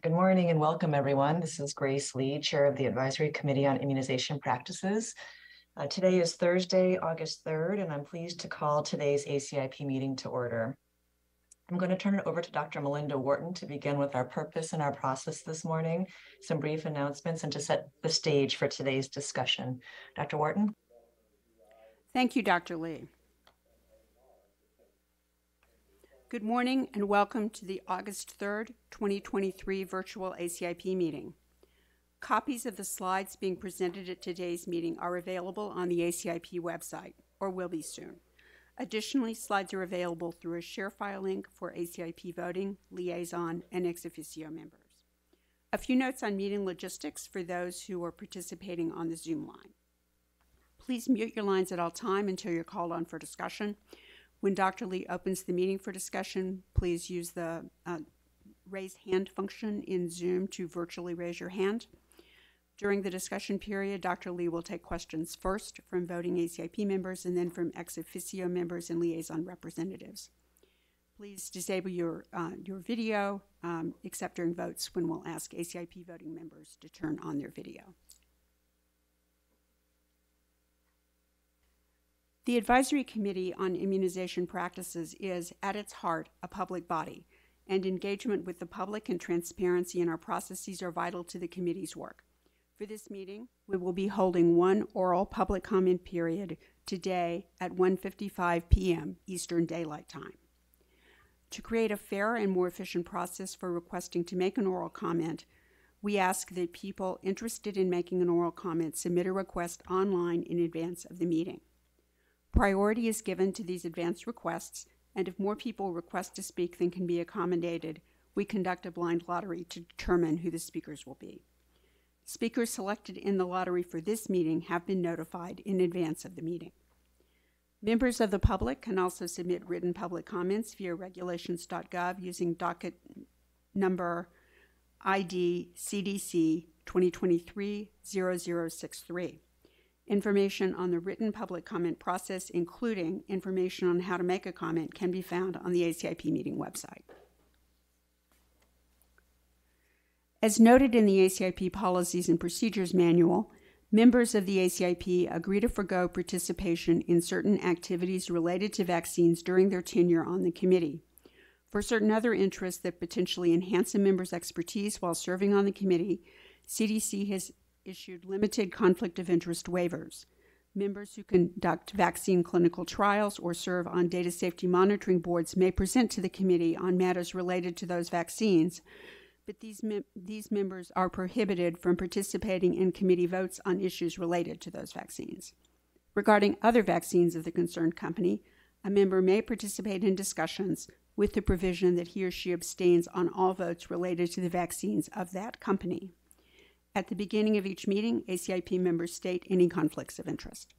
Good morning and welcome, everyone. This is Grace Lee, Chair of the Advisory Committee on Immunization Practices. Uh, today is Thursday, August 3rd, and I'm pleased to call today's ACIP meeting to order. I'm going to turn it over to Dr. Melinda Wharton to begin with our purpose and our process this morning, some brief announcements, and to set the stage for today's discussion. Dr. Wharton? Thank you, Dr. Lee. Good morning and welcome to the August 3rd, 2023 virtual ACIP meeting. Copies of the slides being presented at today's meeting are available on the ACIP website, or will be soon. Additionally, slides are available through a share file link for ACIP voting, liaison, and ex officio members. A few notes on meeting logistics for those who are participating on the Zoom line. Please mute your lines at all time until you're called on for discussion. When Dr. Lee opens the meeting for discussion, please use the uh, raise hand function in Zoom to virtually raise your hand. During the discussion period, Dr. Lee will take questions first from voting ACIP members and then from ex officio members and liaison representatives. Please disable your, uh, your video um, except during votes when we'll ask ACIP voting members to turn on their video. The Advisory Committee on Immunization Practices is, at its heart, a public body, and engagement with the public and transparency in our processes are vital to the committee's work. For this meeting, we will be holding one oral public comment period today at 1:55 p.m. Eastern Daylight Time. To create a fairer and more efficient process for requesting to make an oral comment, we ask that people interested in making an oral comment submit a request online in advance of the meeting. Priority is given to these advance requests, and if more people request to speak than can be accommodated, we conduct a blind lottery to determine who the speakers will be. Speakers selected in the lottery for this meeting have been notified in advance of the meeting. Members of the public can also submit written public comments via regulations.gov using docket number ID CDC 2023 0063. Information on the written public comment process, including information on how to make a comment, can be found on the ACIP meeting website. As noted in the ACIP Policies and Procedures Manual, members of the ACIP agree to forego participation in certain activities related to vaccines during their tenure on the committee. For certain other interests that potentially enhance a member's expertise while serving on the committee, CDC has issued limited conflict of interest waivers. Members who conduct vaccine clinical trials or serve on data safety monitoring boards may present to the committee on matters related to those vaccines, but these, mem- these members are prohibited from participating in committee votes on issues related to those vaccines. Regarding other vaccines of the concerned company, a member may participate in discussions with the provision that he or she abstains on all votes related to the vaccines of that company. At the beginning of each meeting, ACIP members state any conflicts of interest.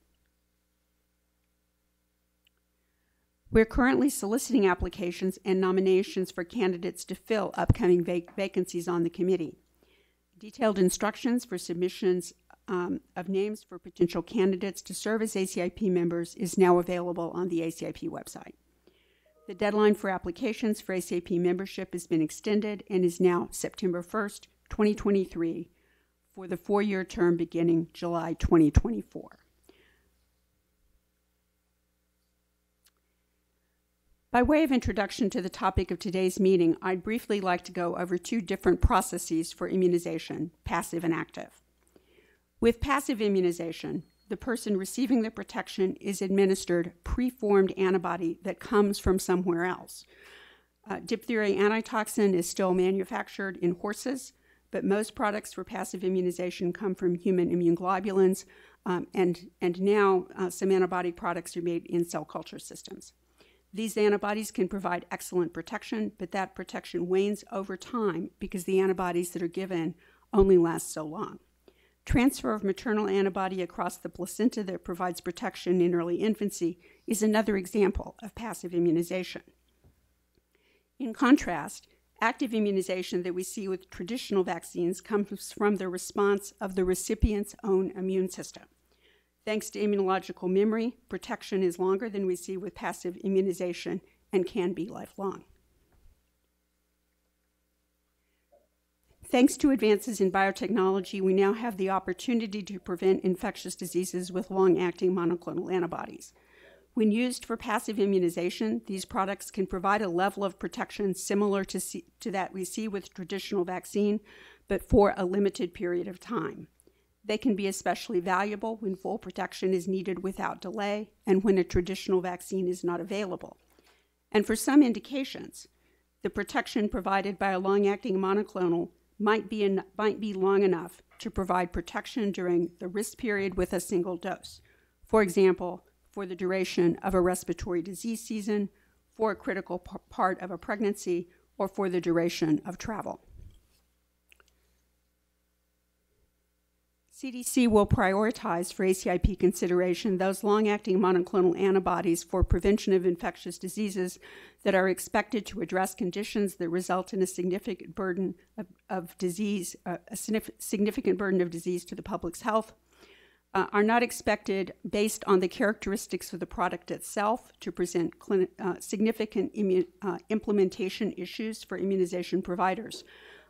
We're currently soliciting applications and nominations for candidates to fill upcoming vac- vacancies on the committee. Detailed instructions for submissions um, of names for potential candidates to serve as ACIP members is now available on the ACIP website. The deadline for applications for ACIP membership has been extended and is now September 1st, 2023, for the four year term beginning July 2024. By way of introduction to the topic of today's meeting, I'd briefly like to go over two different processes for immunization passive and active. With passive immunization, the person receiving the protection is administered preformed antibody that comes from somewhere else. Uh, diphtheria antitoxin is still manufactured in horses, but most products for passive immunization come from human immune globulins, um, and, and now uh, some antibody products are made in cell culture systems. These antibodies can provide excellent protection, but that protection wanes over time because the antibodies that are given only last so long. Transfer of maternal antibody across the placenta that provides protection in early infancy is another example of passive immunization. In contrast, active immunization that we see with traditional vaccines comes from the response of the recipient's own immune system. Thanks to immunological memory, protection is longer than we see with passive immunization and can be lifelong. Thanks to advances in biotechnology, we now have the opportunity to prevent infectious diseases with long acting monoclonal antibodies. When used for passive immunization, these products can provide a level of protection similar to, see, to that we see with traditional vaccine, but for a limited period of time. They can be especially valuable when full protection is needed without delay and when a traditional vaccine is not available. And for some indications, the protection provided by a long acting monoclonal might be, in, might be long enough to provide protection during the risk period with a single dose. For example, for the duration of a respiratory disease season, for a critical part of a pregnancy, or for the duration of travel. CDC will prioritize for ACIP consideration those long acting monoclonal antibodies for prevention of infectious diseases that are expected to address conditions that result in a significant burden of, of disease, uh, a significant burden of disease to the public's health. Uh, are not expected based on the characteristics of the product itself to present uh, significant immu- uh, implementation issues for immunization providers.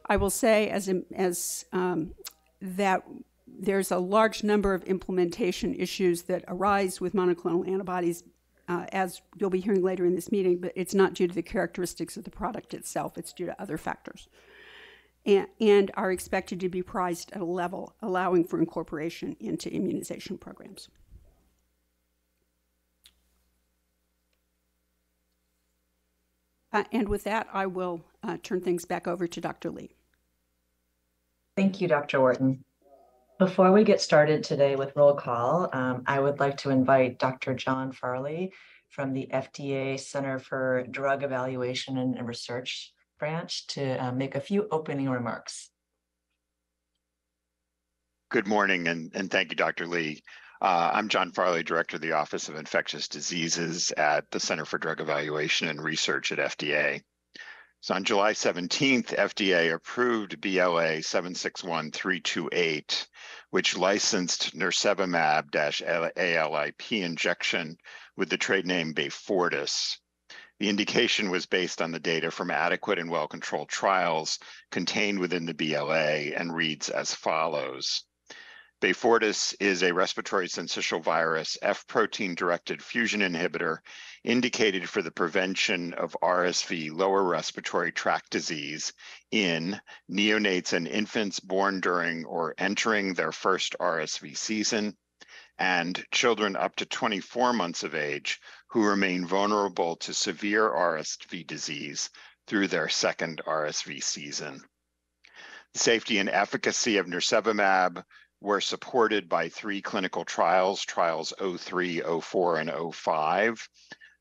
I will say as, as um, that there's a large number of implementation issues that arise with monoclonal antibodies, uh, as you'll be hearing later in this meeting, but it's not due to the characteristics of the product itself, it's due to other factors. And, are expected to be priced at a level allowing for incorporation into immunization programs. Uh, and with that, I will uh, turn things back over to Dr. Lee. Thank you, Dr. Wharton. Before we get started today with roll call, um, I would like to invite Dr. John Farley from the FDA Center for Drug Evaluation and Research branch to uh, make a few opening remarks. Good morning, and, and thank you, Dr. Lee. Uh, I'm John Farley, Director of the Office of Infectious Diseases at the Center for Drug Evaluation and Research at FDA. So on July 17th, FDA approved BLA 761328, which licensed nirsevimab-ALIP injection with the trade name Beyfortus. The indication was based on the data from adequate and well-controlled trials contained within the BLA and reads as follows. Beyfortus is a respiratory syncytial virus F protein directed fusion inhibitor indicated for the prevention of RSV lower respiratory tract disease in neonates and infants born during or entering their first RSV season and children up to 24 months of age who remain vulnerable to severe RSV disease through their second RSV season. The safety and efficacy of nirsevimab were supported by three clinical trials, trials 03, 04, and 05.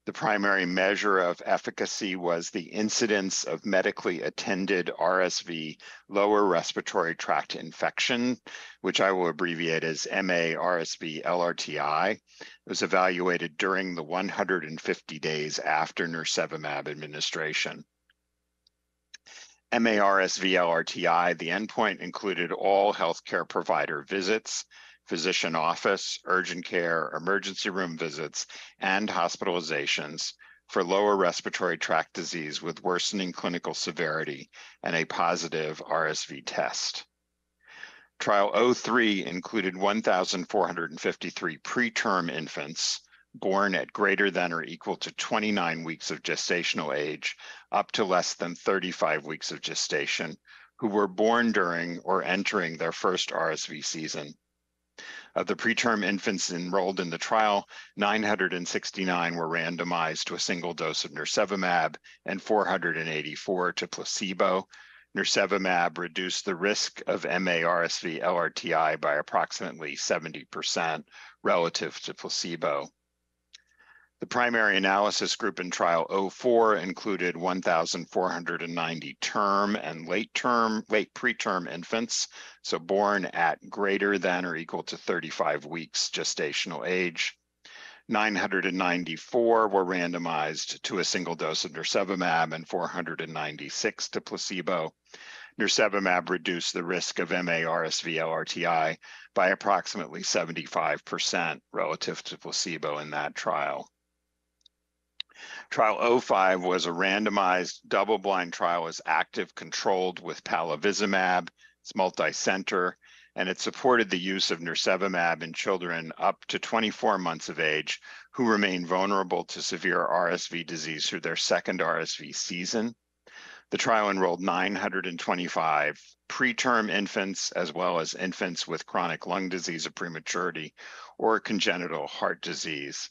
The primary measure of efficacy was the incidence of medically attended RSV lower respiratory tract infection, which I will abbreviate as MA-RSV LRTI. It was evaluated during the 150 days after nirsevimab administration. MARSVLRTI, the endpoint included all healthcare provider visits, physician office, urgent care, emergency room visits, and hospitalizations for lower respiratory tract disease with worsening clinical severity and a positive RSV test. Trial 03 included 1,453 preterm infants born at greater than or equal to 29 weeks of gestational age up to less than 35 weeks of gestation who were born during or entering their first RSV season. Of the preterm infants enrolled in the trial, 969 were randomized to a single dose of nirsevimab and 484 to placebo. Nirsevimab reduced the risk of MA-RSV LRTI by approximately 70% relative to placebo. The primary analysis group in trial 04 included 1,490 term and late term, late preterm infants, so born at greater than or equal to 35 weeks gestational age. 994 were randomized to a single dose of nirsevimab and 496 to placebo. Nirsevimab reduced the risk of MA-RSV LRTI by approximately 75% relative to placebo in that trial. Trial 05 was a randomized double-blind trial as active controlled with palivizumab. It's multi-center and it supported the use of nirsevimab in children up to 24 months of age who remain vulnerable to severe RSV disease through their second RSV season. The trial enrolled 925 preterm infants as well as infants with chronic lung disease of prematurity or congenital heart disease.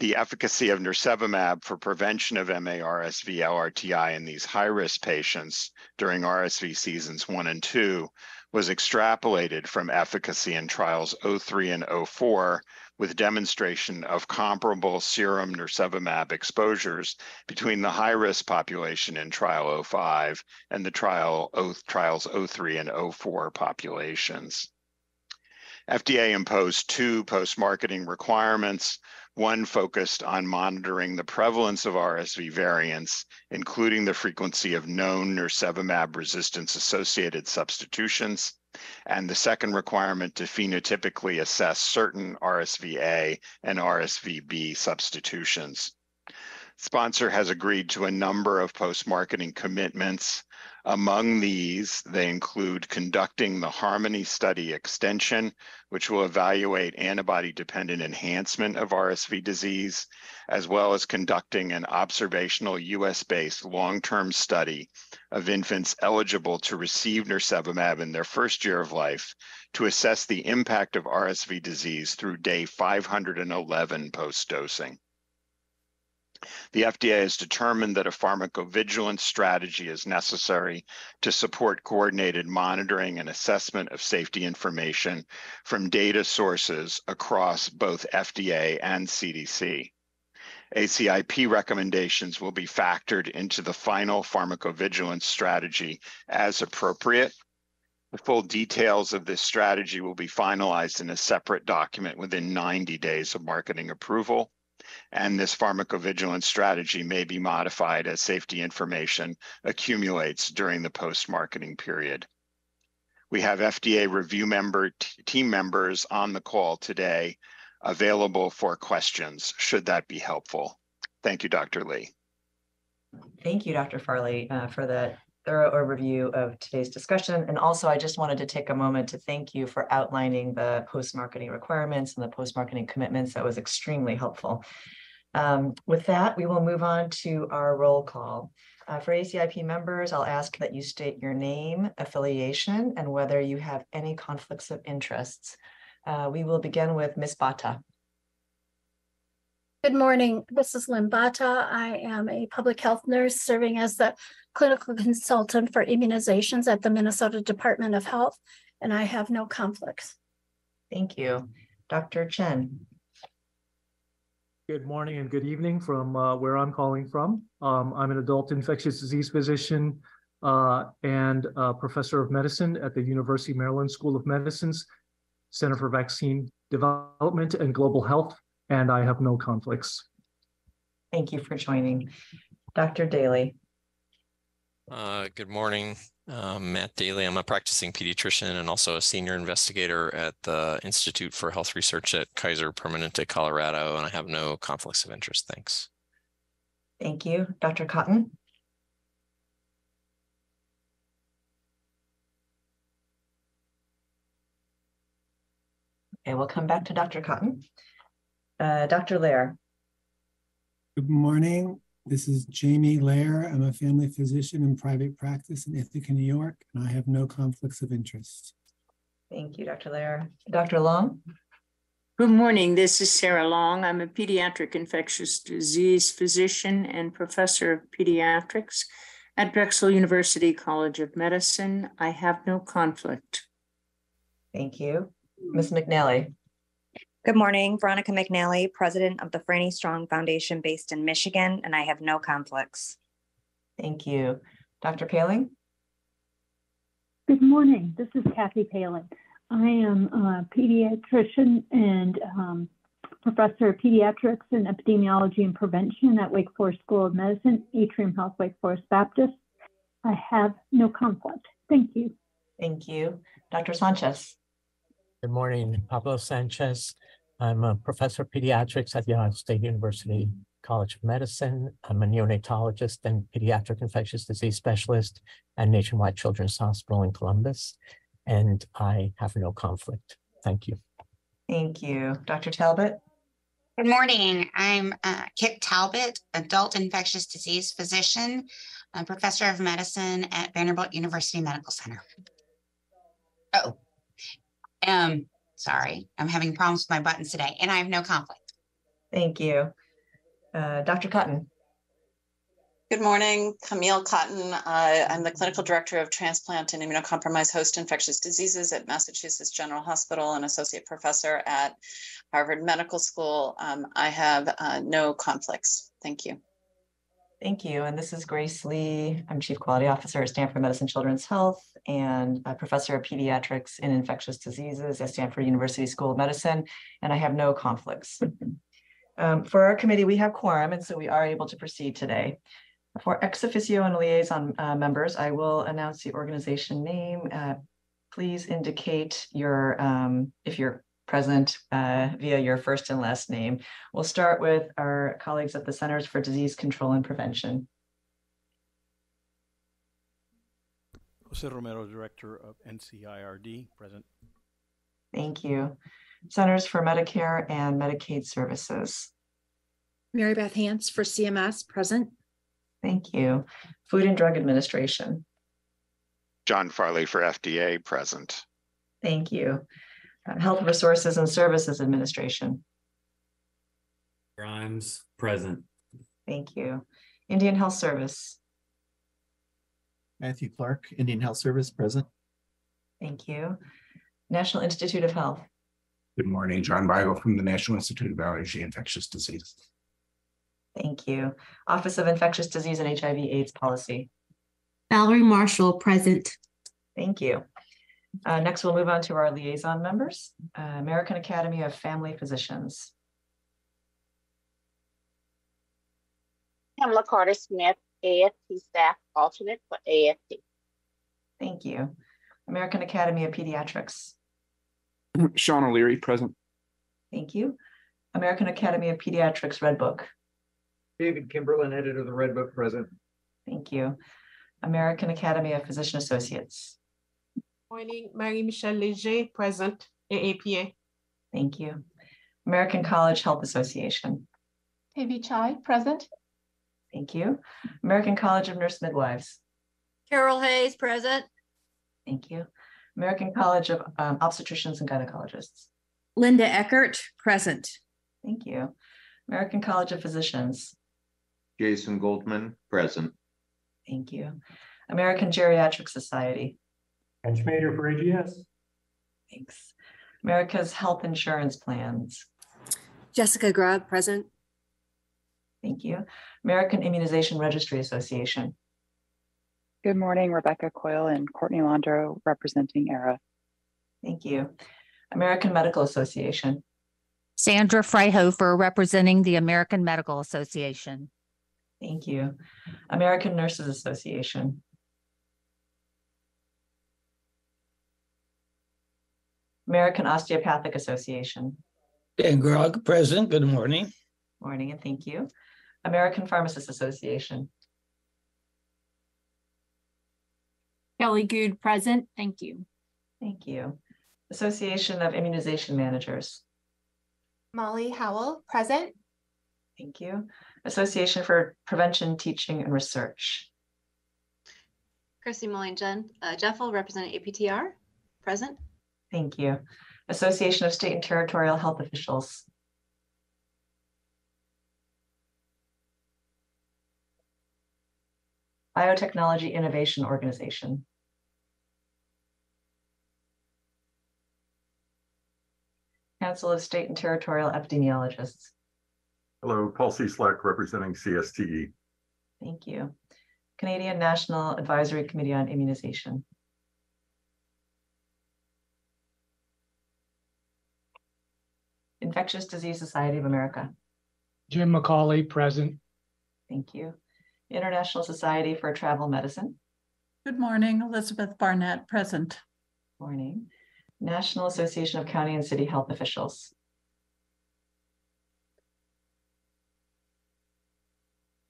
The efficacy of nirsevimab for prevention of MA-RSV LRTI in these high-risk patients during RSV seasons one and two was extrapolated from efficacy in trials 03 and 04 with demonstration of comparable serum nirsevimab exposures between the high-risk population in trial 05 and the trial trials 03 and 04 populations. FDA imposed two post-marketing requirements, one focused on monitoring the prevalence of RSV variants, including the frequency of known nirsevimab resistance associated substitutions, and the second requirement to phenotypically assess certain RSVA and RSVB substitutions. Sponsor has agreed to a number of post-marketing commitments. Among these, they include conducting the Harmony study extension, which will evaluate antibody-dependent enhancement of RSV disease, as well as conducting an observational US-based long-term study of infants eligible to receive nirsevimab in their first year of life to assess the impact of RSV disease through day 511 post-dosing. The FDA has determined that a pharmacovigilance strategy is necessary to support coordinated monitoring and assessment of safety information from data sources across both FDA and CDC. ACIP recommendations will be factored into the final pharmacovigilance strategy as appropriate. The full details of this strategy will be finalized in a separate document within 90 days of marketing approval and this pharmacovigilance strategy may be modified as safety information accumulates during the post-marketing period. We have FDA review member team members on the call today available for questions, should that be helpful. Thank you, Dr. Lee. Thank you, Dr. Farley, uh, for that thorough overview of today's discussion. And also, I just wanted to take a moment to thank you for outlining the post-marketing requirements and the post-marketing commitments. That was extremely helpful. Um, with that, we will move on to our roll call. Uh, for ACIP members, I'll ask that you state your name, affiliation, and whether you have any conflicts of interests. Uh, we will begin with Ms. Bahta. Good morning. This is Lynn Bahta. I am a public health nurse serving as the clinical consultant for immunizations at the Minnesota Department of Health, and I have no conflicts. Thank you. Dr. Chen. Good morning and good evening from uh, where I'm calling from. Um, I'm an adult infectious disease physician uh, and professor of medicine at the University of Maryland School of Medicine's Center for Vaccine Development and Global Health, and I have no conflicts. Thank you for joining. Dr. Daley. Uh, good morning, um, Matt Daley. I'm a practicing pediatrician and also a senior investigator at the Institute for Health Research at Kaiser Permanente, Colorado, and I have no conflicts of interest. Thanks. Thank you. Dr. Kotton? Okay, we'll come back to Dr. Kotton. Uh, Dr. Loehr. Good morning. This is Jamie Loehr. I'm a family physician in private practice in Ithaca, New York, and I have no conflicts of interest. Thank you, Dr. Loehr. Dr. Long? Good morning. This is Sarah Long. I'm a pediatric infectious disease physician and professor of pediatrics at Drexel University College of Medicine. I have no conflict. Thank you. Ms. McNally. Good morning, Veronica McNally, president of the Franny Strong Foundation based in Michigan, and I have no conflicts. Thank you. Dr. Poehling? Good morning. This is Kathy Poehling. I am a pediatrician and um, professor of pediatrics and epidemiology and prevention at Wake Forest School of Medicine, Atrium Health, Wake Forest Baptist. I have no conflict. Thank you. Thank you. Dr. Sanchez. Good morning, Pablo Sanchez, I'm a professor of pediatrics at the Ohio State University College of Medicine. I'm a neonatologist and pediatric infectious disease specialist at Nationwide Children's Hospital in Columbus. And I have no conflict. Thank you. Thank you. Dr. Talbot? Good morning. I'm uh, Kit Talbot, adult infectious disease physician, a professor of medicine at Vanderbilt University Medical Center. Oh, um, sorry, I'm having problems with my buttons today, and I have no conflict. Thank you. Uh, Dr. Kotton? Good morning, Camille Kotton. Uh, I'm the clinical director of transplant and immunocompromised host infectious diseases at Massachusetts General Hospital and associate professor at Harvard Medical School. Um, I have uh, no conflicts. Thank you. Thank you. And this is Grace Lee. I'm Chief Quality Officer at Stanford Medicine Children's Health and a Professor of Pediatrics in Infectious Diseases at Stanford University School of Medicine, and I have no conflicts. Um, for our committee, we have quorum, and so we are able to proceed today. For ex officio and liaison uh, members, I will announce the organization name. Uh, please indicate your, um, if you're present uh, via your first and last name. We'll start with our colleagues at the Centers for Disease Control and Prevention. Jose Romero, Director of NCIRD, present. Thank you. Centers for Medicare and Medicaid Services. Mary Beth Hance for CMS, present. Thank you. Food and Drug Administration. John Farley for FDA, present. Thank you. Uh, Health Resources and Services Administration. Grimes, present. Thank you. Indian Health Service. Matthew Clark, Indian Health Service, present. Thank you. National Institute of Health. Good morning, John Beigel from the National Institute of Allergy and Infectious Diseases. Thank you. Office of Infectious Disease and HIV AIDS Policy. Valerie Marshall, present. Thank you. Uh, next, we'll move on to our liaison members. Uh, American Academy of Family Physicians. Pamela Carter Smith, AFP staff alternate for AFP. Thank you. American Academy of Pediatrics. Sean O'Leary, present. Thank you. American Academy of Pediatrics Red Book. David Kimberlin, editor of the Red Book, present. Thank you. American Academy of Physician Associates. Morning, Marie-Michelle Leger, present, AAPA. Thank you. American College Health Association. Pavy Chai, present. Thank you. American College of Nurse Midwives. Carol Hayes, present. Thank you. American College of um, Obstetricians and Gynecologists. Linda Eckert, present. Thank you. American College of Physicians. Jason Goldman, present. Thank you. American Geriatric Society. Ed Schmader for AGS. Thanks. America's Health Insurance Plans. Jessica Grubb, present. Thank you. American Immunization Registry Association. Good morning, Rebecca Coyle and Courtney Landro representing AIRA. Thank you. American Medical Association. Sandra Fryhofer representing the American Medical Association. Thank you. American Nurses Association. American Osteopathic Association. Dan Grogg, present. Good morning. Morning and thank you. American Pharmacists Association. Kelly Good, present. Thank you. Thank you. Association of Immunization Managers. Molly Howell, present. Thank you. Association for Prevention, Teaching, and Research. Christy Mullington, uh, Jeffel representing APTR, present. Thank you. Association of State and Territorial Health Officials. Biotechnology Innovation Organization. Council of State and Territorial Epidemiologists. Hello, Paul C. Slack representing CSTE. Thank you. Canadian National Advisory Committee on Immunization. Infectious Disease Society of America. Jim McCauley, present. Thank you. International Society for Travel Medicine. Good morning, Elizabeth Barnett, present. Morning. National Association of County and City Health Officials.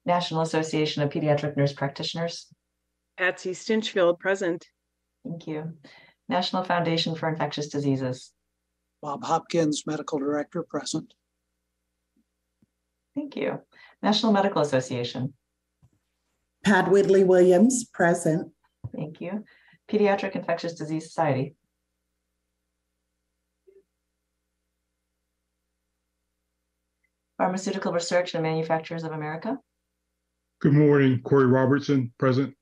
National Association of Pediatric Nurse Practitioners. Patsy Stinchfield, present. Thank you. National Foundation for Infectious Diseases. Bob Hopkins, Medical Director, present. Thank you. National Medical Association. Pat Whitley Williams, present. Thank you. Pediatric Infectious Disease Society. Pharmaceutical Research and Manufacturers of America. Good morning, Corey Robertson, present.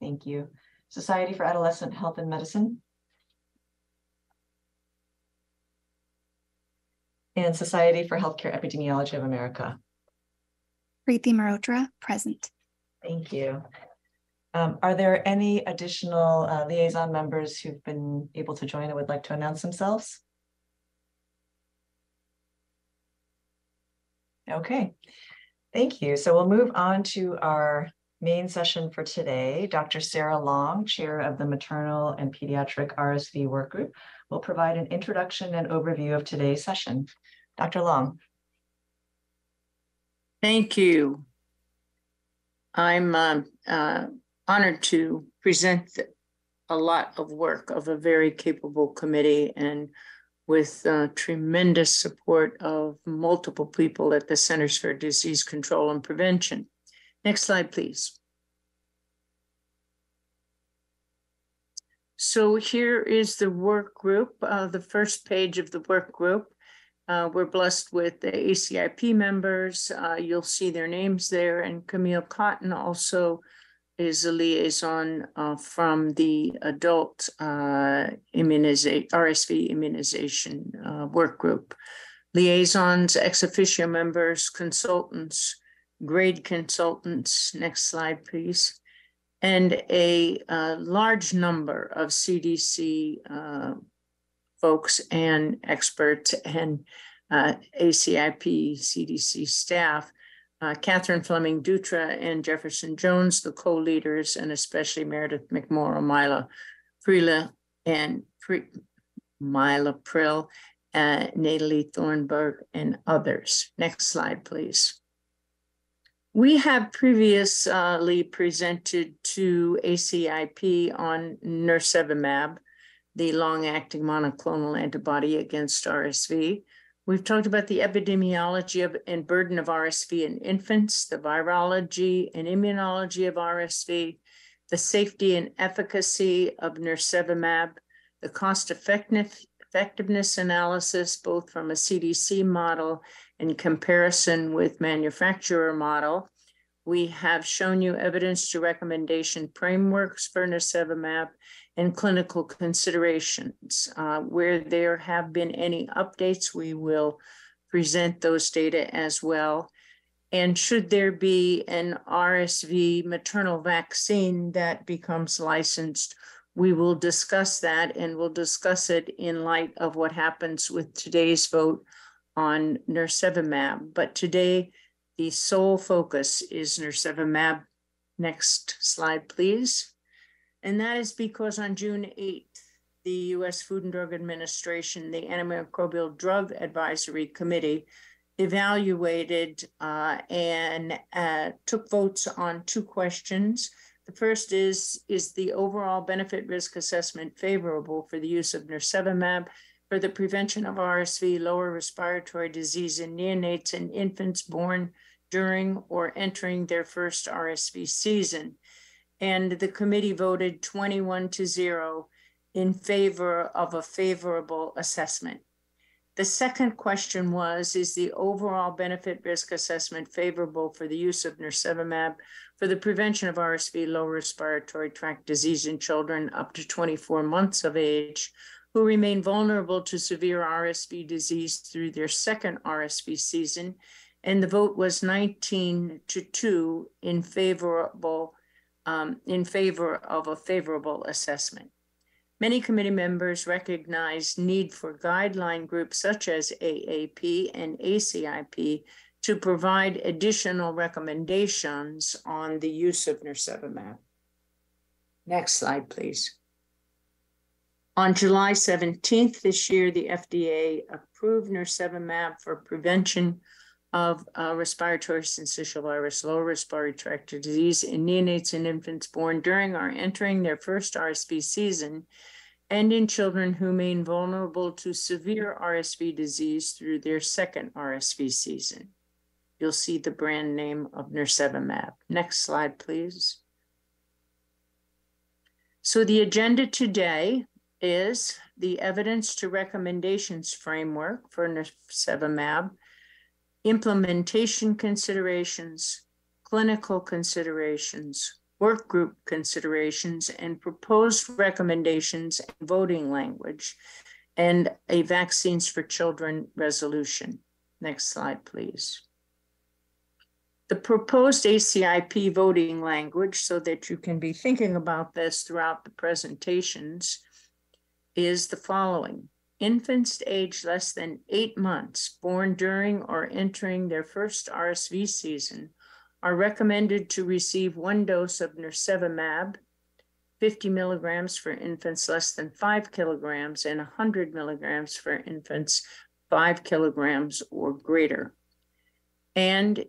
Thank you. Society for Adolescent Health and Medicine. And Society for Healthcare Epidemiology of America. Preeti Mehrotra, present. Thank you. Um, are there any additional uh, liaison members who've been able to join and would like to announce themselves? Okay, thank you. So we'll move on to our main session for today. Dr. Sarah Long, Chair of the Maternal and Pediatric RSV Work Group, will provide an introduction and overview of today's session. Dr. Long. Thank you. I'm uh, uh, honored to present a lot of work of a very capable committee and with uh, tremendous support of multiple people at the Centers for Disease Control and Prevention. Next slide, please. So here is the work group, uh, the first page of the work group. Uh, we're blessed with the ACIP members. Uh, you'll see their names there. And Camille Kotton also is a liaison uh, from the adult uh, immunization, RSV immunization uh, work group. Liaisons, ex officio members, consultants, grade consultants. Next slide, please. And a, large number of CDC uh, folks and experts and uh, ACIP CDC staff, uh, Catherine Fleming Dutra and Jefferson Jones, the co-leaders, and especially Meredith McMorrow, Mila Prila, and Pre- Mila Prill, uh, Natalie Thornburg, and others. Next slide, please. We have previously presented to ACIP on nirsevimab, the long-acting monoclonal antibody against RSV. We've talked about the epidemiology of and burden of RSV in infants, the virology and immunology of RSV, the safety and efficacy of nirsevimab, the cost effectiveness analysis, both from a CDC model in comparison with manufacturer model. We have shown you evidence to recommendation frameworks for nirsevimab and clinical considerations. Uh, where there have been any updates, we will present those data as well. And should there be an RSV maternal vaccine that becomes licensed, we will discuss that and we'll discuss it in light of what happens with today's vote on nirsevimab. But today, the sole focus is nirsevimab. Next slide, please. And that is because on June 8th, the US Food and Drug Administration, the Antimicrobial Drug Advisory Committee, evaluated uh, and uh, took votes on two questions. The first is, is the overall benefit risk assessment favorable for the use of nirsevimab for the prevention of RSV, lower respiratory disease in neonates and infants born during or entering their first RSV season? and the committee voted 21 to 0 in favor of a favorable assessment. The second question was Is the overall benefit risk assessment favorable for the use of nirsevimab for the prevention of RSV lower respiratory tract disease in children up to 24 months of age who remain vulnerable to severe RSV disease through their second RSV season? And the vote was 19 to 2 in favorable um, in favor of a favorable assessment. Many committee members recognize need for guideline groups such as AAP and ACIP to provide additional recommendations on the use of nirsevimab. Next slide, please. On July 17th this year, the FDA approved nirsevimab for prevention of uh, respiratory syncytial virus, lower respiratory tract disease in neonates and infants born during or entering their first RSV season, and in children who remain vulnerable to severe RSV disease through their second RSV season. You'll see the brand name of nirsevimab. Next slide, please. So the agenda today is the evidence to recommendations framework for nirsevimab, implementation considerations, clinical considerations, work group considerations, and proposed recommendations and voting language, and a vaccines for children resolution. Next slide, please. The proposed ACIP voting language, so that you can be thinking about this throughout the presentations, is the following. Infants aged less than eight months, born during or entering their first RSV season, are recommended to receive one dose of nirsevimab, 50 milligrams for infants less than five kilograms, and 100 milligrams for infants five kilograms or greater. And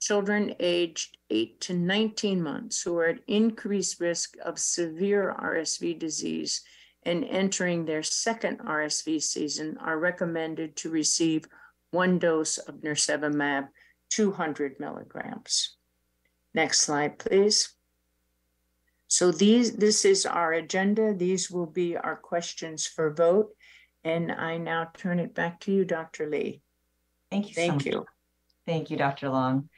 children aged 8 to 19 months who are at increased risk of severe RSV disease and entering their second RSV season are recommended to receive one dose of nirsevimab, 200 milligrams. Next slide, please. So these, this is our agenda. These will be our questions for vote. And I now turn it back to you, Dr. Lee. Thank you. so Thank much. you. Thank you, Dr. Long.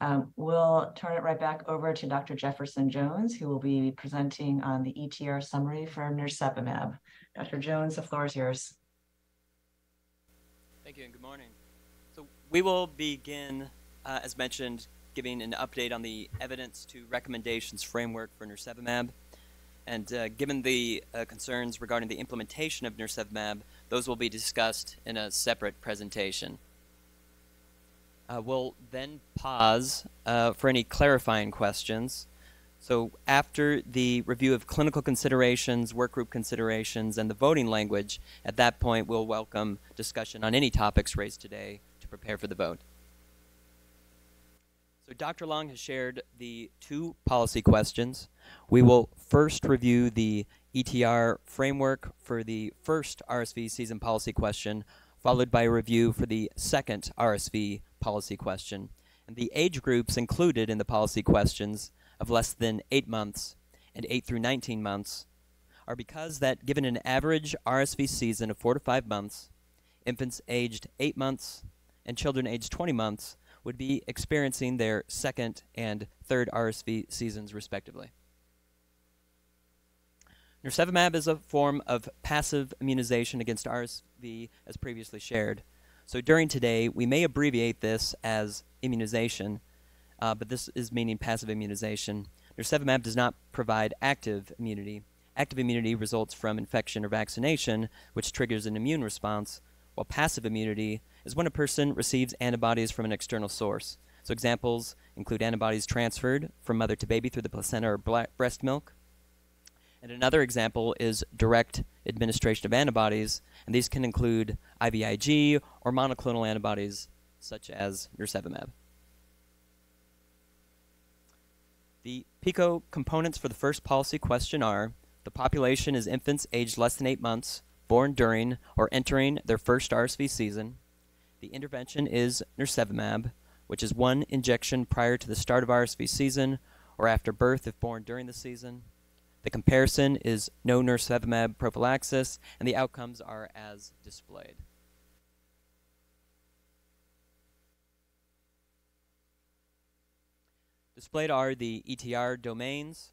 Um, we'll turn it right back over to Dr. Jefferson Jones, who will be presenting on the ETR summary for nirsevimab. Dr. Jones, the floor is yours. Thank you and good morning. So we will begin, uh, as mentioned, giving an update on the evidence to recommendations framework for nirsevimab. And uh, given the uh, concerns regarding the implementation of nirsevimab, those will be discussed in a separate presentation. Uh, we'll then pause uh, for any clarifying questions. So after the review of clinical considerations, workgroup considerations, and the voting language, at that point we'll welcome discussion on any topics raised today to prepare for the vote. So Dr. Long has shared the two policy questions. We will first review the ETR framework for the first RSV season policy question, followed by a review for the second RSV policy question. And the age groups included in the policy questions of less than 8 months and 8 through 19 months are because that given an average RSV season of 4 to 5 months, infants aged 8 months and children aged 20 months would be experiencing their second and third RSV seasons respectively. Nirsevimab is a form of passive immunization against RSV as previously shared. So during today, we may abbreviate this as immunization, uh, but this is meaning passive immunization. Nirsevimab does not provide active immunity. Active immunity results from infection or vaccination, which triggers an immune response, while passive immunity is when a person receives antibodies from an external source. So examples include antibodies transferred from mother to baby through the placenta or breast milk. And another example is direct administration of antibodies, and these can include IVIG or monoclonal antibodies such as nirsevimab. The PICO components for the first policy question are the population is infants aged less than 8 months, born during or entering their first RSV season. The intervention is nirsevimab, which is one injection prior to the start of RSV season or after birth if born during the season. The comparison is no nirsevimab prophylaxis, and the outcomes are as displayed. Displayed are the ETR domains.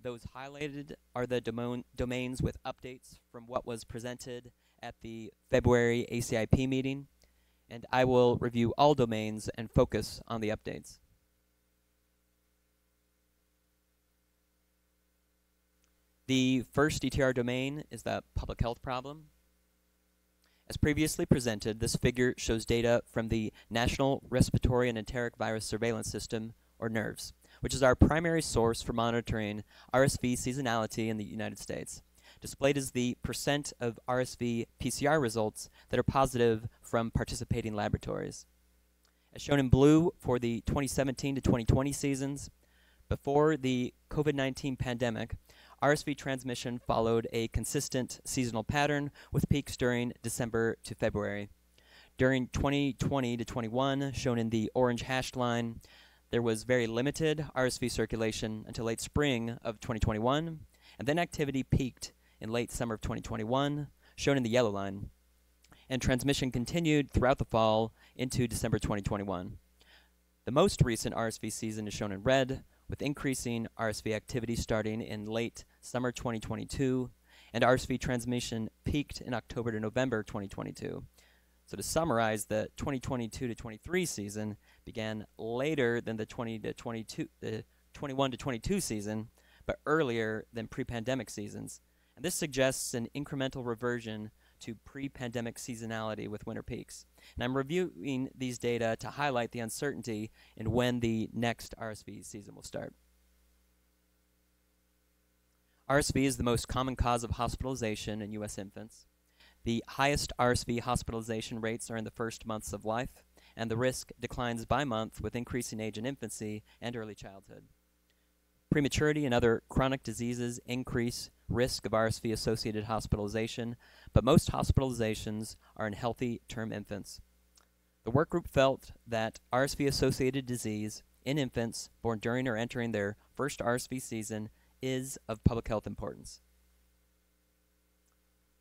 Those highlighted are the domain domains with updates from what was presented at the February ACIP meeting, and I will review all domains and focus on the updates. The first ETR domain is the public health problem. As previously presented, this figure shows data from the National Respiratory and Enteric Virus Surveillance System, or NREVSS, which is our primary source for monitoring RSV seasonality in the United States. Displayed is the percent of RSV PCR results that are positive from participating laboratories. As As shown in blue for the 2017 to 2020 seasons, before the COVID 19 pandemic, RSV transmission followed a consistent seasonal pattern with peaks during December to February. During 2020 to 21, shown in the orange hashed line, there was very limited RSV circulation until late spring of 2021, and then activity peaked in late summer of 2021, shown in the yellow line, and transmission continued throughout the fall into December 2021. The most recent RSV season is shown in red, with increasing RSV activity starting in late summer 2022, and RSV transmission peaked in October to November 2022. So to summarize, the 2022 to 23 season began later than the 20 to 22, the 21 to 22 season, but earlier than pre-pandemic seasons. And this suggests an incremental reversion to pre-pandemic seasonality with winter peaks. And I'm reviewing these data to highlight the uncertainty in when the next RSV season will start. RSV is the most common cause of hospitalization in U.S. infants. The highest RSV hospitalization rates are in the first months of life, and the risk declines by month with increasing age in infancy and early childhood. Prematurity and other chronic diseases increase risk of RSV associated hospitalization, but most hospitalizations are in healthy term infants. The work group felt that RSV associated disease in infants born during or entering their first RSV season is of public health importance.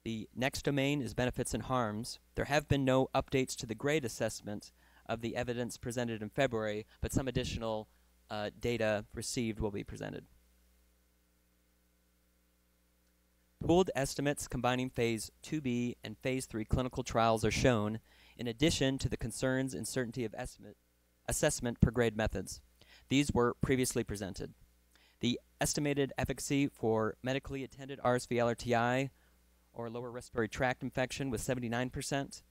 The next domain is benefits and harms. There have been no updates to the grade assessment of the evidence presented in February, but some additional uh, data received will be presented. Pooled estimates combining phase 2B and phase 3 clinical trials are shown, in addition to the concerns and certainty of estimate, assessment per grade methods. These were previously presented. The estimated efficacy for medically attended RSV LRTI or lower respiratory tract infection was 79%,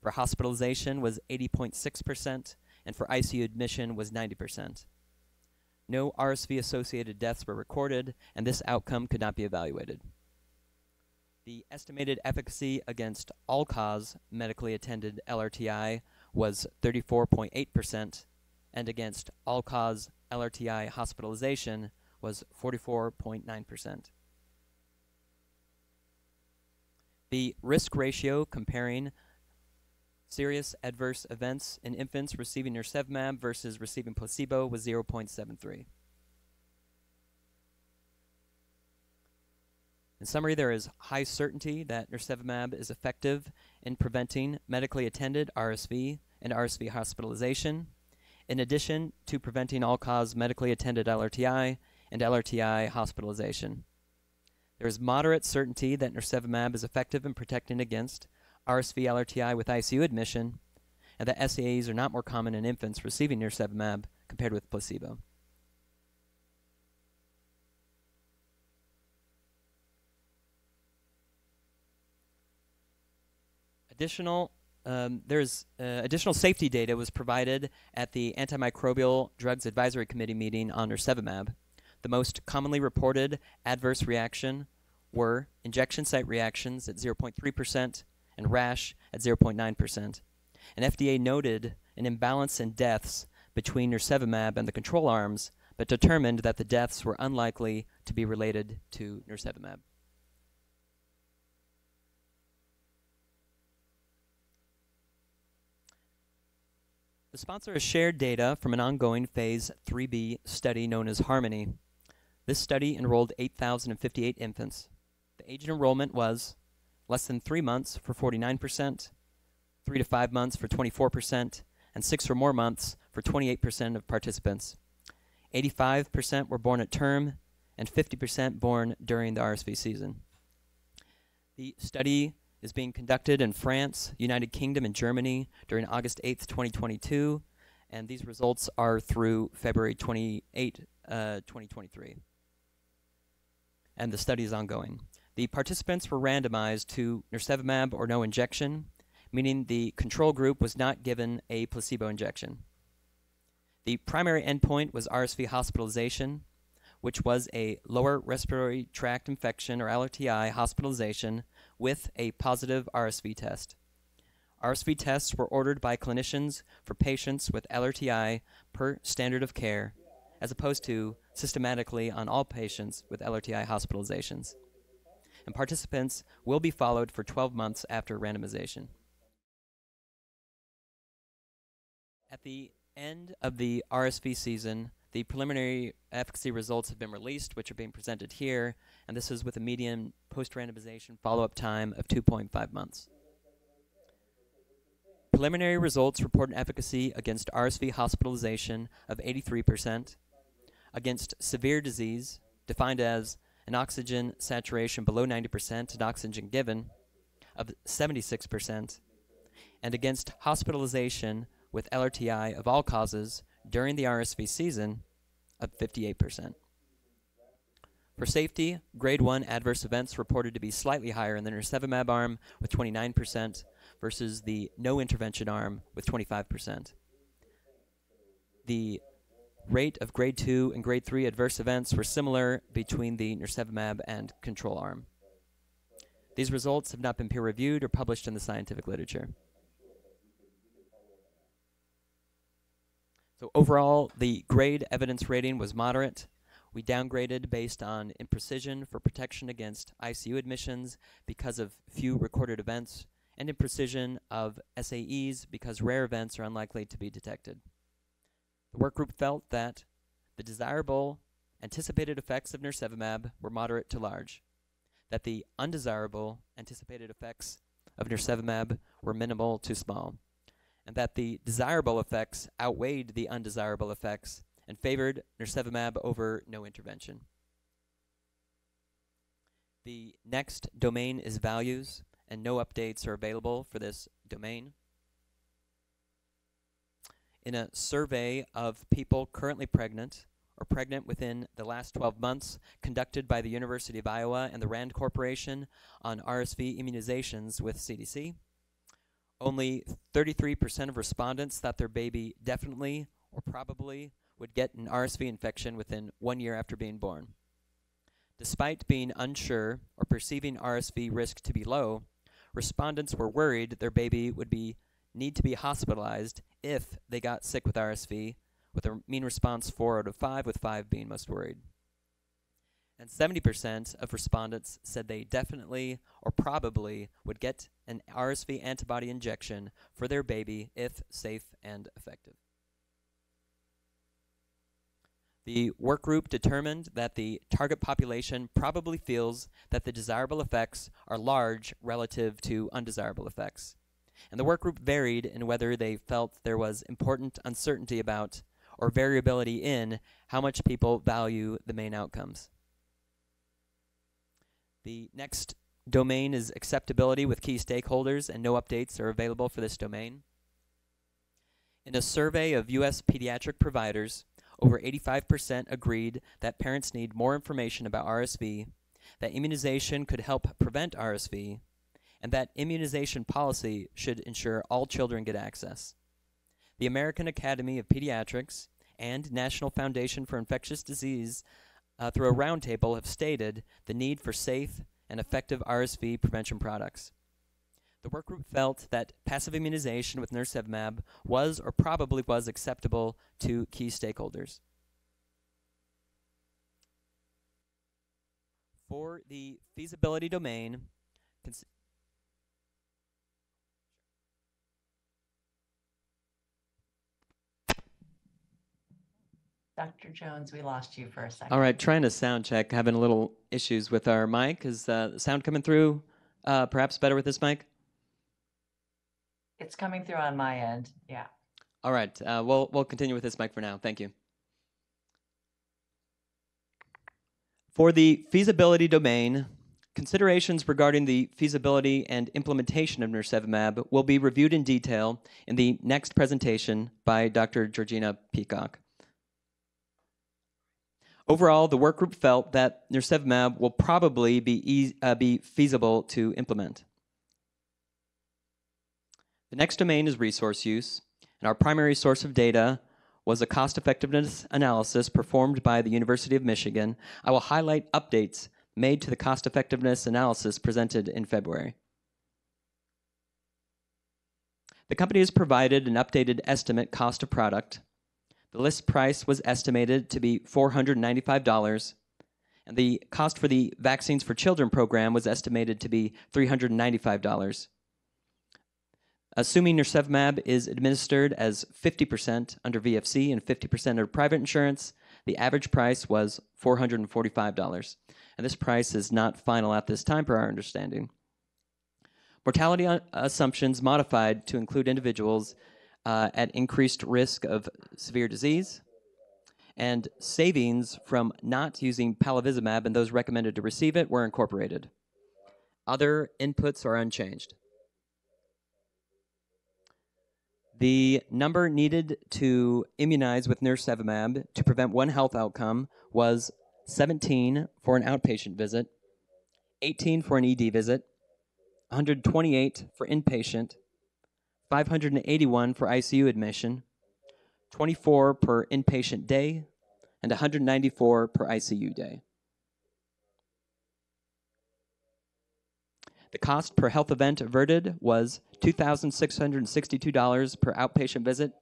for hospitalization was 80.6%, and for ICU admission was 90%. No RSV associated deaths were recorded, and this outcome could not be evaluated. The estimated efficacy against all cause medically attended LRTI was 34.8%, and against all cause LRTI hospitalization was 44.9%. The risk ratio comparing serious adverse events in infants receiving nirsevimab versus receiving placebo was 0.73. In summary, there is high certainty that nirsevimab is effective in preventing medically attended RSV and RSV hospitalization, in addition to preventing all-cause medically attended LRTI and LRTI hospitalization. There is moderate certainty that nirsevimab is effective in protecting against RSV LRTI with ICU admission, and that SAEs are not more common in infants receiving nirsevimab compared with placebo. Additional um, there's uh, additional safety data was provided at the Antimicrobial Drugs Advisory Committee meeting on nirsevimab. The most commonly reported adverse reaction were injection site reactions at 0.3% and rash at 0.9%. And FDA noted an imbalance in deaths between nirsevimab and the control arms, but determined that the deaths were unlikely to be related to nirsevimab. The sponsor has shared data from an ongoing Phase 3B study known as HARMONIE. This study enrolled 8,058 infants. The age of enrollment was less than three months for 49%, three to five months for 24%, and six or more months for 28% of participants. 85% were born at term, and 50% born during the RSV season. The study is being conducted in France, United Kingdom, and Germany during August 8th, 2022, and these results are through February 28, uh, 2023. And the study is ongoing. The participants were randomized to nirsevimab or no injection, meaning the control group was not given a placebo injection. The primary endpoint was RSV hospitalization, which was a lower respiratory tract infection or LRTI hospitalization with a positive RSV test. RSV tests were ordered by clinicians for patients with LRTI per standard of care, as opposed to systematically on all patients with LRTI hospitalizations. And participants will be followed for 12 months after randomization. At the end of the RSV season, the preliminary efficacy results have been released, which are being presented here, and this is with a median post-randomization follow-up time of 2.5 months. Preliminary results report an efficacy against RSV hospitalization of 83%, against severe disease, defined as an oxygen saturation below 90% and oxygen given, of 76%, and against hospitalization with LRTI of all causes during the RSV season of 58%. For safety, grade 1 adverse events reported to be slightly higher in the nirsevimab arm with 29% versus the no intervention arm with 25%. The rate of grade 2 and grade 3 adverse events were similar between the nirsevimab and control arm. These results have not been peer reviewed or published in the scientific literature. So overall, the grade evidence rating was moderate. We downgraded based on imprecision for protection against ICU admissions because of few recorded events, and imprecision of SAEs because rare events are unlikely to be detected. The work group felt that the desirable anticipated effects of nirsevimab were moderate to large, that the undesirable anticipated effects of nirsevimab were minimal to small, and that the desirable effects outweighed the undesirable effects and favored nirsevimab over no intervention. The next domain is values, and no updates are available for this domain. In a survey of people currently pregnant or pregnant within the last 12 months conducted by the University of Iowa and the RAND Corporation on RSV immunizations with CDC, only 33% of respondents thought their baby definitely or probably would get an RSV infection within one year after being born. Despite being unsure or perceiving RSV risk to be low, respondents were worried their baby would be need to be hospitalized if they got sick with RSV, with a mean response 4 out of 5, with 5 being most worried. And 70% of respondents said they definitely or probably would get an RSV antibody injection for their baby if safe and effective. The work group determined that the target population probably feels that the desirable effects are large relative to undesirable effects. And the work group varied in whether they felt there was important uncertainty about or variability in how much people value the main outcomes. The next domain is acceptability with key stakeholders, and no updates are available for this domain. In a survey of U.S. pediatric providers, over 85% agreed that parents need more information about RSV, that immunization could help prevent RSV, and that immunization policy should ensure all children get access. The American Academy of Pediatrics and National Foundation for Infectious Disease, uh, through a roundtable, have stated the need for safe and effective RSV prevention products. The work group felt that passive immunization with nirsevimab was or probably was acceptable to key stakeholders. For the feasibility domain, Dr. Jones, we lost you for a second. All right, trying to sound check, having a little issues with our mic. Is uh, the sound coming through uh, perhaps better with this mic? It's coming through on my end, yeah. All right, uh, we'll, we'll continue with this mic for now. Thank you. For the feasibility domain, considerations regarding the feasibility and implementation of nirsevimab will be reviewed in detail in the next presentation by Dr. Georgina Peacock. Overall, the work group felt that nirsevimab will probably be, e uh, be feasible to implement. The next domain is resource use, and our primary source of data was a cost effectiveness analysis performed by the University of Michigan. I will highlight updates made to the cost effectiveness analysis presented in February. The company has provided an updated estimate cost of product. The list price was estimated to be $495, and the cost for the Vaccines for Children program was estimated to be $395. Assuming nirsevimab is administered as 50% under VFC and 50% under private insurance, the average price was $445. And this price is not final at this time, per our understanding. Mortality assumptions modified to include individuals uh, at increased risk of severe disease, and savings from not using palivizumab and those recommended to receive it were incorporated. Other inputs are unchanged. The number needed to immunize with nirsevimab to prevent one health outcome was 17 for an outpatient visit, 18 for an ED visit, 128 for inpatient, 581 for ICU admission, 24 per inpatient day, and 194 per ICU day. The cost per health event averted was $2,662 per outpatient visit,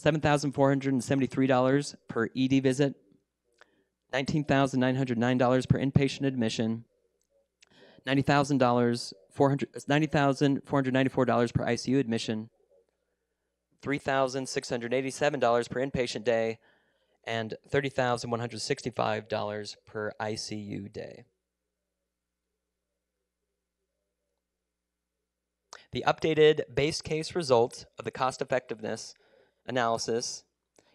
$7,473 per ED visit, $19,909 per inpatient admission, $90,000, $90,494 per ICU admission, $3,687 per inpatient day, and $30,165 per ICU day. The updated base case result of the cost effectiveness analysis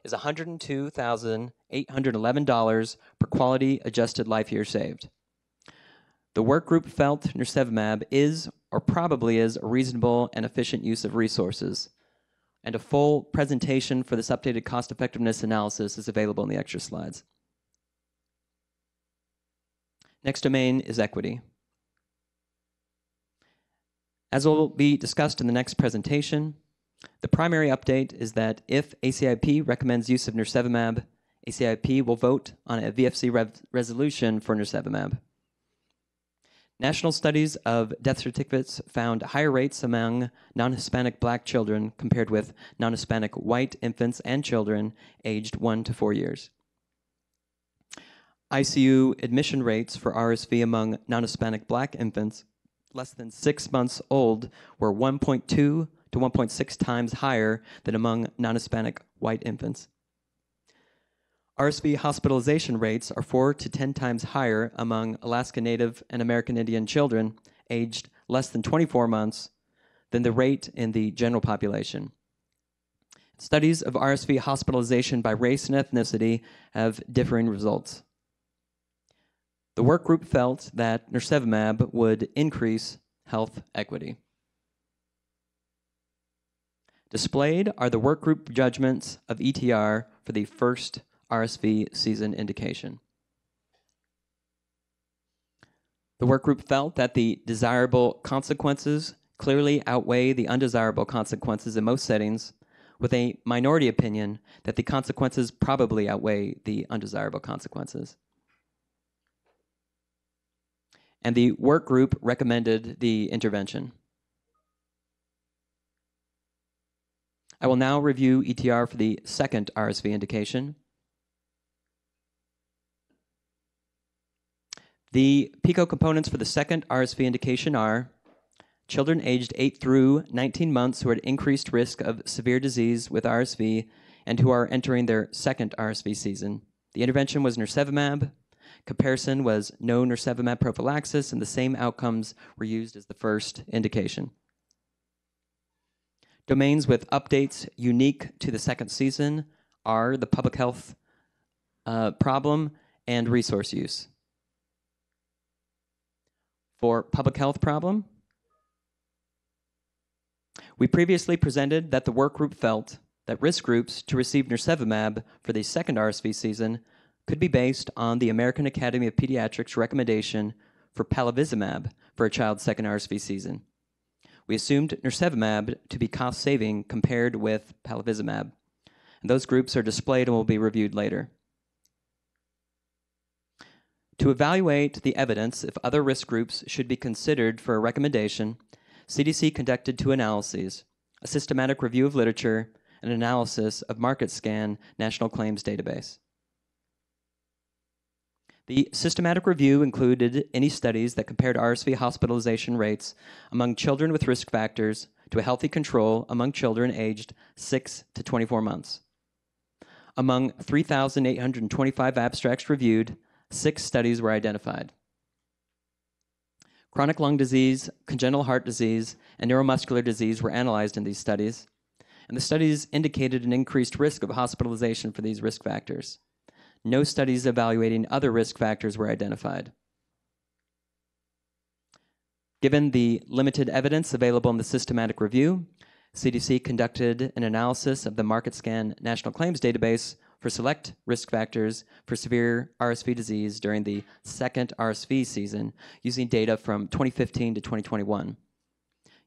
is $102,811 per quality adjusted life year saved. The work group felt nirsevimab is or probably is a reasonable and efficient use of resources. And a full presentation for this updated cost effectiveness analysis is available in the extra slides. Next domain is equity. As will be discussed in the next presentation, the primary update is that if ACIP recommends use of nirsevimab, ACIP will vote on a VFC resolution for nirsevimab. National studies of death certificates found higher rates among non Hispanic black children compared with non Hispanic white infants and children aged 1 to 4 years. ICU admission rates for RSV among non Hispanic black infants less than six months old were 1.2 to 1.6 times higher than among non Hispanic white infants. RSV hospitalization rates are 4 to 10 times higher among Alaska Native and American Indian children aged less than 24 months than the rate in the general population. Studies of RSV hospitalization by race and ethnicity have differing results. The work group felt that nirsevimab would increase health equity. Displayed are the work group judgments of ETR for the first RSV season indication. The work group felt that the desirable consequences clearly outweigh the undesirable consequences in most settings, with a minority opinion that the consequences probably outweigh the undesirable consequences. And the work group recommended the intervention. I will now review ETR for the second RSV indication. The PICO components for the second RSV indication are children aged 8 through 19 months who are at increased risk of severe disease with RSV and who are entering their second RSV season. The intervention was nirsevimab. Comparison was no nirsevimab prophylaxis, and the same outcomes were used as the first indication. Domains with updates unique to the second season are the public health uh, problem and resource use for public health problem. We previously presented that the work group felt that risk groups to receive nirsevimab for the second RSV season could be based on the American Academy of Pediatrics recommendation for palivizumab for a child's second RSV season. We assumed nirsevimab to be cost saving compared with palivizumab. And those groups are displayed and will be reviewed later. To evaluate the evidence if other risk groups should be considered for a recommendation, CDC conducted two analyses a systematic review of literature, and analysis of MarketScan National Claims Database. The systematic review included any studies that compared RSV hospitalization rates among children with risk factors to a healthy control among children aged 6 to 24 months. Among 3,825 abstracts reviewed, six studies were identified. Chronic lung disease, congenital heart disease, and neuromuscular disease were analyzed in these studies, and the studies indicated an increased risk of hospitalization for these risk factors. No studies evaluating other risk factors were identified. Given the limited evidence available in the systematic review, CDC conducted an analysis of the MarketScan National Claims Database for select risk factors for severe RSV disease during the second RSV season using data from 2015 to 2021.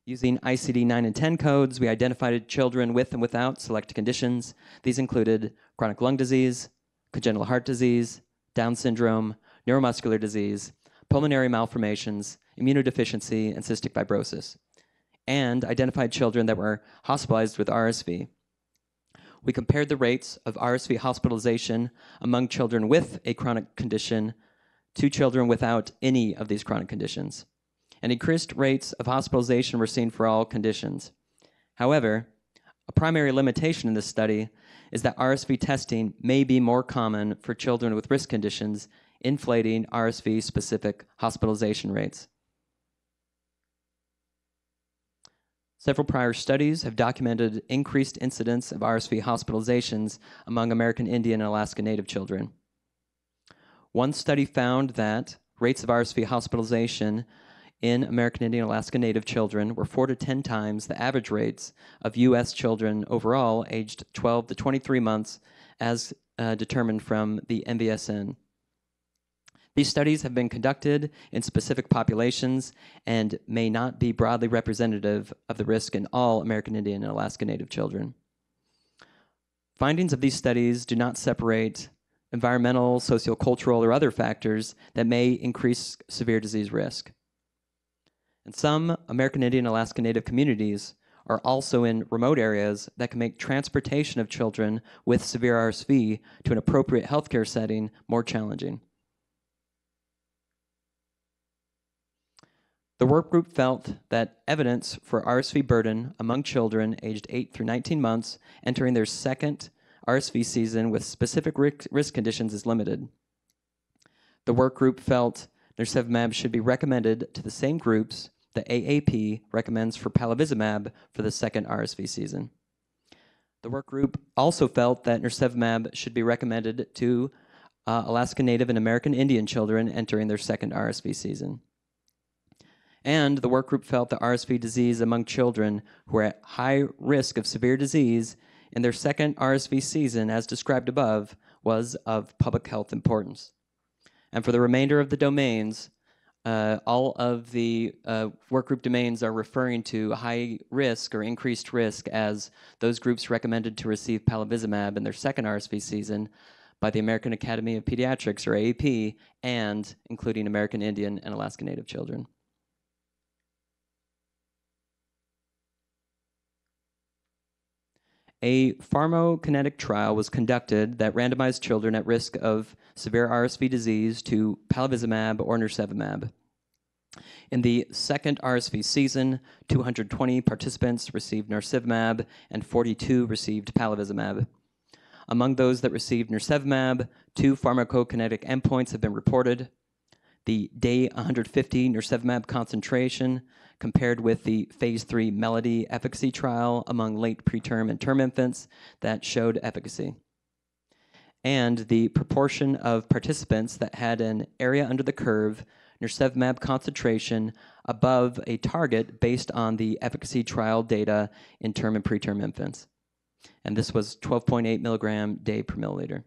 Using ICD 9 and 10 codes, we identified children with and without select conditions. These included chronic lung disease, congenital heart disease, Down syndrome, neuromuscular disease, pulmonary malformations, immunodeficiency, and cystic fibrosis, and identified children that were hospitalized with RSV. We compared the rates of RSV hospitalization among children with a chronic condition to children without any of these chronic conditions. And increased rates of hospitalization were seen for all conditions. However, a primary limitation in this study is that RSV testing may be more common for children with risk conditions, inflating RSV specific hospitalization rates. Several prior studies have documented increased incidence of RSV hospitalizations among American Indian and Alaska Native children. One study found that rates of RSV hospitalization in American Indian Alaska Native children were four to 10 times the average rates of U.S. children overall aged 12 to 23 months as uh, determined from the NVSN. These studies have been conducted in specific populations and may not be broadly representative of the risk in all American Indian and Alaska Native children. Findings of these studies do not separate environmental, sociocultural, or other factors that may increase severe disease risk. And some American Indian Alaska Native communities are also in remote areas that can make transportation of children with severe RSV to an appropriate healthcare setting more challenging. The work group felt that evidence for RSV burden among children aged 8 through 19 months entering their second RSV season with specific risk conditions is limited. The work group felt nirsevimab should be recommended to the same groups the AAP recommends for palivizumab for the second RSV season. The work group also felt that nirsevimab should be recommended to uh, Alaska Native and American Indian children entering their second RSV season. And the work group felt that RSV disease among children who are at high risk of severe disease in their second RSV season, as described above, was of public health importance. And for the remainder of the domains, uh, all of the uh, workgroup domains are referring to high risk or increased risk as those groups recommended to receive palivizumab in their second RSV season by the American Academy of Pediatrics, or AAP, and including American Indian and Alaska Native children. A pharmacokinetic trial was conducted that randomized children at risk of severe RSV disease to palivizumab or nirsevimab. In the second RSV season, 220 participants received nirsevimab and 42 received palivizumab. Among those that received nirsevimab, two pharmacokinetic endpoints have been reported. The day 150 nirsevimab concentration compared with the phase three MELODY efficacy trial among late preterm and term infants that showed efficacy. And the proportion of participants that had an area under the curve nirsevimab concentration above a target based on the efficacy trial data in term and preterm infants. And this was 12.8 milligram day per milliliter.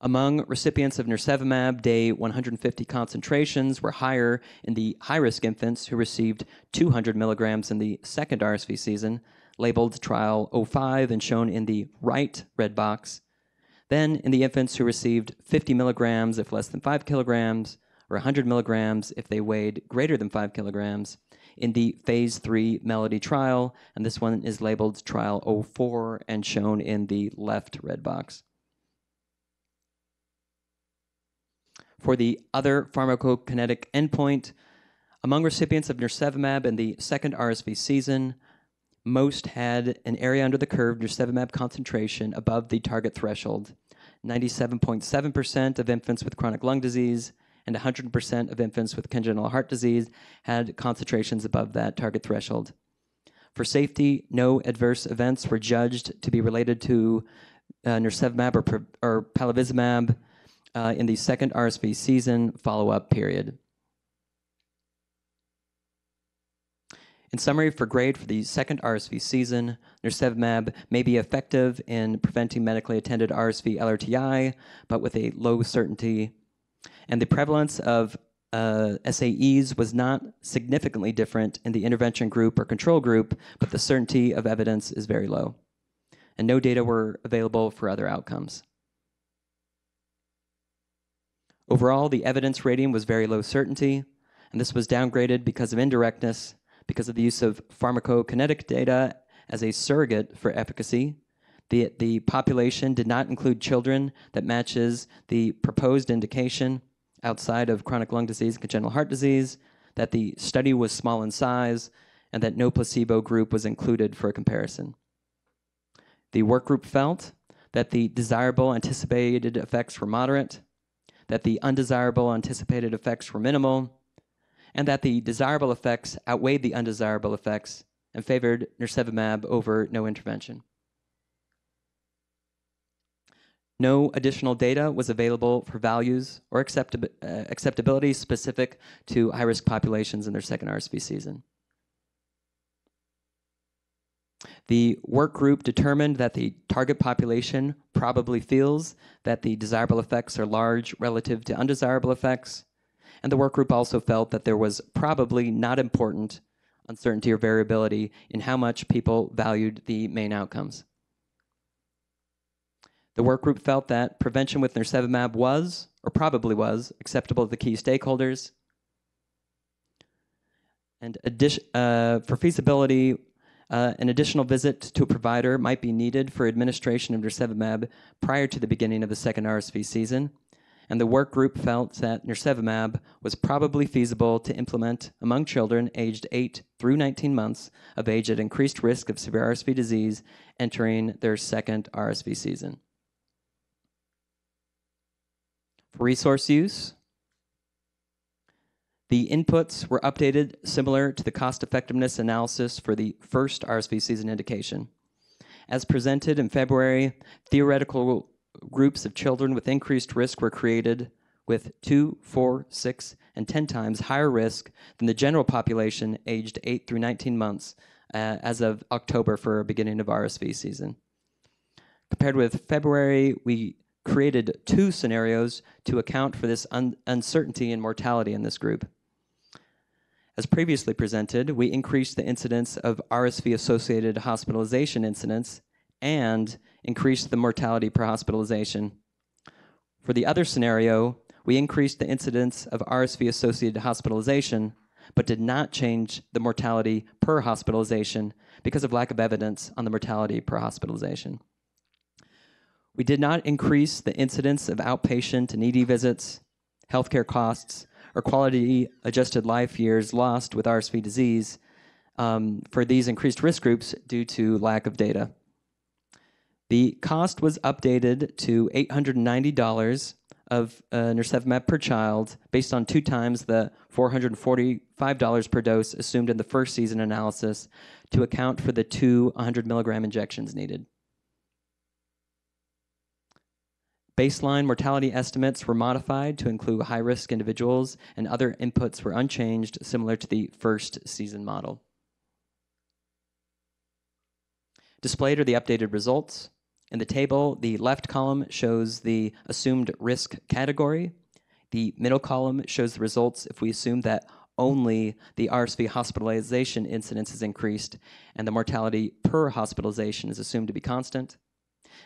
Among recipients of nirsevimab, day 150 concentrations were higher in the high-risk infants who received 200 milligrams in the second RSV season, labeled trial 05 and shown in the right red box. Then in the infants who received 50 milligrams if less than 5 kilograms, or 100 milligrams if they weighed greater than 5 kilograms in the phase 3 Melody trial, and this one is labeled trial 04 and shown in the left red box. For the other pharmacokinetic endpoint, among recipients of nirsevimab in the second RSV season, most had an area under the curve nirsevimab concentration above the target threshold. 97.7% of infants with chronic lung disease and 100% of infants with congenital heart disease had concentrations above that target threshold. For safety, no adverse events were judged to be related to uh, nirsevimab or, or palivizumab uh, in the second RSV season follow-up period. In summary, for grade for the second RSV season, nirsevimab may be effective in preventing medically attended RSV LRTI, but with a low certainty and the prevalence of uh, SAEs was not significantly different in the intervention group or control group, but the certainty of evidence is very low. And no data were available for other outcomes. Overall, the evidence rating was very low certainty, and this was downgraded because of indirectness, because of the use of pharmacokinetic data as a surrogate for efficacy. The, the population did not include children that matches the proposed indication outside of chronic lung disease and congenital heart disease, that the study was small in size, and that no placebo group was included for a comparison. The work group felt that the desirable anticipated effects were moderate, that the undesirable anticipated effects were minimal, and that the desirable effects outweighed the undesirable effects and favored nirsevimab over no intervention. No additional data was available for values or uh, acceptability specific to high-risk populations in their second RSV season. The work group determined that the target population probably feels that the desirable effects are large relative to undesirable effects, and the work group also felt that there was probably not important uncertainty or variability in how much people valued the main outcomes. The work group felt that prevention with nirsevimab was, or probably was, acceptable to the key stakeholders. And uh, for feasibility, uh, an additional visit to a provider might be needed for administration of nirsevimab prior to the beginning of the second RSV season. And the work group felt that nirsevimab was probably feasible to implement among children aged 8 through 19 months of age at increased risk of severe RSV disease entering their second RSV season. For resource use, the inputs were updated similar to the cost effectiveness analysis for the first RSV season indication. As presented in February, theoretical groups of children with increased risk were created with two, four, six, and 10 times higher risk than the general population aged 8 through 19 months uh, as of October for beginning of RSV season. Compared with February, we created two scenarios to account for this un uncertainty in mortality in this group. As previously presented, we increased the incidence of RSV-associated hospitalization incidents and increased the mortality per hospitalization. For the other scenario, we increased the incidence of RSV-associated hospitalization, but did not change the mortality per hospitalization because of lack of evidence on the mortality per hospitalization. We did not increase the incidence of outpatient and ED visits, healthcare costs, or quality adjusted life years lost with RSV disease um, for these increased risk groups due to lack of data. The cost was updated to $890 of uh, nirsevimab per child based on two times the $445 per dose assumed in the first season analysis to account for the two 100 milligram injections needed. Baseline mortality estimates were modified to include high-risk individuals, and other inputs were unchanged, similar to the first season model. Displayed are the updated results. In the table, the left column shows the assumed risk category. The middle column shows the results if we assume that only the RSV hospitalization incidence is increased and the mortality per hospitalization is assumed to be constant.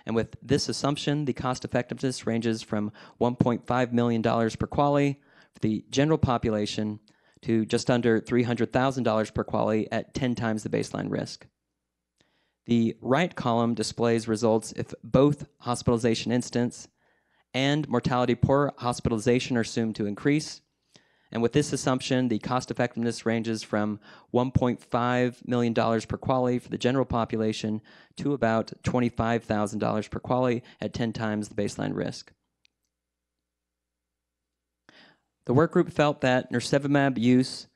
And with this assumption, the cost effectiveness ranges from $1.5 million per QALY for the general population to just under $300,000 per QALY at 10 times the baseline risk. The right column displays results if both hospitalization incidence and mortality per hospitalization are assumed to increase. And with this assumption, the cost effectiveness ranges from $1.5 million per QALY for the general population to about $25,000 per QALY at 10 times the baseline risk. The work group felt that nirsevimab use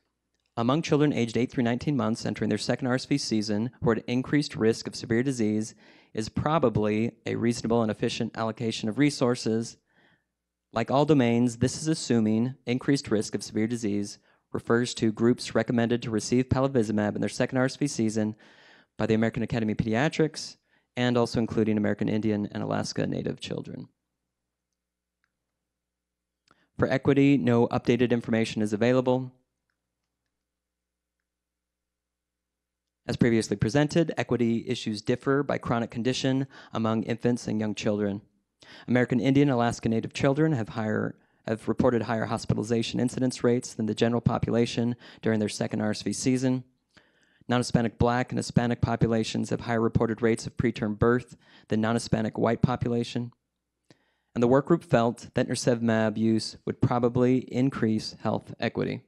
among children aged 8 through 19 months entering their second RSV season who are at increased risk of severe disease is probably a reasonable and efficient allocation of resources. Like all domains, this is assuming increased risk of severe disease refers to groups recommended to receive palivizumab in their second RSV season by the American Academy of Pediatrics and also including American Indian and Alaska Native children. For equity, no updated information is available. As previously presented, equity issues differ by chronic condition among infants and young children. American Indian Alaska Native children have higher have reported higher hospitalization incidence rates than the general population during their second RSV season. Non-Hispanic Black and Hispanic populations have higher reported rates of preterm birth than non-Hispanic white population. And the work group felt that nirsevimab use would probably increase health equity.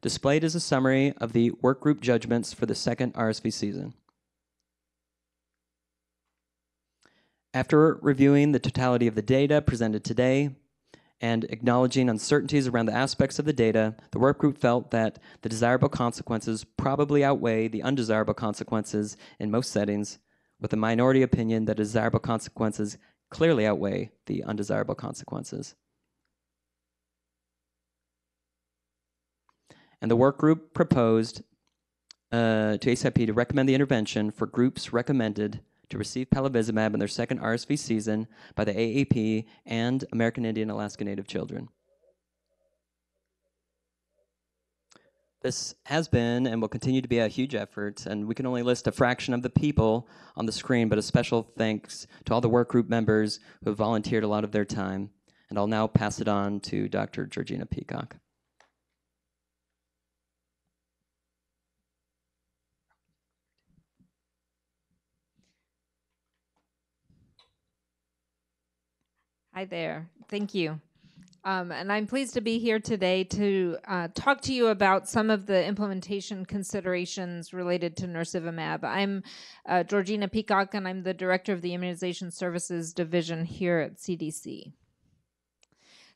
Displayed is a summary of the workgroup judgments for the second RSV season. After reviewing the totality of the data presented today and acknowledging uncertainties around the aspects of the data, the workgroup felt that the desirable consequences probably outweigh the undesirable consequences in most settings, with a minority opinion that desirable consequences clearly outweigh the undesirable consequences. And the work group proposed uh, to ACIP to recommend the intervention for groups recommended to receive palivizumab in their second RSV season by the AAP and American Indian Alaska Native children. This has been and will continue to be a huge effort, and we can only list a fraction of the people on the screen, but a special thanks to all the work group members who have volunteered a lot of their time. And I'll now pass it on to Dr. Georgina Peacock. Hi there. Thank you. Um, and I'm pleased to be here today to uh, talk to you about some of the implementation considerations related to nirsevimab. I'm uh, Georgina Peacock, and I'm the director of the Immunization Services Division here at CDC.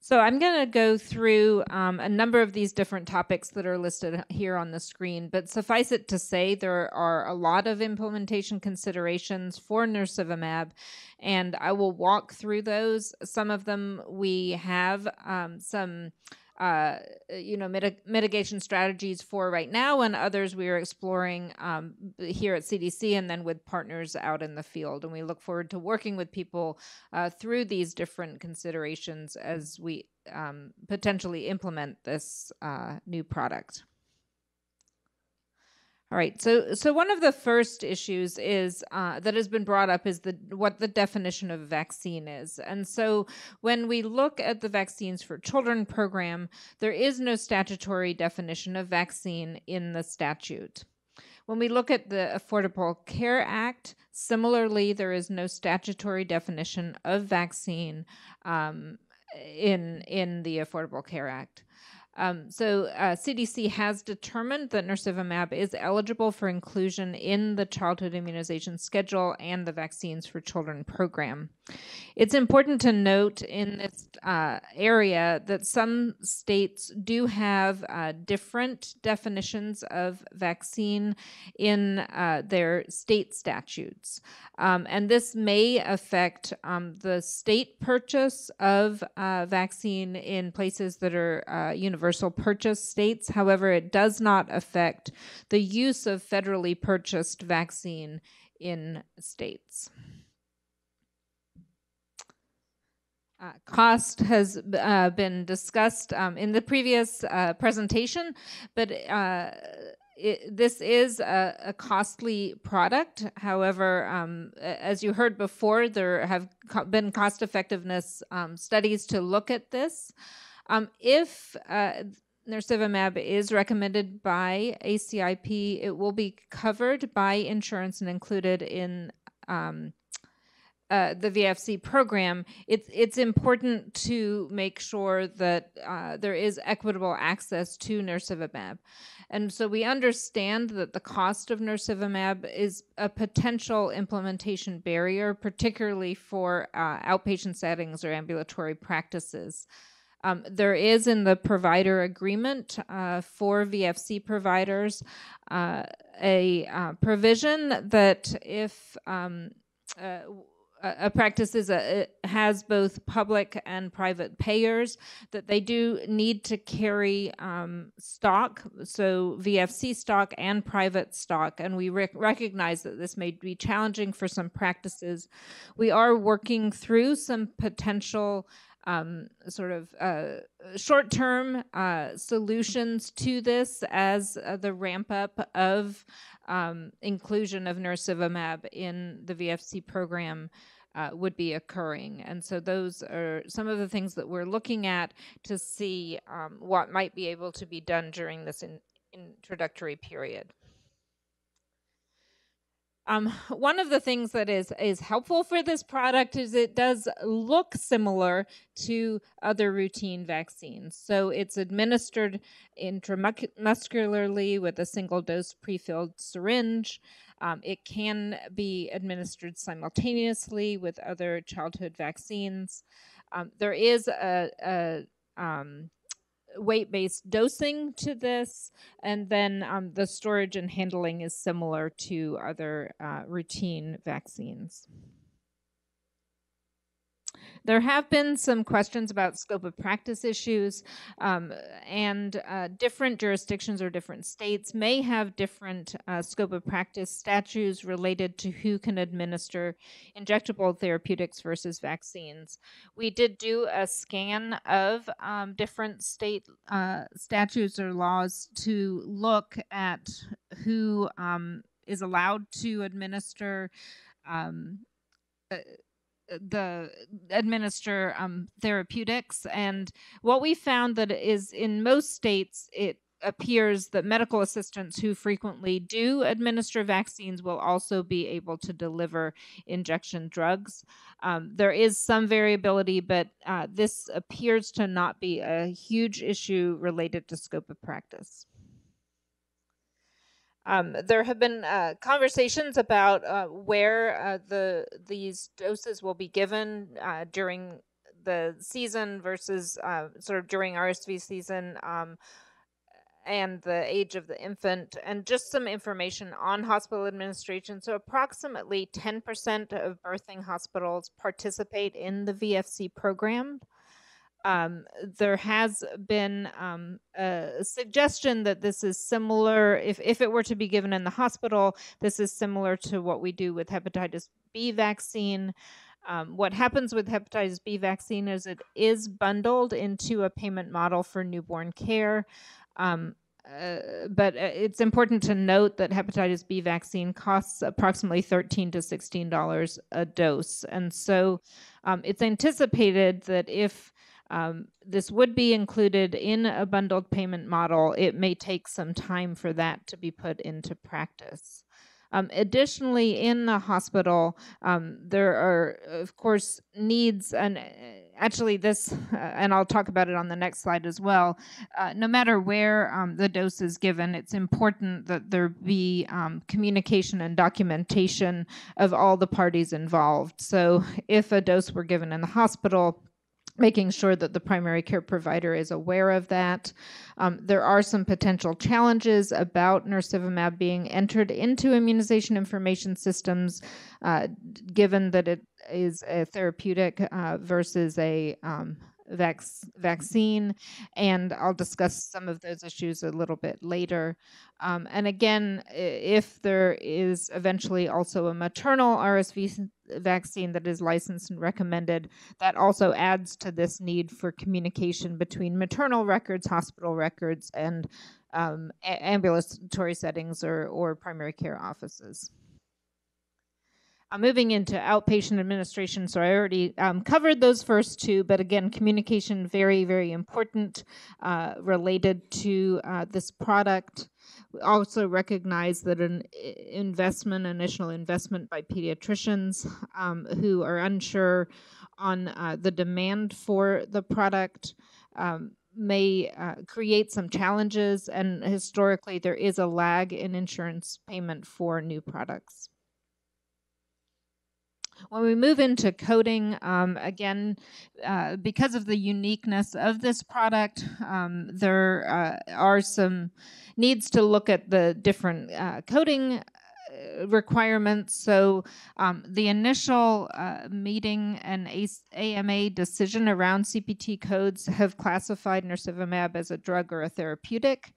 So I'm going to go through um, a number of these different topics that are listed here on the screen, but suffice it to say there are a lot of implementation considerations for nirsevimab, and I will walk through those. Some of them we have um, some uh, you know, mitig- mitigation strategies for right now, and others we are exploring um, here at CDC and then with partners out in the field. And we look forward to working with people uh, through these different considerations as we um, potentially implement this uh, new product. All right. So, so one of the first issues is uh, that has been brought up is the what the definition of vaccine is. And so, when we look at the Vaccines for Children program, there is no statutory definition of vaccine in the statute. When we look at the Affordable Care Act, similarly, there is no statutory definition of vaccine um, in in the Affordable Care Act. Um, so uh, CDC has determined that nirsevimab is eligible for inclusion in the childhood immunization schedule and the Vaccines for Children program. It's important to note in this uh, area that some states do have uh, different definitions of vaccine in uh, their state statutes. Um, and this may affect um, the state purchase of uh, vaccine in places that are uh, universal purchase states. However, it does not affect the use of federally purchased vaccine in states. Uh, cost has uh, been discussed um, in the previous uh, presentation, but uh, it, this is a, a, costly product. However, um, as you heard before, there have co been cost effectiveness um, studies to look at this. Um, if uh, Nirsevimab is recommended by ACIP, it will be covered by insurance and included in um, uh, the VFC program, it's it's important to make sure that uh, there is equitable access to Nirsevimab. And so we understand that the cost of Nirsevimab is a potential implementation barrier, particularly for uh, outpatient settings or ambulatory practices. Um, there is in the provider agreement uh, for VFC providers uh, a uh, provision that if um, uh, a practice is a, has both public and private payers that they do need to carry um, stock so vfc stock and private stock. And we rec- recognize that this may be challenging for some practices. We are working through some potential um, sort of uh, short term uh, solutions to this as uh, the ramp up of um, inclusion of Nirsevimab in the VFC program uh, would be occurring. And so those are some of the things that we're looking at to see um, what might be able to be done during this in, introductory period. Um, one of the things that is is helpful for this product is it does look similar to other routine vaccines. So it's administered intramuscularly with a single dose pre-filled syringe. Um, it can be administered simultaneously with other childhood vaccines. Um, there is a, a um, weight based dosing to this, and then um, the storage and handling is similar to other uh, routine vaccines. There have been some questions about scope of practice issues, um, and uh, different jurisdictions or different states may have different uh, scope of practice statutes related to who can administer injectable therapeutics versus vaccines. We did do a scan of um, different state uh, statutes or laws to look at who um, is allowed to administer. The administer um, therapeutics and what we found that is in most states it appears that medical assistants who frequently do administer vaccines will also be able to deliver injection drugs. Um, there is some variability, but uh, this appears to not be a huge issue related to scope of practice. Um, there have been uh, conversations about uh, where uh, the these doses will be given uh, during the season versus uh, sort of during RSV season, um, and the age of the infant, and just some information on hospital administration. So, approximately 10% of birthing hospitals participate in the VFC program um, there has been um, a suggestion that this is similar, if, if it were to be given in the hospital, this is similar to what we do with hepatitis B vaccine. Um, what happens with hepatitis B vaccine is it is bundled into a payment model for newborn care. Um, uh, but uh, it's important to note that hepatitis B vaccine costs approximately 13 to 16 dollars a dose, and so um, it's anticipated that if um, this would be included in a bundled payment model. It may take some time for that to be put into practice. Um, additionally, in the hospital, um, there are, of course, needs, and uh, actually, this, uh, and I'll talk about it on the next slide as well. Uh, no matter where um, the dose is given, it's important that there be um, communication and documentation of all the parties involved. So, if a dose were given in the hospital, making sure that the primary care provider is aware of that. Um, there are some potential challenges about Nirsevimab being entered into immunization information systems, uh, given that it is a therapeutic uh, versus a um, vac- vaccine, and I'll discuss some of those issues a little bit later. Um, and again, if there is eventually also a maternal RSV vaccine that is licensed and recommended, that also adds to this need for communication between maternal records, hospital records, and um, ambulatory settings or, or primary care offices. I'm moving into outpatient administration, so I already um, covered those first two, but again, communication very, very important uh, related to uh, this product. We also recognize that an investment, initial investment by pediatricians um, who are unsure on uh, the demand for the product um, may uh, create some challenges, and historically, there is a lag in insurance payment for new products. When we move into coding, um, again, uh, because of the uniqueness of this product, um, there uh, are some needs to look at the different uh, coding requirements. So um, the initial uh, meeting and AMA decision around CPT codes have classified nirsevimab as a drug or a therapeutic.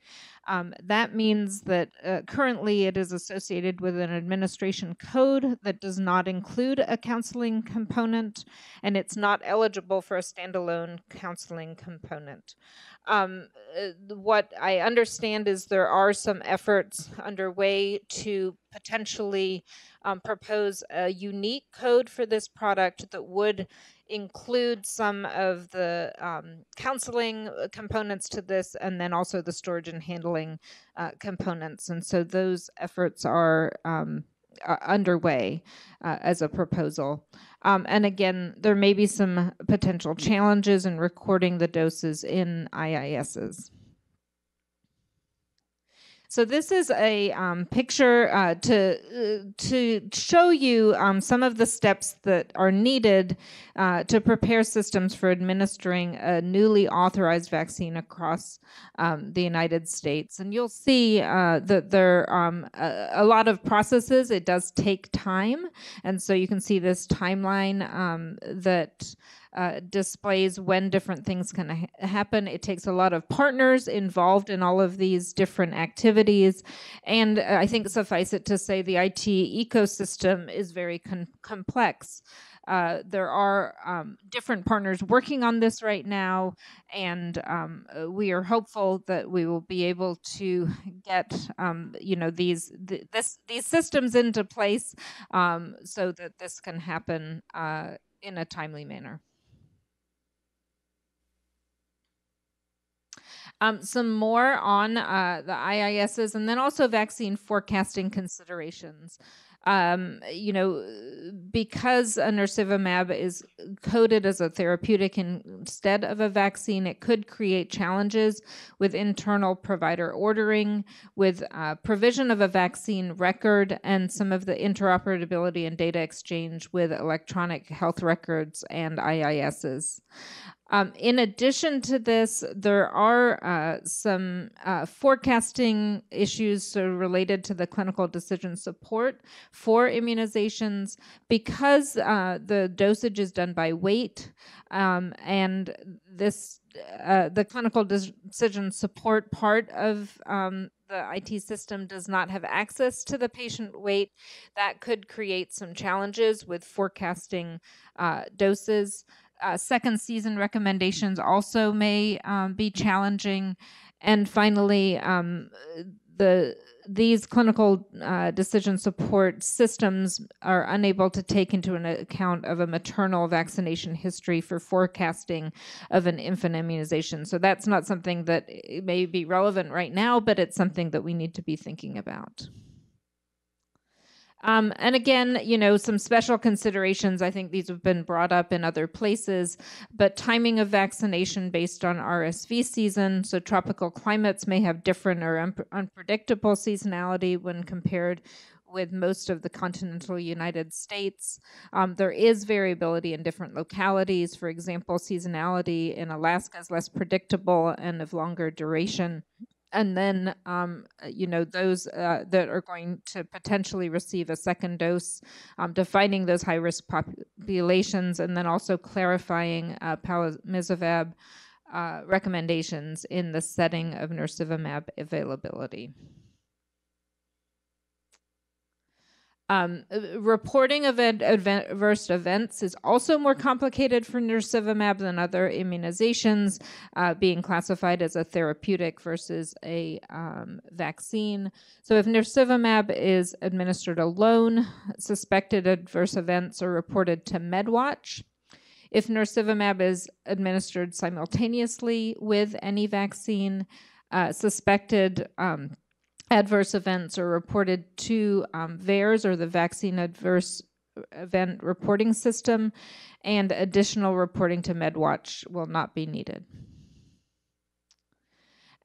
Um, that means that uh, currently it is associated with an administration code that does not include a counseling component, and it's not eligible for a standalone counseling component. Um, uh, what I understand is there are some efforts underway to potentially um, propose a unique code for this product that would include some of the um, counseling uh, components to this and then also the storage and handling uh, components. And so those efforts are um, underway uh, as a proposal. Um, and again, there may be some potential challenges in recording the doses in IISs. So this is a um, picture uh, to uh, to show you um, some of the steps that are needed uh, to prepare systems for administering a newly authorized vaccine across um, the United States. And you'll see uh, that there are um, a, a, lot of processes. It does take time, and so you can see this timeline um, that uh, displays when different things can ha- happen. It takes a lot of partners involved in all of these different activities. And I think suffice it to say, the IT ecosystem is very con- complex. Uh, there are um, different partners working on this right now, and um, we are hopeful that we will be able to get um, you know these th- this these systems into place um, so that this can happen uh, in a timely manner. Um, some more on uh, the IISs and then also vaccine forecasting considerations. Um, you know, because a nirsevimab is coded as a therapeutic instead of a vaccine, it could create challenges with internal provider ordering, with uh, provision of a vaccine record, and some of the interoperability and data exchange with electronic health records and IISs. Um, in addition to this, there are uh, some uh, forecasting issues related to the clinical decision support for immunizations because uh, the dosage is done by weight, um, and this uh, the clinical decision support part of um, the IT system does not have access to the patient weight. That could create some challenges with forecasting uh, doses uh, second season recommendations also may um, be challenging. And finally, um, the these clinical uh, decision support systems are unable to take into an account of a maternal vaccination history for forecasting of an infant immunization. So that's not something that may be relevant right now, but it's something that we need to be thinking about. Um, and again, you know, some special considerations. I think these have been brought up in other places, but timing of vaccination based on RSV season. So, tropical climates may have different or un- unpredictable seasonality when compared with most of the continental United States. Um, there is variability in different localities. For example, seasonality in Alaska is less predictable and of longer duration and then um, uh, you know those uh, that are going to potentially receive a second dose, um, defining those high risk populations, and then also clarifying uh, palivizumab uh, recommendations in the setting of nirsevimab availability. Um, uh, reporting of ad- adverse events is also more complicated for nirsevimab than other immunizations, uh, being classified as a therapeutic versus a um, vaccine. So, if nirsevimab is administered alone, suspected adverse events are reported to MedWatch. If nirsevimab is administered simultaneously with any vaccine, uh, suspected um, adverse events are reported to um, VAERS or the Vaccine Adverse Event Reporting System, and additional reporting to MedWatch will not be needed.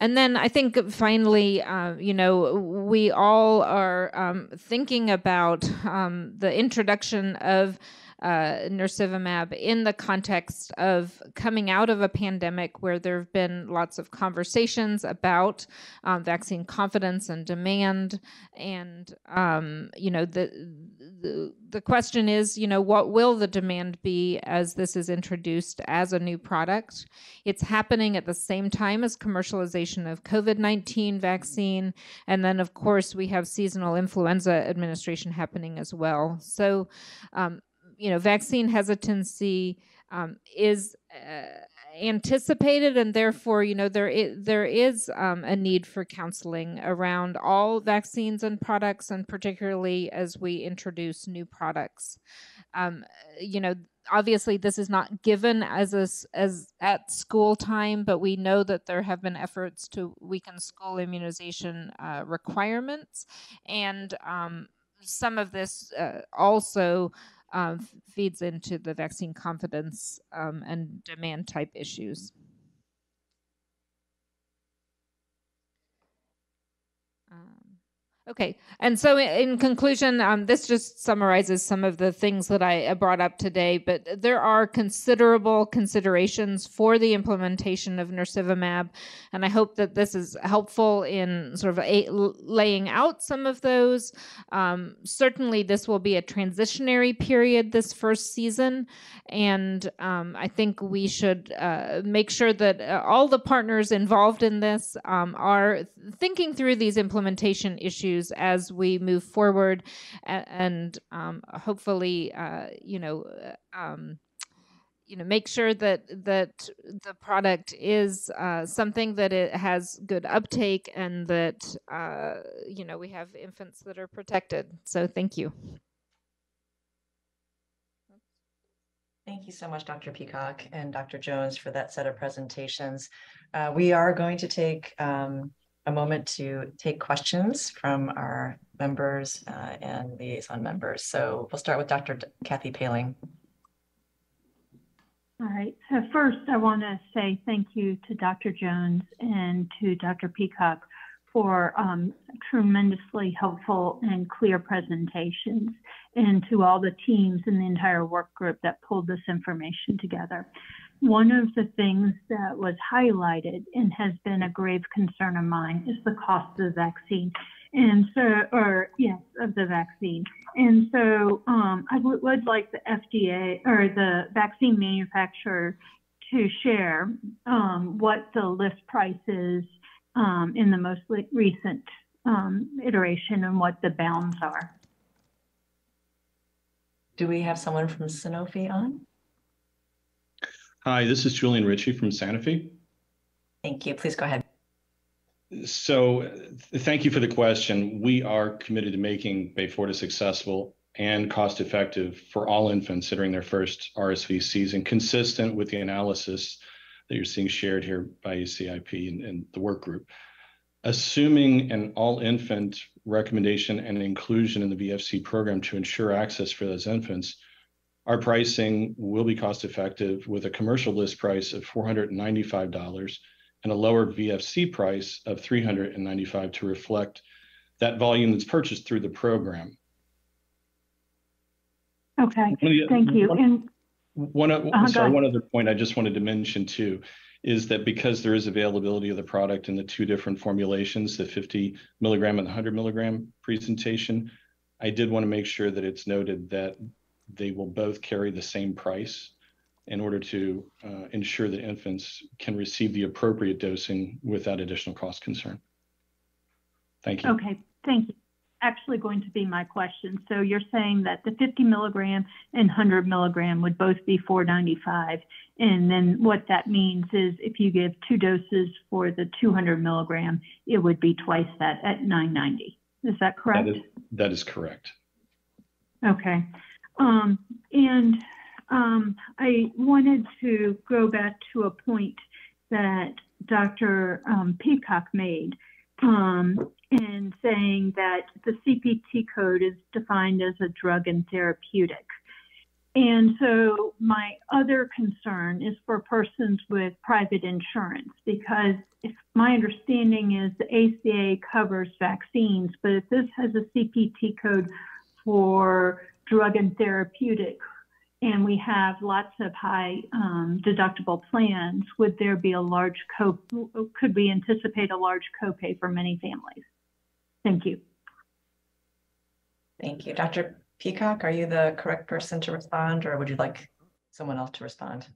And then I think finally, uh, you know, we all are um, thinking about um, the introduction of uh, in the context of coming out of a pandemic where there have been lots of conversations about um, vaccine confidence and demand. And, um, you know, the, the, the question is, you know, what will the demand be as this is introduced as a new product? It's happening at the same time as commercialization of COVID 19 vaccine. And then, of course, we have seasonal influenza administration happening as well. So, um, you know, vaccine hesitancy um, is uh, anticipated, and therefore, you know, there is, there is um, a need for counseling around all vaccines and products, and particularly as we introduce new products. Um, you know, obviously this is not given as a, as at school time, but we know that there have been efforts to weaken school immunization uh, requirements, and um, some of this uh, also um, feeds into the vaccine confidence um, and demand type issues. Okay, and so in conclusion, um, this just summarizes some of the things that I brought up today, but there are considerable considerations for the implementation of nirsevimab, and I hope that this is helpful in sort of a, laying out some of those. Um, certainly, this will be a transitionary period this first season, and um, I think we should uh, make sure that uh, all the partners involved in this um, are thinking through these implementation issues issues as we move forward and, um, hopefully, uh, you know, uh, um, you know, make sure that that the product is uh, something that it has good uptake and that uh, you know we have infants that are protected. So thank you. Thank you so much, Dr. Peacock and Dr. Jones for that set of presentations. Uh, we are going to take um, a moment to take questions from our members uh, and liaison members. So we'll start with Dr. Kathy Poehling. All right. So first, I want to say thank you to Dr. Jones and to Dr. Peacock for um, tremendously helpful and clear presentations, and to all the teams and the entire work group that pulled this information together. One of the things that was highlighted and has been a grave concern of mine is the cost of the vaccine. And so, or yes, of the vaccine. And so um, I would, would like the FDA or the vaccine manufacturer to share um, what the list price is um, in the most recent um, iteration and what the bounds are. Do we have someone from Sanofi on? Hi, this is Julian Ritchie from Sanofi. Thank you. Please go ahead. So thank you for the question. We are committed to making Beyfortus accessible and cost effective for all infants entering their first RSV season, consistent with the analysis that you're seeing shared here by ACIP and, and the work group. Assuming an all infant recommendation and inclusion in the VFC program to ensure access for those infants, our pricing will be cost effective with a commercial list price of $495 and a lower VFC price of $395 to reflect that volume that's purchased through the program. Okay, thank you. One, and one, uh, uh, sorry, one other point I just wanted to mention too is that because there is availability of the product in the two different formulations, the 50 milligram and the 100 milligram presentation, I did want to make sure that it's noted that they will both carry the same price in order to uh, ensure that infants can receive the appropriate dosing without additional cost concern. Thank you. Okay, thank you. Actually going to be my question. So you're saying that the 50 milligram and 100 milligram would both be 495. And then what that means is if you give two doses for the 200 milligram, it would be twice that at 990. Is that correct? That is, that is correct. Okay. Um, and um, I wanted to go back to a point that Dr. Um, Peacock made um, in saying that the CPT code is defined as a drug and therapeutic. And so my other concern is for persons with private insurance, because if my understanding is the ACA covers vaccines, but if this has a CPT code for drug and therapeutic, and we have lots of high um, deductible plans, would there be a large co? Could we anticipate a large copay for many families? Thank you. Thank you. Dr. Peacock, are you the correct person to respond or would you like someone else to respond?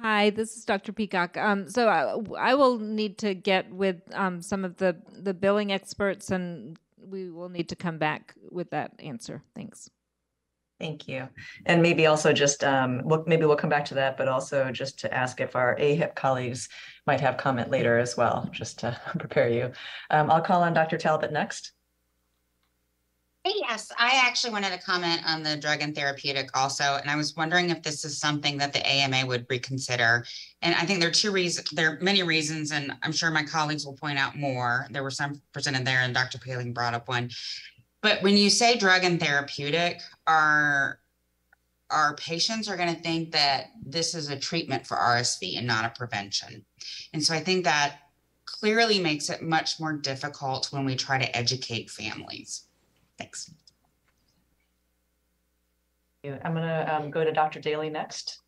Hi, this is Dr. Peacock. Um, so I, I, will need to get with um, some of the, the billing experts and we will need to come back with that answer. Thanks. Thank you. And maybe also just, um, we'll, maybe we'll come back to that, but also just to ask if our AHIP colleagues might have comment later as well, just to prepare you. Um, I'll call on Dr. Talbot next. Yes, I actually wanted to comment on the drug and therapeutic also, and I was wondering if this is something that the AMA would reconsider. And I think there are two reasons, there are many reasons, and I'm sure my colleagues will point out more. There were some presented there, and Dr. Poehling brought up one. But when you say drug and therapeutic, our our patients are going to think that this is a treatment for RSV and not a prevention. And so I think that clearly makes it much more difficult when we try to educate families. Thanks. I'm going to um, go to Dr. Daley next.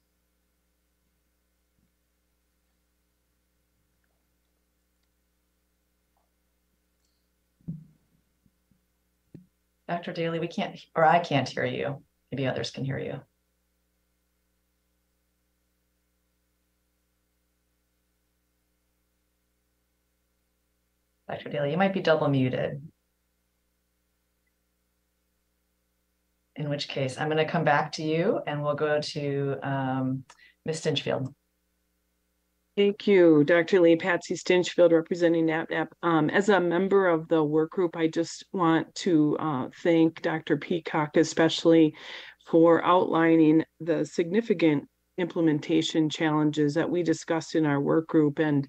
Dr. Daley, we can't, or I can't hear you. Maybe others can hear you. Dr. Daley, you might be double muted. In which case, I'm going to come back to you and we'll go to um, Ms. Stinchfield. Thank you, Dr. Lee. Patsy Stinchfield representing NAPNAP. Um, as a member of the work group, I just want to uh, thank Dr. Peacock especially for outlining the significant implementation challenges that we discussed in our work group and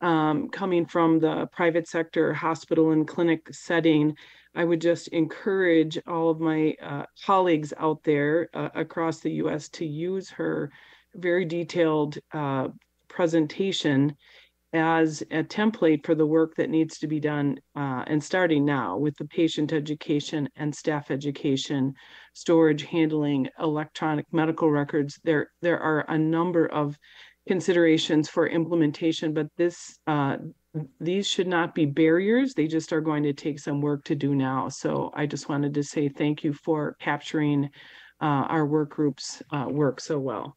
um, coming from the private sector hospital and clinic setting, I would just encourage all of my uh, colleagues out there uh, across the US to use her very detailed uh, presentation as a template for the work that needs to be done uh, and starting now with the patient education and staff education, storage, handling, electronic medical records. There, there are a number of considerations for implementation, but this uh, these should not be barriers. They just are going to take some work to do now. So I just wanted to say thank you for capturing uh, our work group's uh, work so well.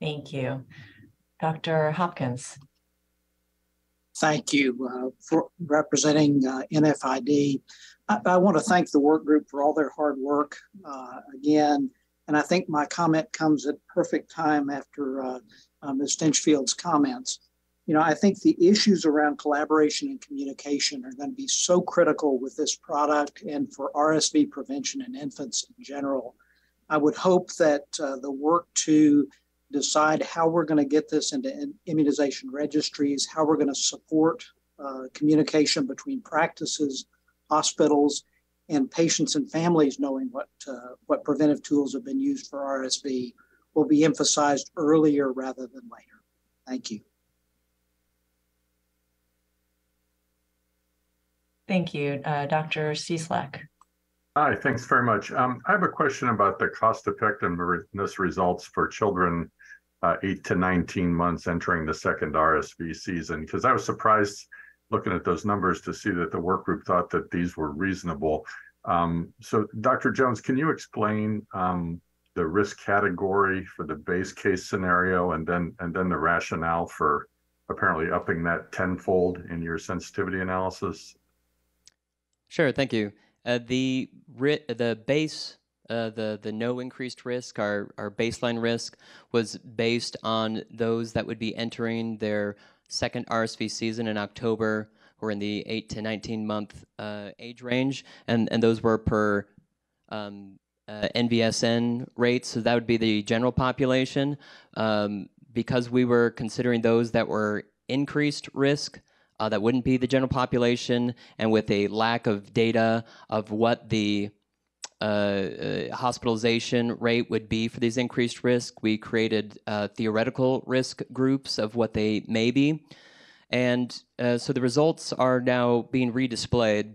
Thank you. Dr. Hopkins. Thank you uh, for representing uh, NFID. I, I, want to thank the work group for all their hard work uh, again. And I think my comment comes at perfect time after uh, uh, Ms. Stinchfield's comments. You know, I think the issues around collaboration and communication are going to be so critical with this product and for RSV prevention in infants in general. I would hope that uh, the work to decide how we're going to get this into immunization registries, how we're going to support uh, communication between practices, hospitals, and patients and families knowing what uh, what preventive tools have been used for RSV will be emphasized earlier rather than later. Thank you. Thank you, uh, Dr. Cieslak. Hi, thanks very much. Um, I have a question about the cost effectiveness results for children uh, eight to 19 months entering the second RSV season, because I was surprised looking at those numbers to see that the work group thought that these were reasonable. Um, so Dr. Jones, can you explain um, the risk category for the base case scenario and then and then the rationale for apparently upping that tenfold in your sensitivity analysis? Sure, thank you. Uh, the the base uh, the the no increased risk, our our baseline risk was based on those that would be entering their second RSV season in October or in the eight to 19 month uh, age range, and and those were per um, uh, NVSN rates. So that would be the general population. Um, because we were considering those that were increased risk, uh, that wouldn't be the general population, and with a lack of data of what the uh, uh, hospitalization rate would be for these increased risk, we created uh, theoretical risk groups of what they may be. And uh, so the results are now being redisplayed.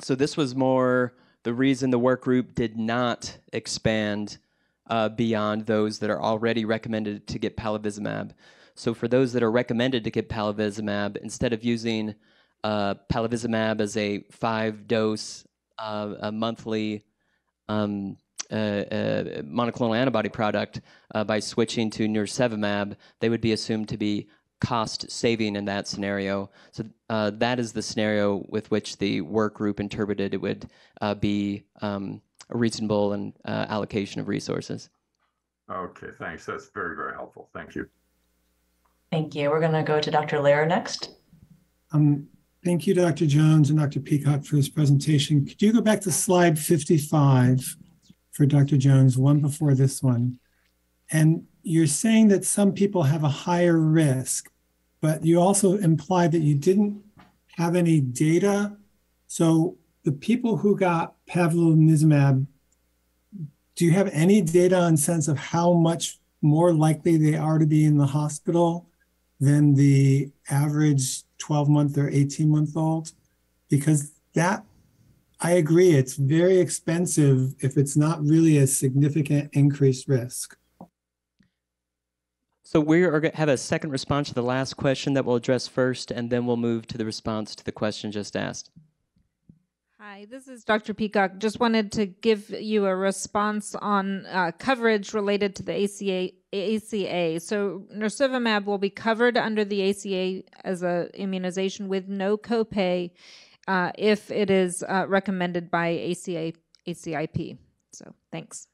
So this was more the reason the work group did not expand uh, beyond those that are already recommended to get palivizumab. So for those that are recommended to get palivizumab, instead of using uh, palivizumab as a five dose, uh, a monthly um, uh, uh, monoclonal antibody product, uh, by switching to nirsevimab, they would be assumed to be cost saving in that scenario. So uh, that is the scenario with which the work group interpreted it would uh, be um, a reasonable and uh, allocation of resources. Okay, thanks. That's very, very helpful. Thank you. Thank you. We're going to go to Dr. Loehr next. Um, thank you, Dr. Jones and Dr. Peacock for this presentation. Could you go back to slide 55 for Dr. Jones, one before this one? And you're saying that some people have a higher risk, but you also implied that you didn't have any data. So the people who got palivizumab, do you have any data on sense of how much more likely they are to be in the hospital than the average 12 month or 18 month old? Because that, I agree, it's very expensive if it's not really a significant increased risk. So we are going to have a second response to the last question that we'll address first, and then we'll move to the response to the question just asked. Hi, this is Dr. Peacock. Just wanted to give you a response on uh, coverage related to the ACA. ACA. So nirsevimab will be covered under the ACA as a immunization with no copay uh, if it is uh, recommended by ACA ACIP. So thanks.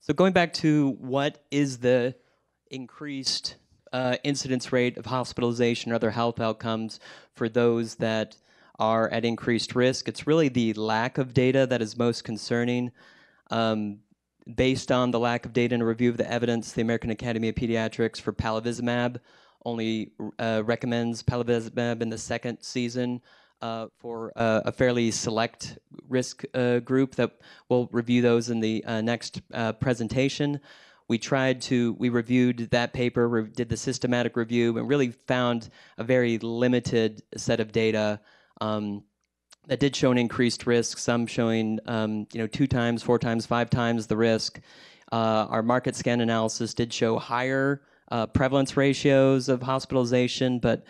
So going back to what is the increased uh, incidence rate of hospitalization or other health outcomes for those that are at increased risk, it's really the lack of data that is most concerning. Um, based on the lack of data and a review of the evidence, the American Academy of Pediatrics for palivizumab only uh, recommends palivizumab in the second season uh, for uh, a fairly select risk uh, group that we'll review those in the uh, next uh, presentation. We tried to, we reviewed that paper, re did the systematic review, and really found a very limited set of data um, that did show an increased risk, some showing, um, you know, two times, four times, five times the risk. our MarketScan analysis did show higher prevalence ratios of hospitalization, but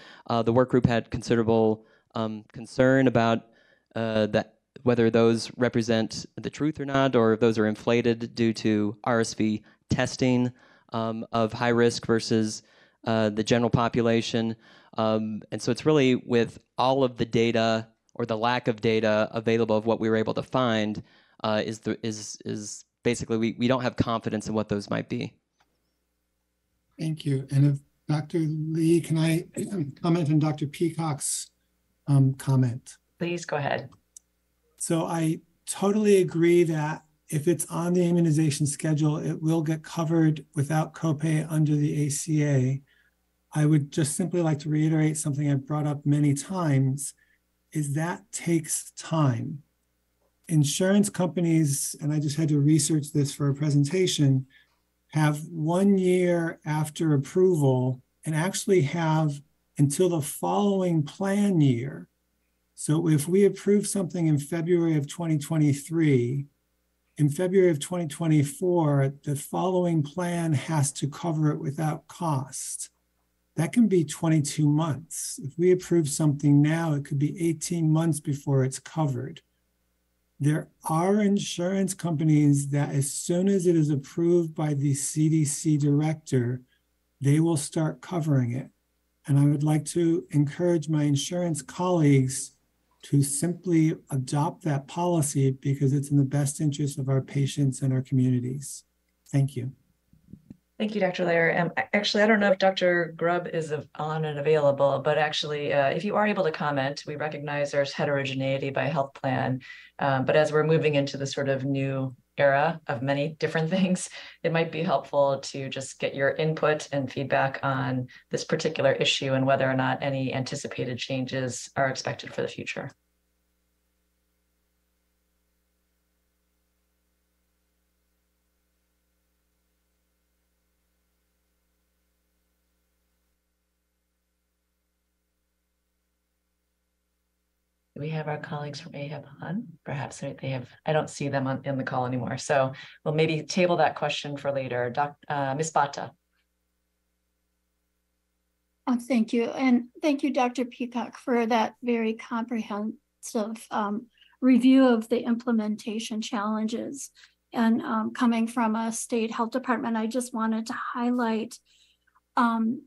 the work group had considerable um, concern about uh, that whether those represent the truth or not, or if those are inflated due to RSV testing um, of high risk versus uh, the general population. Um, and so it's really with all of the data or the lack of data available of what we were able to find uh, is the is is basically we, we don't have confidence in what those might be. Thank you. And if Dr. Lee, can I comment on Dr. Peacock's um, comment. Please go ahead. So I totally agree that if it's on the immunization schedule, it will get covered without copay under the ACA. I would just simply like to reiterate something I've brought up many times is that takes time. Insurance companies, and I just had to research this for a presentation, have one year after approval and actually have until the following plan year. So if we approve something in February of 2023, in February of 2024, the following plan has to cover it without cost. That can be 22 months. If we approve something now, it could be 18 months before it's covered. There are insurance companies that, as soon as it is approved by the CDC director, they will start covering it. And I would like to encourage my insurance colleagues to simply adopt that policy because it's in the best interest of our patients and our communities. Thank you. Thank you, Dr. Loehr. Um, actually, I don't know if Dr. Grubb is on and available, but actually, uh, if you are able to comment, we recognize there's heterogeneity by health plan. Um, but as we're moving into the sort of new era of many different things, it might be helpful to just get your input and feedback on this particular issue and whether or not any anticipated changes are expected for the future. We have our colleagues from AHIP on? Perhaps they have, I don't see them on, in the call anymore. So we'll maybe table that question for later. Doc, uh, Ms. Bahta. Oh, thank you. And thank you, Dr. Peacock, for that very comprehensive um, review of the implementation challenges. And um, coming from a state health department, I just wanted to highlight um,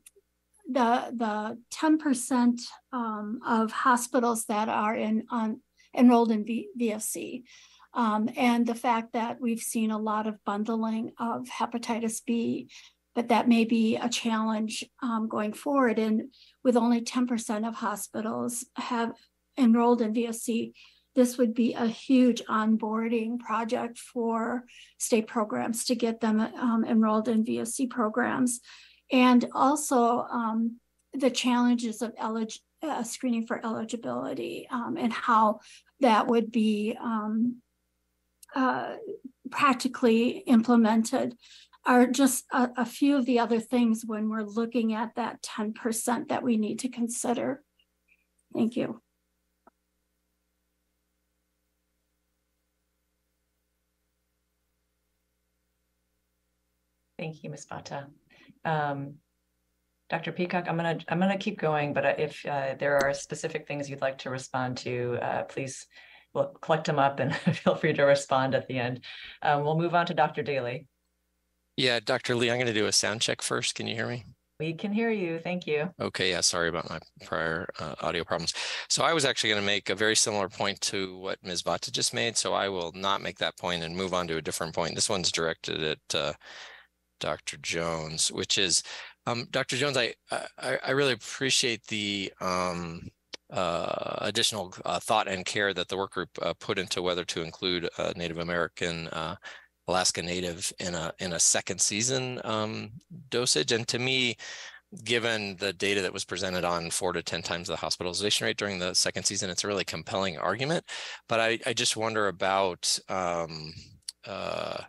the the 10% um, of hospitals that are in on enrolled in v, VFC. Um, and the fact that we've seen a lot of bundling of hepatitis B, but that may be a challenge um, going forward. And with only 10% of hospitals have enrolled in VFC, this would be a huge onboarding project for state programs to get them um, enrolled in VFC programs and also um, the challenges of elig- uh, screening for eligibility um, and how that would be um, uh, practically implemented are just a, a, few of the other things when we're looking at that 10% that we need to consider. Thank you. Thank you, Ms. Bahta. Um, Dr. Peacock, I'm gonna I'm gonna keep going, but uh, if uh, there are specific things you'd like to respond to, uh, please we'll collect them up and feel free to respond at the end. Um, we'll move on to Dr. Daley. Yeah, Dr. Lee, I'm going to do a sound check first. Can you hear me? We can hear you. Thank you. Okay. Yeah. Sorry about my prior uh, audio problems. So I was actually going to make a very similar point to what Ms. Bahta just made. So I will not make that point and move on to a different point. This one's directed at uh, Dr. Jones, which is, um, Dr. Jones, I, I, I really appreciate the um, uh, additional uh, thought and care that the work group uh, put into whether to include Native American uh, Alaska Native in a in a second season um, dosage. And to me, given the data that was presented on four to 10 times the hospitalization rate during the second season, it's a really compelling argument. But I, I just wonder about um, uh,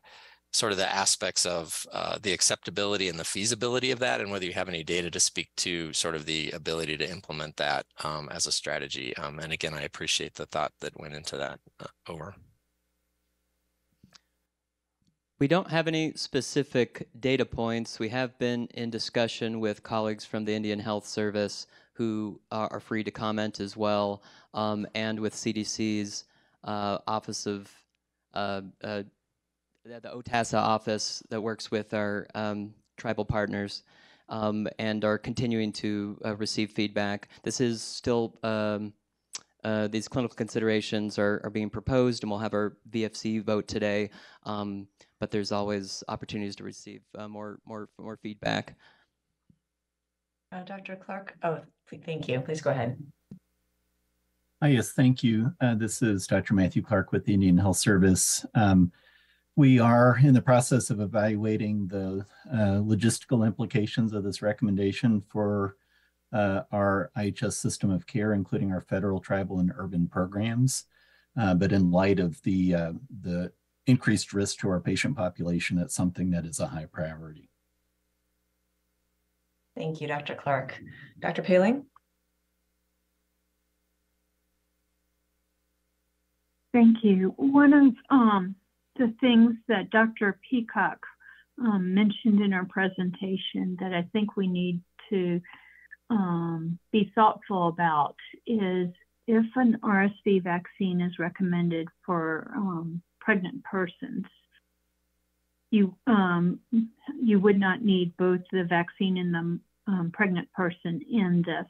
sort of the aspects of uh, the acceptability and the feasibility of that, and whether you have any data to speak to sort of the ability to implement that um, as a strategy. Um, and again, I appreciate the thought that went into that. Uh, over. We don't have any specific data points. We have been in discussion with colleagues from the Indian Health Service who uh, are free to comment as well, um, and with CDC's uh, Office of uh, uh the, the OTASA office that works with our um, tribal partners um, and are continuing to uh, receive feedback. This is still, um, uh, these clinical considerations are, are being proposed and we'll have our VFC vote today, um, but there's always opportunities to receive uh, more, more, more feedback. Uh, Dr. Clark, oh, thank you. Please go ahead. Hi, yes, thank you. Uh, this is Dr. Matthew Clark with the Indian Health Service. Um, we are in the process of evaluating the uh, logistical implications of this recommendation for uh, our IHS system of care, including our federal, tribal, and urban programs. Uh, but in light of the, uh, the increased risk to our patient population, it's something that is a high priority. Thank you, Dr. Clark. Dr. Poehling? Thank you. One of um, the things that Dr. Peacock um, mentioned in our presentation that I think we need to um, be thoughtful about is if an RSV vaccine is recommended for um, pregnant persons, you um, you would not need both the vaccine and the um, pregnant person in this,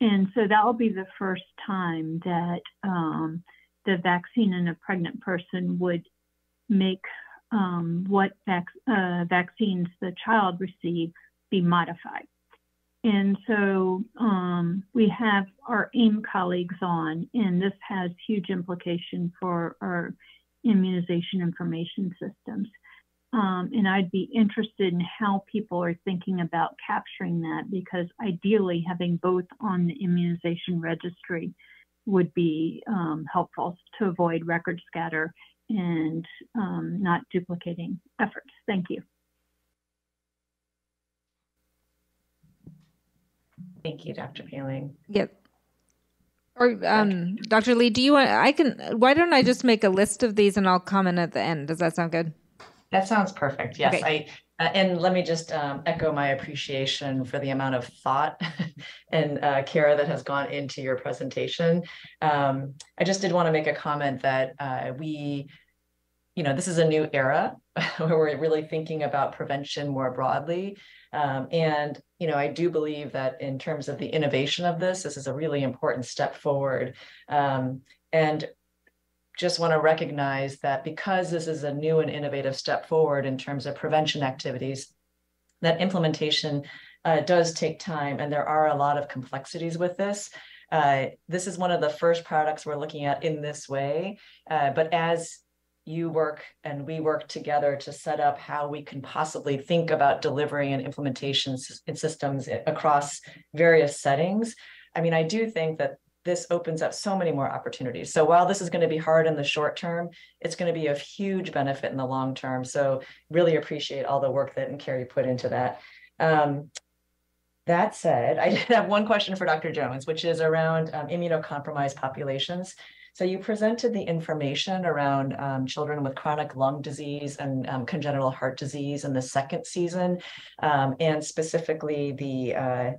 and so that will be the first time that um, the vaccine in a pregnant person would make um, what vac uh, vaccines the child received be modified. And so um, we have our AIM colleagues on, and this has huge implication for our immunization information systems. Um, and I'd be interested in how people are thinking about capturing that because ideally having both on the immunization registry would be um, helpful to avoid record scatter and um, not duplicating efforts. Thank you. Thank you, Dr. Poehling. Yep. Or um, Dr. Lee, do you want? I can. Why don't I just make a list of these and I'll comment at the end? Does that sound good? That sounds perfect. Yes, Okay. I, uh, and let me just um, echo my appreciation for the amount of thought and uh, care that has gone into your presentation. Um, I just did want to make a comment that uh, we, you know, this is a new era where we're really thinking about prevention more broadly. Um, and, you know, I do believe that in terms of the innovation of this, this is a really important step forward. Um, and just want to recognize that because this is a new and innovative step forward in terms of prevention activities, that implementation uh, does take time and there are a lot of complexities with this. Uh, this is one of the first products we're looking at in this way, uh, but as you work and we work together to set up how we can possibly think about delivery and implementation systems across various settings. I mean, I do think that this opens up so many more opportunities. So while this is going to be hard in the short term, it's going to be of huge benefit in the long term. So really appreciate all the work that and Carrie put into that. Um, that said, I did have one question for Dr. Jones, which is around um, immunocompromised populations. So you presented the information around um, children with chronic lung disease and um, congenital heart disease in the second season, um, and specifically the uh,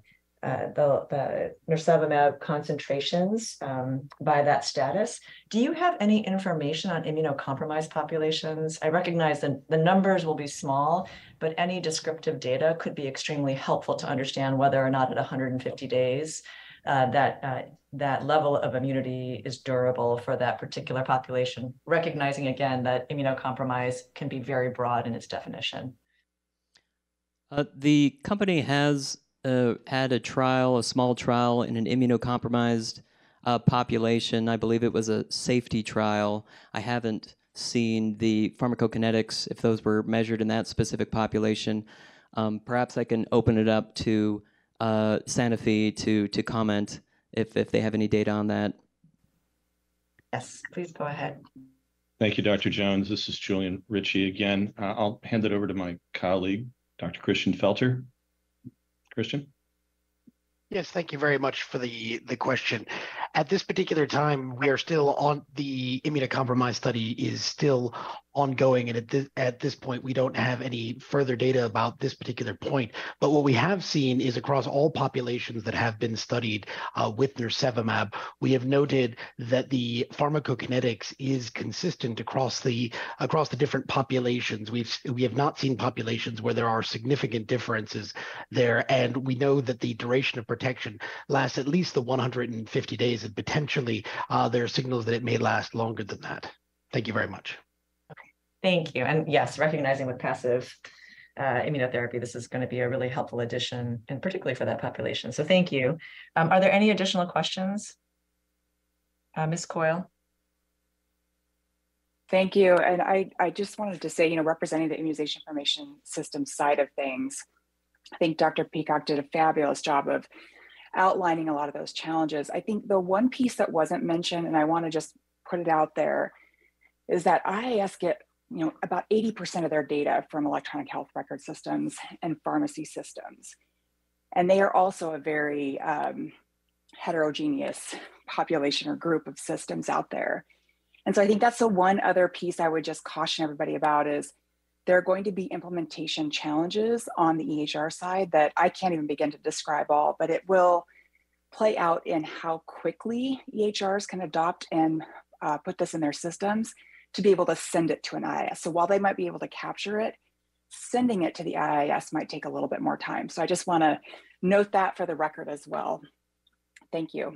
uh, the, the nirsevimab concentrations um, by that status. Do you have any information on immunocompromised populations? I recognize that the numbers will be small, but any descriptive data could be extremely helpful to understand whether or not at 150 days uh, that uh, that level of immunity is durable for that particular population, recognizing again that immunocompromise can be very broad in its definition. Uh, the company has uh, had a trial, a small trial in an immunocompromised uh, population. I believe it was a safety trial. I haven't seen the pharmacokinetics, if those were measured in that specific population. Um, perhaps I can open it up to uh, Sanofi to, to comment if, if they have any data on that. Yes, please go ahead. Thank you, Dr. Jones. This is Julian Ritchie again. Uh, I'll hand it over to my colleague, Dr. Christian Felter. Christian? Yes, thank you very much for the, the question. At this particular time, we are still on the immunocompromised study is still ongoing. And at this, at this point, we don't have any further data about this particular point. But what we have seen is across all populations that have been studied uh, with nirsevimab, we have noted that the pharmacokinetics is consistent across the across the different populations. We've we have not seen populations where there are significant differences there, and we know that the duration of protection lasts at least the 150 days, and potentially uh, there are signals that it may last longer than that. Thank you very much. Thank you. And yes, recognizing with passive uh, immunotherapy, this is going to be a really helpful addition, and particularly for that population. So thank you. Um, are there any additional questions? Uh, Ms. Coyle? Thank you. And I, I just wanted to say, you know, representing the immunization information system side of things, I think Dr. Peacock did a fabulous job of outlining a lot of those challenges. I think the one piece that wasn't mentioned, and I want to just put it out there, is that IIS get you know about 80% of their data from electronic health record systems and pharmacy systems. And they are also a very um, heterogeneous population or group of systems out there. And so I think that's the one other piece I would just caution everybody about is there are going to be implementation challenges on the EHR side that I can't even begin to describe all, but it will play out in how quickly EHRs can adopt and uh, put this in their systems to be able to send it to an IIS. So while they might be able to capture it, sending it to the IIS might take a little bit more time. So I just want to note that for the record as well. Thank you.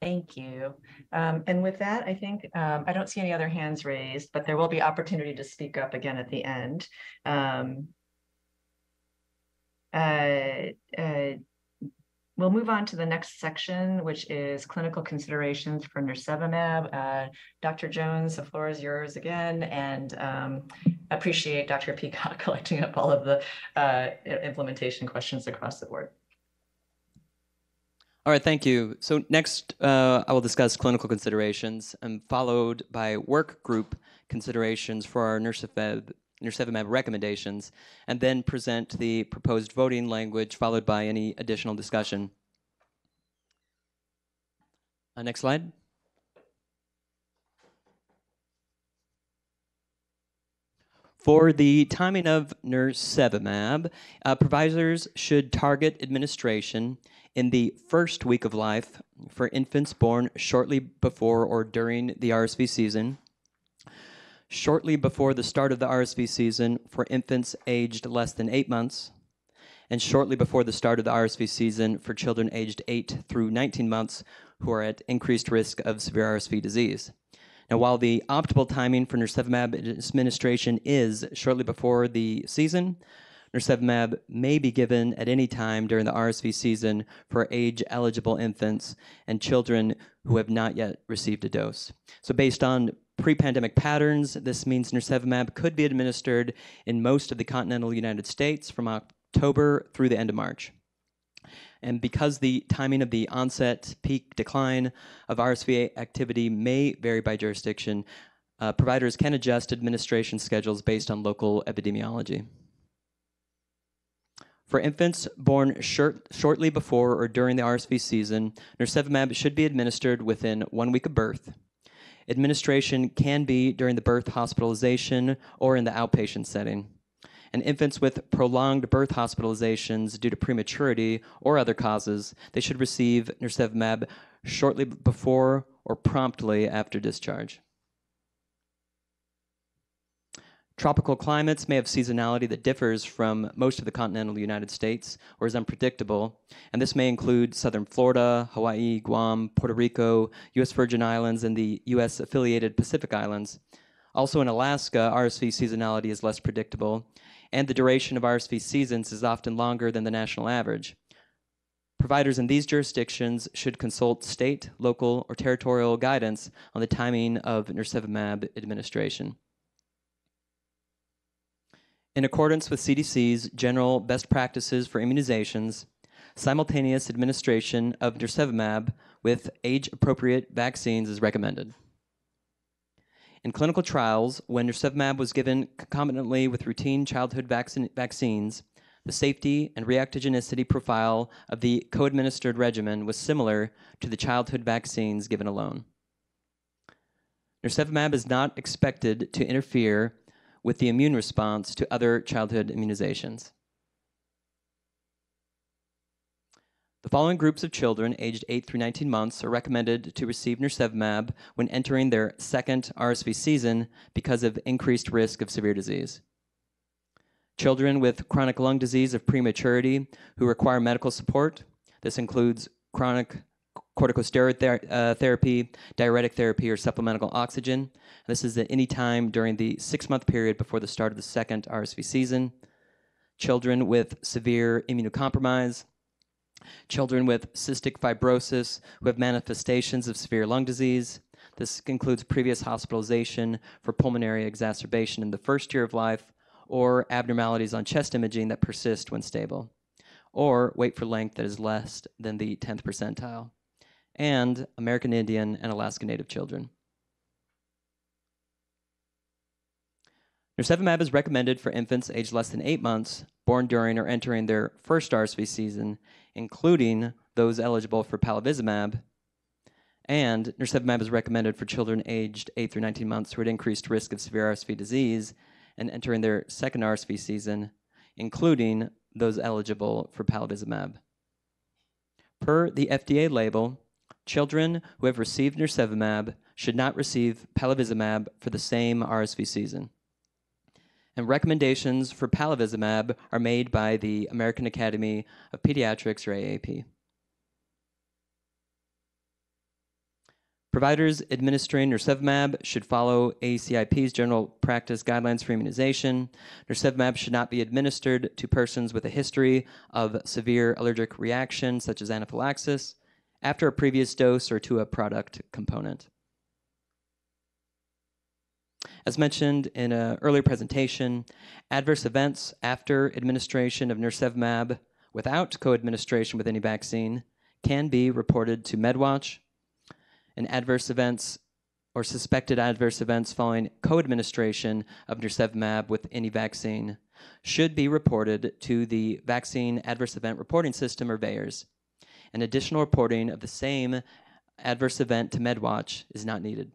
Thank you. Um, and with that, I think um, I don't see any other hands raised, but there will be opportunity to speak up again at the end. Um, uh, uh, we'll move on to the next section, which is clinical considerations for nirsevimab. Uh, Dr. Jones, the floor is yours again, and um, appreciate Dr. Peacock collecting up all of the uh, implementation questions across the board. All right, thank you. So next, uh, I will discuss clinical considerations, and followed by work group considerations for our nirsevimab, nirsevimab recommendations, and then present the proposed voting language, followed by any additional discussion. Uh, next slide. For the timing of nirsevimab, uh, providers should target administration in the first week of life for infants born shortly before or during the RSV season, shortly before the start of the RSV season for infants aged less than eight months, and shortly before the start of the RSV season for children aged 8 through 19 months who are at increased risk of severe RSV disease. Now, while the optimal timing for nirsevimab administration is shortly before the season, Nirsevimab may be given at any time during the RSV season for age eligible infants and children who have not yet received a dose. So, based on pre pandemic patterns, this means Nirsevimab could be administered in most of the continental United States from October through the end of March. And because the timing of the onset peak decline of RSV activity may vary by jurisdiction, uh, providers can adjust administration schedules based on local epidemiology. For infants born short, shortly before or during the RSV season, nirsevimab should be administered within one week of birth. Administration can be during the birth hospitalization or in the outpatient setting. And infants with prolonged birth hospitalizations due to prematurity or other causes, they should receive nirsevimab shortly before or promptly after discharge. Tropical climates may have seasonality that differs from most of the continental United States or is unpredictable, and this may include southern Florida, Hawaii, Guam, Puerto Rico, U.S. Virgin Islands, and the U.S. affiliated Pacific Islands. Also in Alaska, RSV seasonality is less predictable, and the duration of RSV seasons is often longer than the national average. Providers in these jurisdictions should consult state, local, or territorial guidance on the timing of nirsevimab administration. In accordance with CDC's general best practices for immunizations, simultaneous administration of nirsevimab with age-appropriate vaccines is recommended. In clinical trials, when nirsevimab was given concomitantly with routine childhood vaccine vaccines, the safety and reactogenicity profile of the co-administered regimen was similar to the childhood vaccines given alone. Nirsevimab is not expected to interfere with the immune response to other childhood immunizations. The following groups of children aged 8 through 19 months are recommended to receive nirsevimab when entering their second RSV season because of increased risk of severe disease. Children with chronic lung disease of prematurity who require medical support. This includes chronic corticosteroid ther uh, therapy, diuretic therapy, or supplemental oxygen. This is at any time during the six month period before the start of the second RSV season. Children with severe immunocompromise, children with cystic fibrosis who have manifestations of severe lung disease. This includes previous hospitalization for pulmonary exacerbation in the first year of life or abnormalities on chest imaging that persist when stable, or weight for length that is less than the 10th percentile and American Indian and Alaska Native children. Nirsevimab is recommended for infants aged less than eight months, born during or entering their first RSV season, including those eligible for palivizumab, And nirsevimab is recommended for children aged 8 through 19 months who are at increased risk of severe RSV disease and entering their second RSV season, including those eligible for palivizumab. Per the FDA label, children who have received nirsevimab should not receive palivizumab for the same RSV season. And recommendations for palivizumab are made by the American Academy of Pediatrics, or AAP. Providers administering nirsevimab should follow ACIP's general practice guidelines for immunization. Nirsevimab should not be administered to persons with a history of severe allergic reaction, such as anaphylaxis, after a previous dose or to a product component. As mentioned in an earlier presentation, adverse events after administration of nirsevimab without co-administration with any vaccine can be reported to MedWatch and adverse events or suspected adverse events following co-administration of nirsevimab with any vaccine should be reported to the Vaccine Adverse Event Reporting System, or VAERS. An additional reporting of the same adverse event to MedWatch is not needed.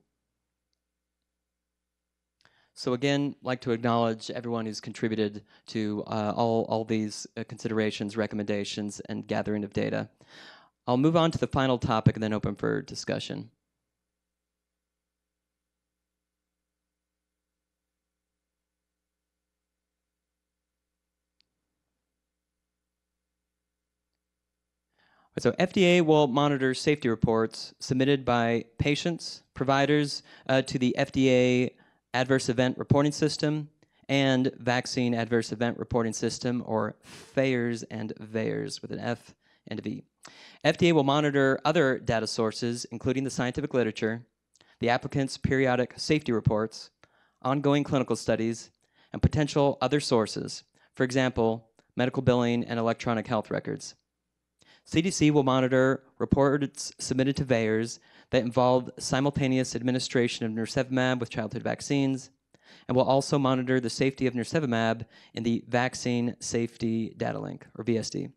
So again, like to acknowledge everyone who's contributed to uh, all, all these uh, considerations, recommendations, and gathering of data. I'll move on to the final topic and then open for discussion. So FDA will monitor safety reports submitted by patients, providers uh, to the FDA Adverse Event Reporting System and Vaccine Adverse Event Reporting System, or FAERS and VAERS with an F and a V. FDA will monitor other data sources, including the scientific literature, the applicant's periodic safety reports, ongoing clinical studies, and potential other sources, for example, medical billing and electronic health records. CDC will monitor reports submitted to VAERS that involve simultaneous administration of nirsevimab with childhood vaccines, and will also monitor the safety of nirsevimab in the Vaccine Safety Data Link, or VSD.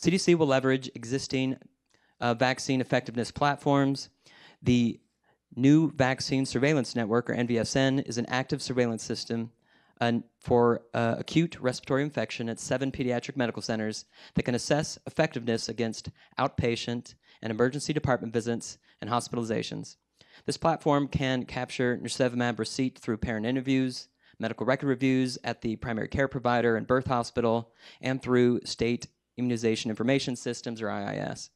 CDC will leverage existing uh, vaccine effectiveness platforms. The new Vaccine Surveillance Network, or NVSN, is an active surveillance system for uh, acute respiratory infection at seven pediatric medical centers that can assess effectiveness against outpatient and emergency department visits and hospitalizations. This platform can capture nirsevimab receipt through parent interviews, medical record reviews at the primary care provider and birth hospital, and through state immunization information systems or IIS.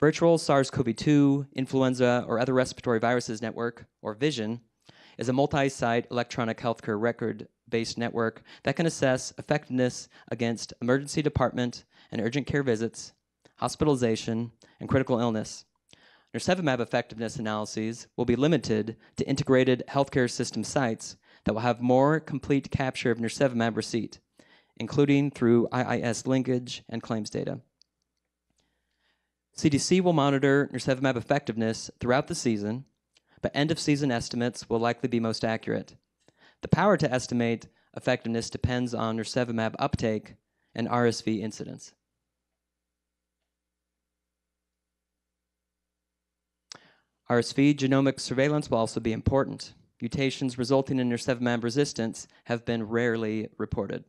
Virtual SARS-CoV-2, influenza, or other respiratory viruses network, or VISION, is a multi-site electronic healthcare record-based network that can assess effectiveness against emergency department and urgent care visits, hospitalization, and critical illness. Nirsevimab effectiveness analyses will be limited to integrated healthcare system sites that will have more complete capture of nirsevimab receipt, including through IIS linkage and claims data. CDC will monitor nirsevimab effectiveness throughout the season but end of season estimates will likely be most accurate. The power to estimate effectiveness depends on nirsevimab uptake and RSV incidence. RSV genomic surveillance will also be important. Mutations resulting in nirsevimab resistance have been rarely reported.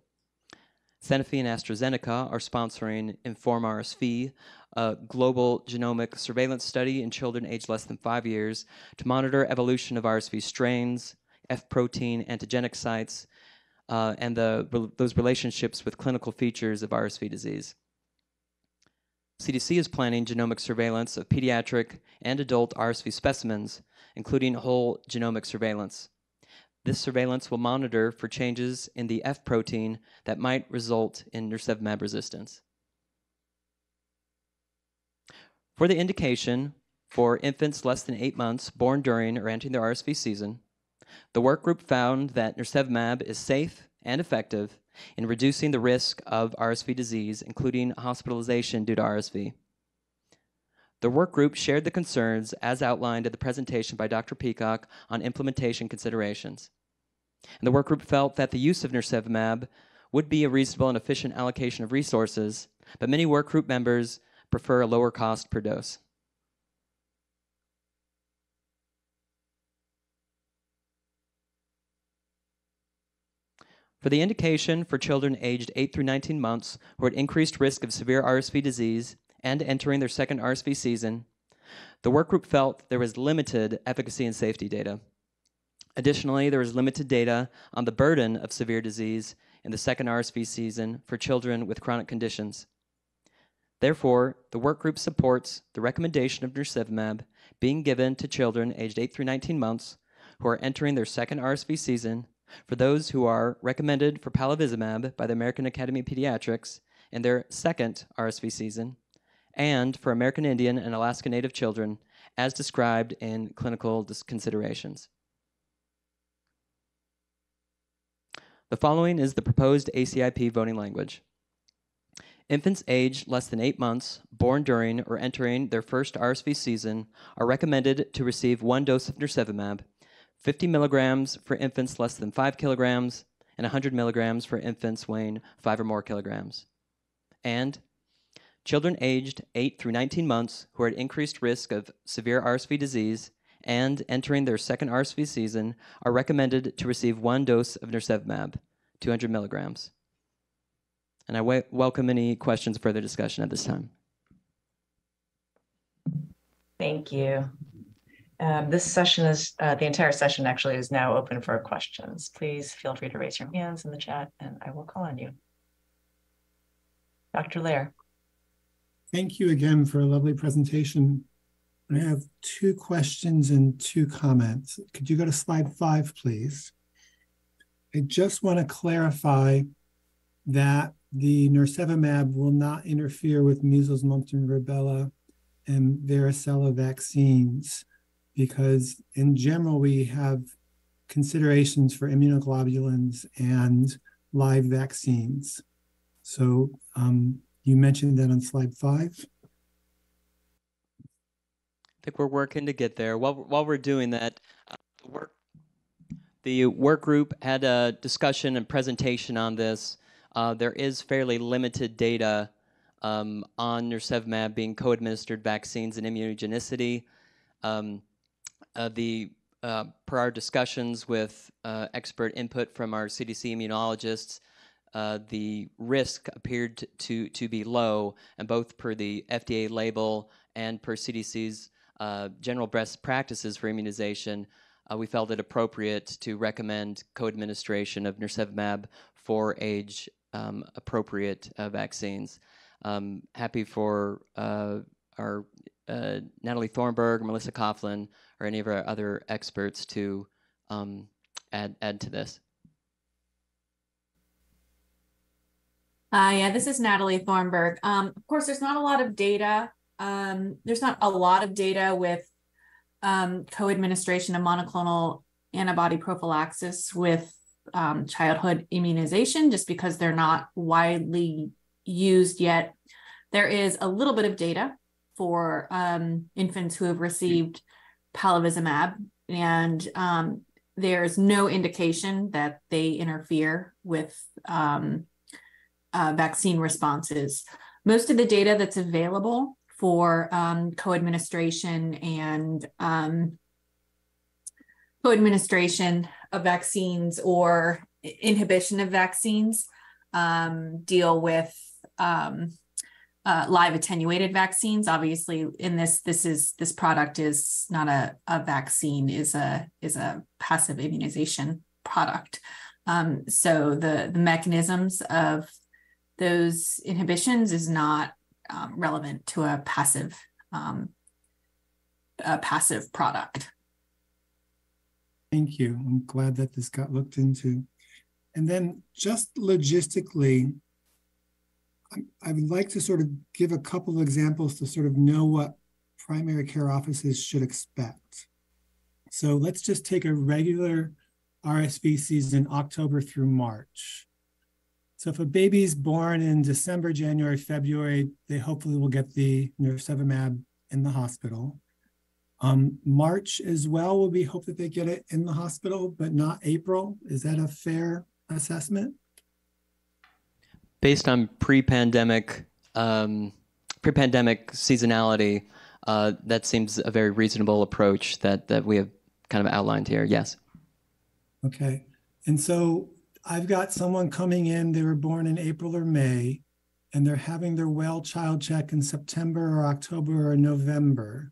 Sanofi and AstraZeneca are sponsoring Inform RSV, a global genomic surveillance study in children aged less than five years to monitor evolution of RSV strains, F protein antigenic sites, uh, and the, those relationships with clinical features of RSV disease. CDC is planning genomic surveillance of pediatric and adult RSV specimens, including whole genomic surveillance. This surveillance will monitor for changes in the F protein that might result in nirsevimab resistance. For the indication for infants less than eight months born during or entering their RSV season, the work group found that nirsevimab is safe and effective in reducing the risk of RSV disease, including hospitalization due to RSV. The work group shared the concerns as outlined in the presentation by Dr. Peacock on implementation considerations. And the work group felt that the use of nirsevimab would be a reasonable and efficient allocation of resources, but many work group members prefer a lower cost per dose. For the indication for children aged 8 through 19 months who are at increased risk of severe RSV disease and entering their second RSV season, the work group felt there was limited efficacy and safety data. Additionally, there was limited data on the burden of severe disease in the second RSV season for children with chronic conditions. Therefore, the work group supports the recommendation of nirsevimab being given to children aged 8 through 19 months who are entering their second RSV season for those who are recommended for palivizumab by the American Academy of Pediatrics in their second RSV season, and for American Indian and Alaska Native children as described in clinical considerations. The following is the proposed ACIP voting language. Infants aged less than eight months, born during or entering their first RSV season, are recommended to receive one dose of nirsevimab, 50 milligrams for infants less than five kilograms, and 100 milligrams for infants weighing five or more kilograms. And children aged 8 through 19 months who are at increased risk of severe RSV disease and entering their second RSV season are recommended to receive one dose of nirsevimab, 200 milligrams. And I welcome any questions, for further discussion at this time. Thank you. Um, this session is, uh, the entire session actually is now open for questions. Please feel free to raise your hands in the chat and I will call on you. Dr. Loehr. Thank you again for a lovely presentation. I have two questions and two comments. Could you go to slide five, please? I just want to clarify that the nirsevimab will not interfere with measles, mumps, and rubella and varicella vaccines because in general, we have considerations for immunoglobulins and live vaccines. So um, you mentioned that on slide five. I think we're working to get there. While, while we're doing that, uh, work, the work group had a discussion and presentation on this. Uh, there is fairly limited data um, on nirsevimab being co-administered vaccines and immunogenicity. Um, uh, the uh, per our discussions with uh, expert input from our CDC immunologists, uh, the risk appeared to, to be low, and both per the FDA label and per CDC's general best practices for immunization, uh, we felt it appropriate to recommend co-administration of nirsevimab for age um, appropriate vaccines. Um, happy for our uh, Natalie Thornburg, Melissa Coughlin, or any of our other experts to um, add add to this. Uh, yeah, this is Natalie Thornburg. Um, of course, there's not a lot of data. Um, there's not a lot of data with um, co-administration of monoclonal antibody prophylaxis with um, childhood immunization, just because they're not widely used yet. There is a little bit of data for um, infants who have received palivizumab, and um, there's no indication that they interfere with um, uh, vaccine responses. Most of the data that's available for um, co-administration and um, co-administration of vaccines or inhibition of vaccines um, deal with um, uh, live attenuated vaccines. Obviously, in this, this is this product is not a, a vaccine, is a is a passive immunization product. Um, so the the mechanisms of those inhibitions is not um, relevant to a passive um, a passive product. Thank you. I'm glad that this got looked into. And then just logistically, I would like to sort of give a couple of examples to sort of know what primary care offices should expect. So let's just take a regular RSV season, October through March. So if a baby's born in December, January, February, they hopefully will get the nirsevimab in the hospital. Um, March as well will be hope that they get it in the hospital, but not April. Is that a fair assessment? based on pre-pandemic um, pre-pandemic seasonality, uh, that seems a very reasonable approach that that we have kind of outlined here. Yes. Okay. And so I've got someone coming in, they were born in April or May, and they're having their well child check in September or October or November.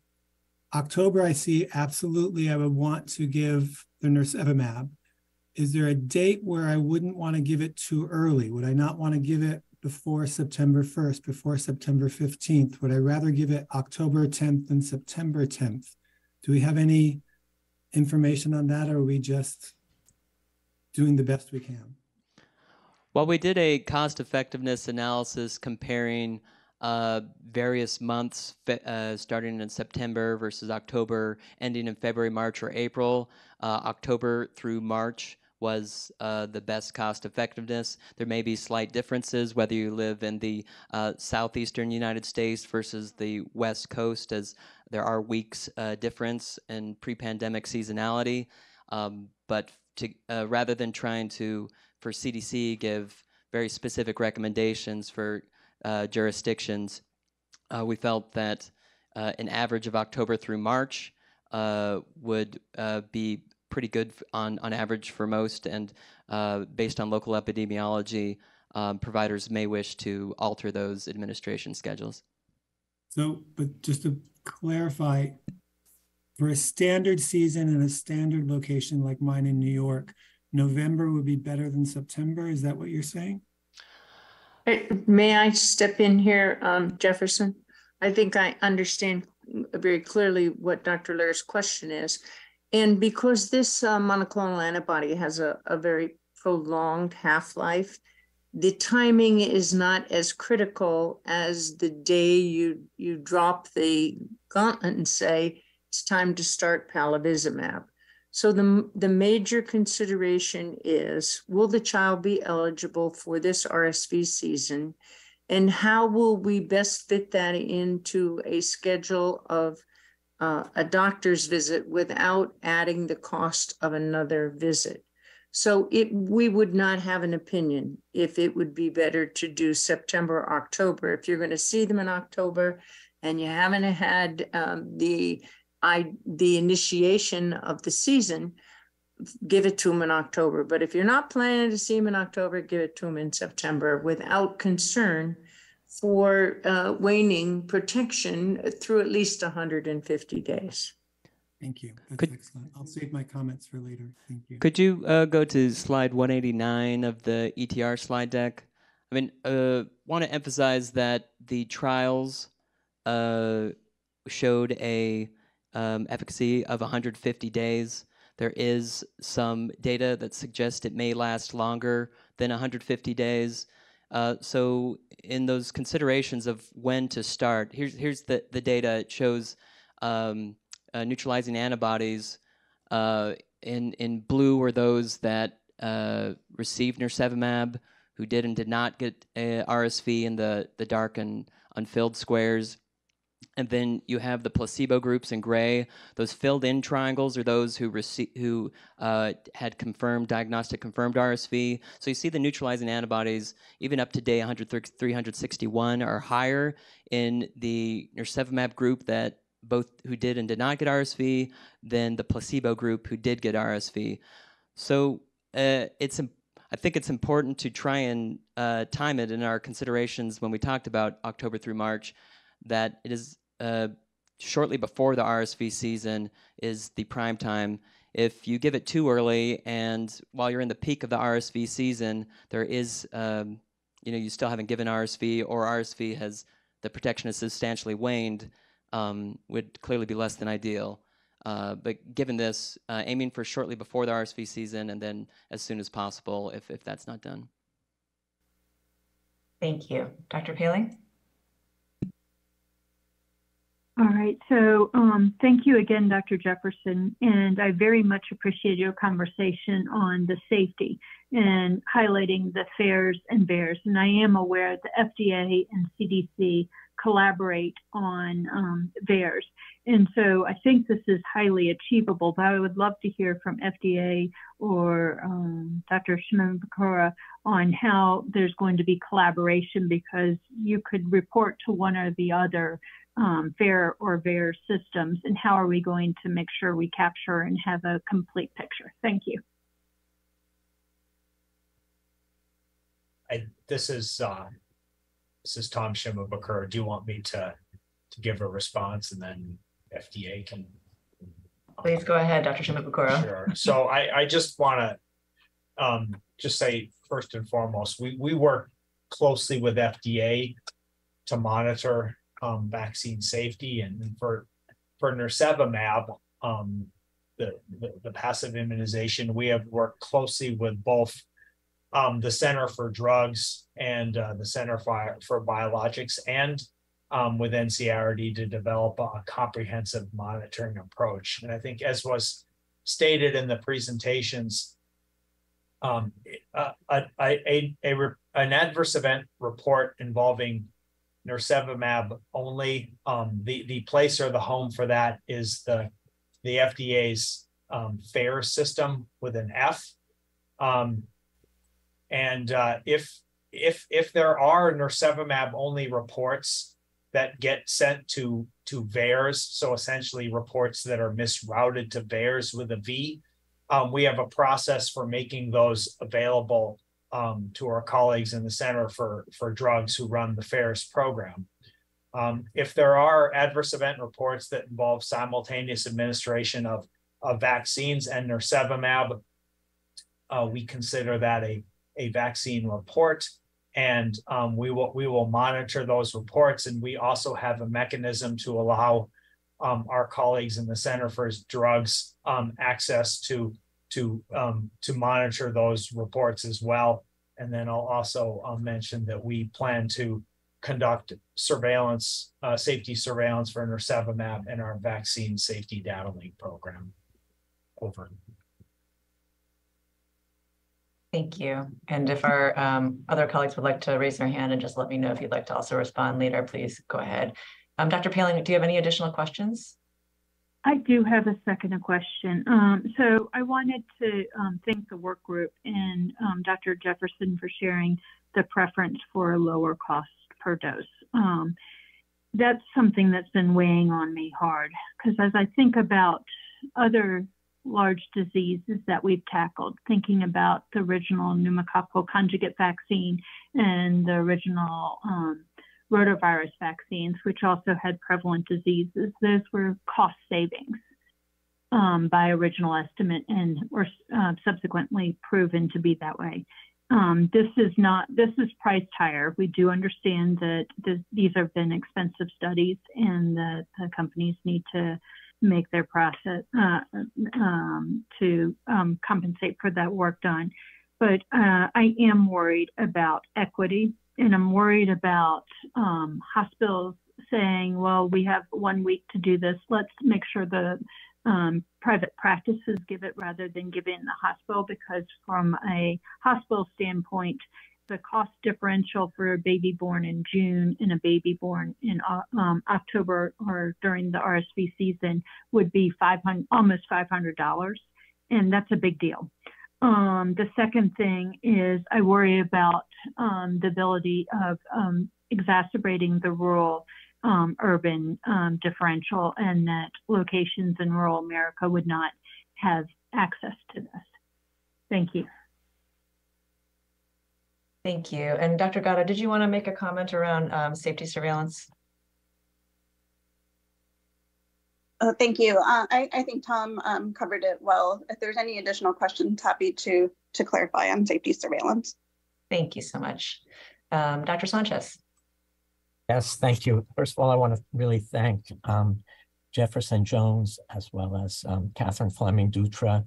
October, I see absolutely I would want to give the nirsevimab. Is there a date where I wouldn't want to give it too early? Would I not want to give it before September 1st, before September 15th? Would I rather give it October 10th than September 10th? Do we have any information on that, or are we just doing the best we can? Well, we did a cost effectiveness analysis comparing uh, various months uh, starting in September versus October, ending in February, March, or April. Uh, October through March was uh, the best cost effectiveness. There may be slight differences whether you live in the uh, southeastern United States versus the west coast, as there are weeks uh, difference in pre-pandemic seasonality. Um, but to, uh, rather than trying to, for CDC, give very specific recommendations for uh, jurisdictions, uh, we felt that an average of October through March would be pretty good on, on average for most, and uh, based on local epidemiology, um, providers may wish to alter those administration schedules. So, but just to clarify, for a standard season in a standard location like mine in New York, November would be better than September. Is that what you're saying? May I step in here, um, Jefferson? I think I understand very clearly what Dr. Loehr's question is. And because this uh, monoclonal antibody has a, a very prolonged half-life, the timing is not as critical as the day you you drop the gauntlet and say it's time to start palivizumab. So the, the major consideration is, will the child be eligible for this RSV season? And how will we best fit that into a schedule of uh, a doctor's visit without adding the cost of another visit. So it we would not have an opinion if it would be better to do September, or October. If you're going to see them in October and you haven't had um, the I the initiation of the season, give it to them in October. But if you're not planning to see them in October, give it to them in September without concern for uh, waning protection through at least 150 days. Thank you. That's could, excellent. I'll save my comments for later. Thank you. Could you uh, go to slide 189 of the ETR slide deck? I mean, uh, want to emphasize that the trials uh, showed a um, efficacy of 150 days. There is some data that suggests it may last longer than 150 days. Uh, so in those considerations of when to start, here's here's the the data. It shows um, uh, neutralizing antibodies. Uh, in in blue are those that uh, received nirsevimab, who did and did not get RSV in the the dark and unfilled squares. And then you have the placebo groups in gray. Those filled in triangles are those who rece- who uh, had confirmed diagnostic confirmed RSV. So you see the neutralizing antibodies even up to day 100, 361 are higher in the nirsevimab group that both who did and did not get RSV than the placebo group who did get RSV. So uh, it's I think it's important to try and uh, time it in our considerations when we talked about October through March that it is uh, shortly before the RSV season is the prime time. If you give it too early, and while you're in the peak of the RSV season, there is, um, you know, you still haven't given RSV, or RSV has the protection has substantially waned, um, would clearly be less than ideal. Uh, but given this, uh, aiming for shortly before the RSV season, and then as soon as possible, if if that's not done. Thank you, Dr. Poehling. All right. So um, thank you again, Dr. Jefferson. And I very much appreciate your conversation on the safety and highlighting the FAERS and VAERS. And I am aware the FDA and CDC collaborate on um, VAERS. And so I think this is highly achievable, but I would love to hear from FDA or um, Dr. Shimabukuro on how there's going to be collaboration because you could report to one or the other um, FAERS or VAERS systems, and how are we going to make sure we capture and have a complete picture? Thank you. I, this is uh, this is Tom Shimabukuro. Do you want me to to give a response and then FDA can? Please go ahead, Dr. Shimabukuro. Sure. So I I just want to um, just say first and foremost, we we work closely with FDA to monitor um, vaccine safety and for for nirsevimab, um, the, the, the passive immunization, we have worked closely with both um, the Center for Drugs and uh, the Center for, for Biologics and um, with NCRD to develop a comprehensive monitoring approach. And I think, as was stated in the presentations, um, a, a, a, a, an adverse event report involving nirsevimab only. Um, the the place or the home for that is the the FDA's um, FAERS system with an F. Um, and uh, if if if there are nirsevimab only reports that get sent to to VAERS, so essentially reports that are misrouted to VAERS with a V, um, we have a process for making those available um, to our colleagues in the Center for, for Drugs who run the FAERS program. Um, if there are adverse event reports that involve simultaneous administration of, of vaccines and nirsevimab, uh, we consider that a, a vaccine report and um, we will we will monitor those reports and we also have a mechanism to allow um, our colleagues in the Center for Drugs um, access to to um, to monitor those reports as well. And then I'll also uh, mention that we plan to conduct surveillance, uh, safety surveillance for nirsevimab in our vaccine safety data link program. Over. Thank you. And if our um, other colleagues would like to raise their hand and just let me know if you'd like to also respond later, please go ahead. Um, Dr. Poehling, do you have any additional questions? I do have a second question. Um, so I wanted to um, thank the work group and um, Dr. Jefferson for sharing the preference for a lower cost per dose. Um, that's something that's been weighing on me hard because as I think about other large diseases that we've tackled, thinking about the original pneumococcal conjugate vaccine and the original um, rotavirus vaccines, which also had prevalent diseases, those were cost savings um, by original estimate and were uh, subsequently proven to be that way. Um, this is not, this is priced higher. We do understand that these have been expensive studies and that the companies need to make their process uh, um, to um, compensate for that work done. But uh, I am worried about equity and I'm worried about um, hospitals saying, well, we have one week to do this. Let's make sure the um, private practices give it rather than give it in the hospital, because from a hospital standpoint, the cost differential for a baby born in June and a baby born in uh, um, October or during the RSV season would be 500, almost $500. And that's a big deal. Um, the second thing is I worry about um, the ability of um, exacerbating the rural um, urban um, differential and that locations in rural America would not have access to this. Thank you. Thank you. And Dr. Gatto, did you want to make a comment around um, safety surveillance? Uh, thank you. Uh, I, I, think Tom um, covered it well. If there's any additional questions, happy to to clarify on safety surveillance. Thank you so much. Um, Dr. Sanchez. Yes, thank you. First of all, I want to really thank um, Jefferson Jones as well as um, Katherine Fleming Dutra,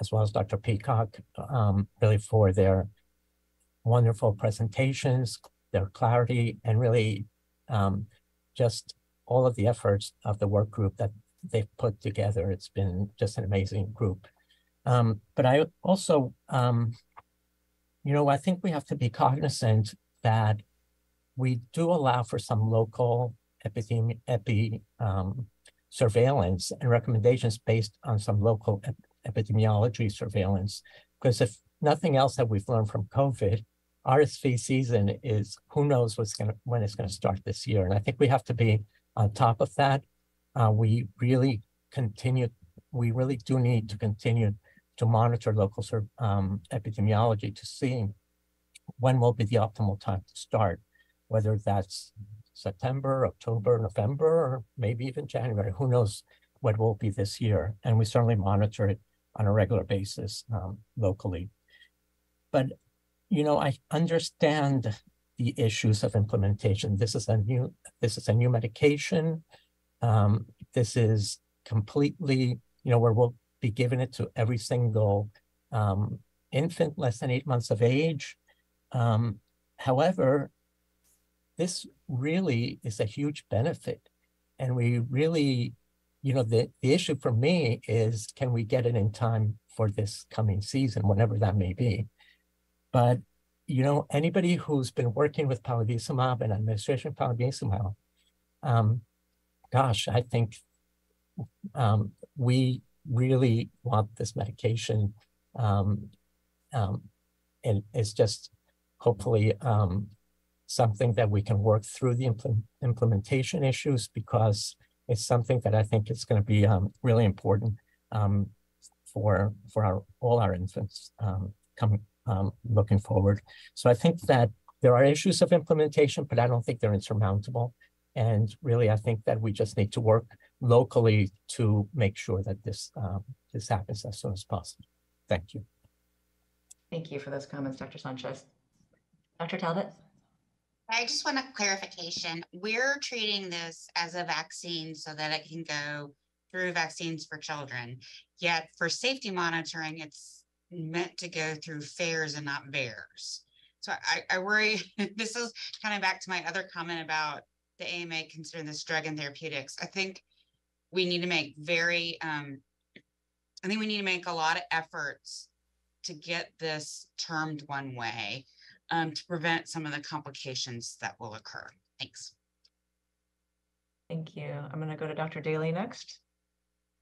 as well as Dr. Peacock, um, really for their wonderful presentations, their clarity, and really um, just all of the efforts of the work group that they've put together. It's been just an amazing group. Um, but I also, um, you know, I think we have to be cognizant that we do allow for some local epidemi- epi um, surveillance and recommendations based on some local ep- epidemiology surveillance. Because if nothing else that we've learned from COVID, RSV season is who knows what's going to when it's going to start this year, and I think we have to be on top of that. Uh, we really continue. We really do need to continue to monitor local um, epidemiology to see when will be the optimal time to start, whether that's September, October, November, or maybe even January. Who knows what will be this year? And we certainly monitor it on a regular basis um, locally. But you know, I understand the issues of implementation. This is a new this is a new medication. Um, this is completely, you know, where we'll be giving it to every single um, infant less than eight months of age. Um, however, this really is a huge benefit. And we really, you know, the, the issue for me is can we get it in time for this coming season, whenever that may be? But, you know, anybody who's been working with palivizumab and administration of palivizumab, um, gosh, I think um, we really want this medication. Um, um, and it's just hopefully um, something that we can work through the implement, implementation issues because it's something that I think is going to be um, really important for for our, all our infants coming um, looking forward. So I think that there are issues of implementation, but I don't think they're insurmountable. And really, I think that we just need to work locally to make sure that this um, this happens as soon as possible. Thank you. Thank you for those comments, Dr. Sanchez. Dr. Talbot? I just want a clarification. We're treating this as a vaccine so that it can go through vaccines for children. Yet for safety monitoring, it's meant to go through FAERS and not VAERS. So I, I worry, this is kind of back to my other comment about the AMA considering this drug and therapeutics. I think we need to make very, um, I think we need to make a lot of efforts to get this termed one way um, to prevent some of the complications that will occur. Thanks. Thank you. I'm going to go to Dr. Daley next.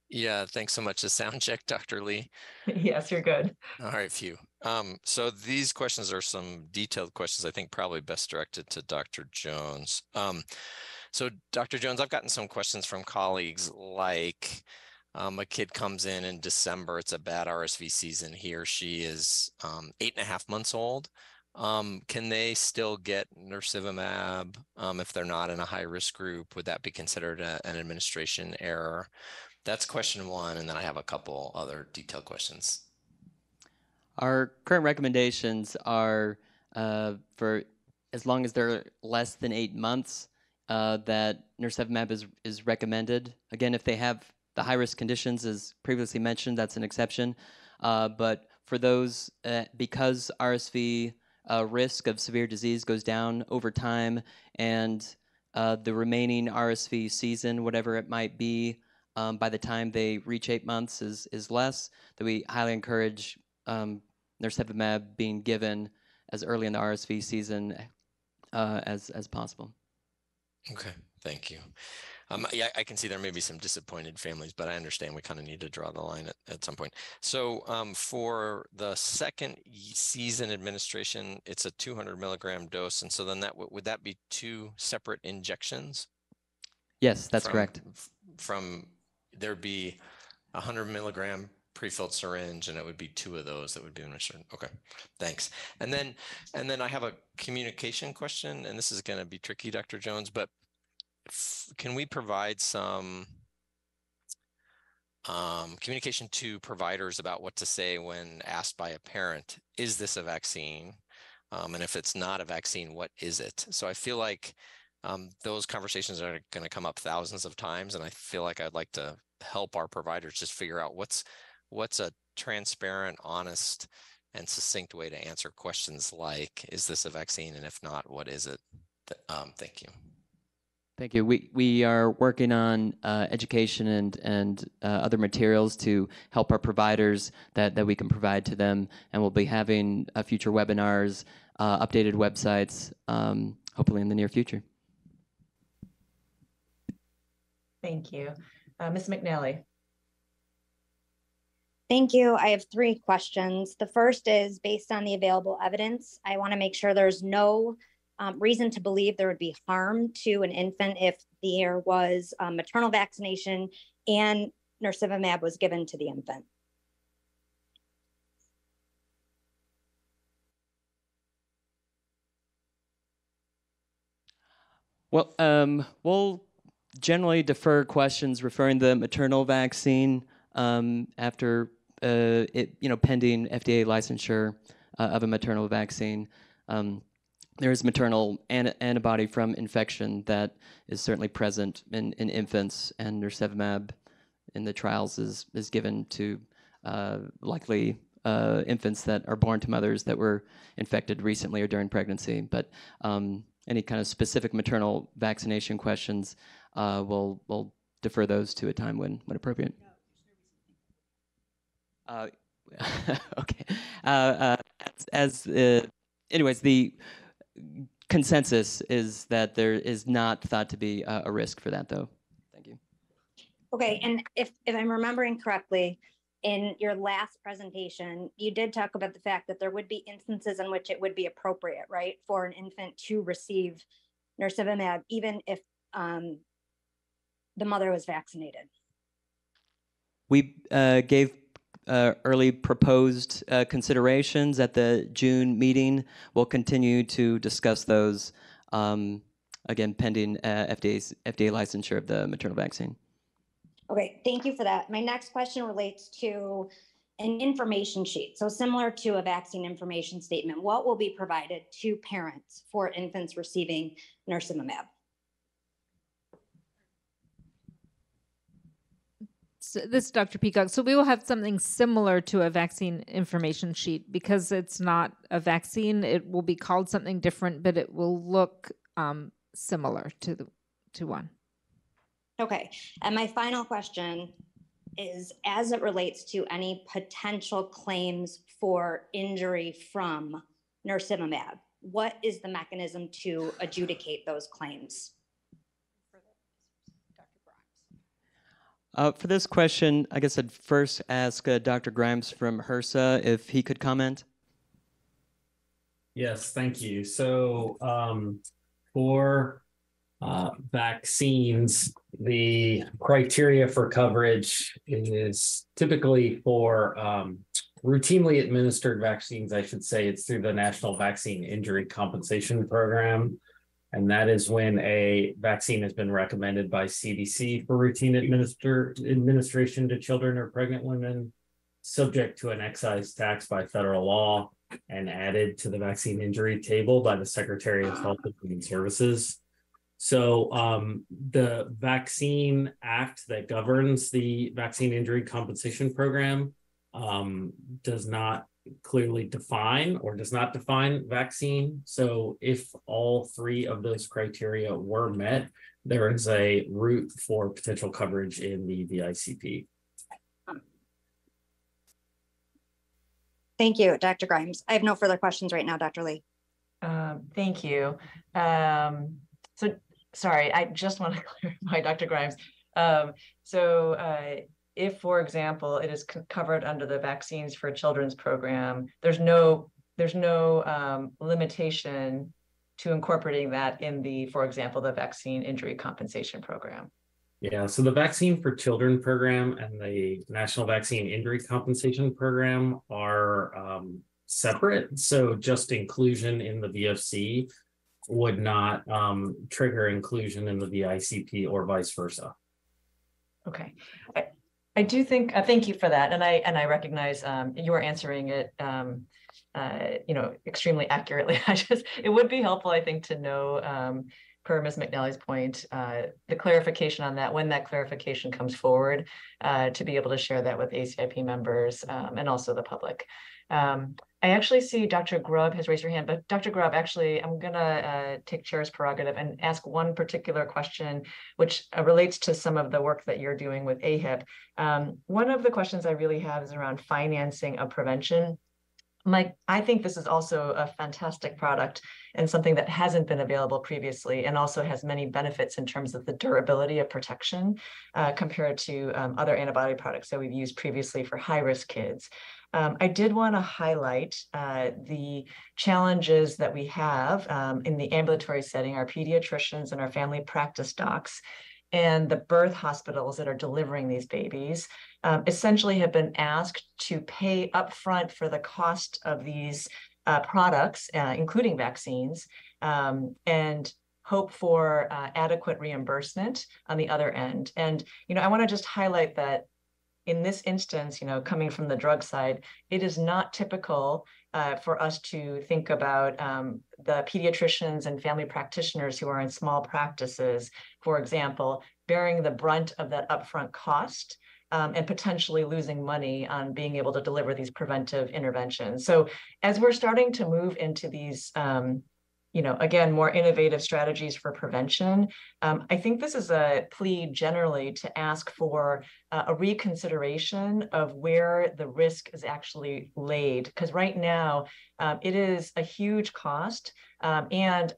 Yeah, thanks so much. A sound check, Dr. Lee. yes, you're good. All right, phew. Um, so these questions are some detailed questions, I think probably best directed to Dr. Jones. Um, so Dr. Jones, I've gotten some questions from colleagues like um, a kid comes in in December, it's a bad RSV season. He or she is um, eight and a half months old. Um, can they still get nirsevimab um, if they're not in a high risk group? Would that be considered a, an administration error? That's question one. And then I have a couple other detailed questions. Our current recommendations are uh, for as long as they're less than eight months, uh, that nirsevimab is, is recommended. Again, if they have the high risk conditions, as previously mentioned, that's an exception. Uh, but for those, uh, because RSV uh, risk of severe disease goes down over time, and uh, the remaining RSV season, whatever it might be, um, by the time they reach eight months is is less. That we highly encourage um, nirsevimab being given as early in the RSV season uh, as as possible. Okay, thank you. Um, yeah, I can see there may be some disappointed families, but I understand we kind of need to draw the line at, at some point. So um, for the second season administration, it's a 200 milligram dose. And so then that would that be two separate injections? Yes, that's from, correct. From there'd be a 100 milligram pre-filled syringe and it would be two of those that would be administered okay thanks. And then and then i have a communication question and this is going to be tricky dr jones but can we provide some um, communication to providers about what to say when asked by a parent is this a vaccine? Um, and if it's not a vaccine what is it? So i feel like um, those conversations are going to come up thousands of times and i feel like i'd like to help our providers just figure out what's what's a transparent honest and succinct way to answer questions like is this a vaccine and if not what is it um, thank you Thank you. We we are working on uh, education and and uh, other materials to help our providers that that we can provide to them, and we'll be having uh, future webinars, uh, updated websites, um, hopefully in the near future. Thank you. Uh, Ms. McNally. Thank you. I have three questions. The first is based on the available evidence. I want to make sure there's no um, reason to believe there would be harm to an infant if there was um, maternal vaccination and nirsevimab was given to the infant. Well, um, we'll generally defer questions referring to the maternal vaccine um, after uh, it, you know, pending FDA licensure uh, of a maternal vaccine. Um, there is maternal an antibody from infection that is certainly present in, in infants, and nirsevimab in the trials is is given to uh, likely uh, infants that are born to mothers that were infected recently or during pregnancy. But um, any kind of specific maternal vaccination questions, uh, we'll we'll defer those to a time when when appropriate. Uh, okay. Uh, uh, as, as uh, anyways, the consensus is that there is not thought to be a, a risk for that, though. Thank you. Okay, and if, if I'm remembering correctly, in your last presentation, you did talk about the fact that there would be instances in which it would be appropriate, right, for an infant to receive nirsevimab, even if um, the mother was vaccinated. We uh, gave uh, early proposed uh, considerations at the June meeting. We'll continue to discuss those, um, again, pending uh, FDA's, FDA licensure of the maternal vaccine. Okay, thank you for that. My next question relates to an information sheet. So similar to a vaccine information statement, what will be provided to parents for infants receiving nirsevimab? So this is Dr. Peacock. So we will have something similar to a vaccine information sheet because it's not a vaccine. It will be called something different, but it will look um, similar to the to one. Okay. And my final question is as it relates to any potential claims for injury from nirsevimab, what is the mechanism to adjudicate those claims? Uh, for this question, I guess I'd first ask uh, Dr. Grimes from HRSA if he could comment. Yes, thank you. So um, for uh, vaccines, the criteria for coverage is typically for um, routinely administered vaccines, I should say, it's through the National Vaccine Injury Compensation Program. And that is when a vaccine has been recommended by CDC for routine administer administration to children or pregnant women, subject to an excise tax by federal law, and added to the vaccine injury table by the Secretary of Health and Human Services. So um, the Vaccine Act that governs the Vaccine Injury Compensation Program um, does not clearly define or does not define vaccine. So if all three of those criteria were met, there is a route for potential coverage in the VICP. Thank you, Dr. Grimes. I have no further questions right now, Dr. Lee. Um, thank you. Um, so, sorry, I just want to clarify, Dr. Grimes. Um, so, uh, if, for example, it is covered under the Vaccines for Children's program, there's no there's no um, limitation to incorporating that in the, for example, the vaccine injury compensation program. Yeah, so the Vaccine for Children program and the National Vaccine Injury Compensation Program are um, separate. So just inclusion in the VFC would not um, trigger inclusion in the VICP or vice versa. Okay. I, I do think, uh, thank you for that. And I, and I recognize um, you are answering it, um, uh, you know, extremely accurately. I just, it would be helpful, I think, to know um, per Ms. McNally's point, uh, the clarification on that, when that clarification comes forward, uh, to be able to share that with ACIP members um, and also the public. Um, I actually see Dr. Grubb has raised her hand, but Dr. Grubb, actually, I'm gonna uh, take chair's prerogative and ask one particular question, which uh, relates to some of the work that you're doing with AHIP. Um, one of the questions I really have is around financing of prevention. Mike, I think this is also a fantastic product and something that hasn't been available previously and also has many benefits in terms of the durability of protection uh, compared to um, other antibody products that we've used previously for high-risk kids. Um, I did want to highlight uh, the challenges that we have um, in the ambulatory setting, our pediatricians and our family practice docs and the birth hospitals that are delivering these babies um, essentially have been asked to pay upfront for the cost of these uh, products, uh, including vaccines, um, and hope for uh, adequate reimbursement on the other end. And, you know, I want to just highlight that in this instance, you know, coming from the drug side, it is not typical uh, for us to think about um, the pediatricians and family practitioners who are in small practices, for example, bearing the brunt of that upfront cost. Um, and potentially losing money on being able to deliver these preventive interventions. So as we're starting to move into these um, you know, again, more innovative strategies for prevention. Um, I think this is a plea generally to ask for uh, a reconsideration of where the risk is actually laid, because right now um, it is a huge cost um, and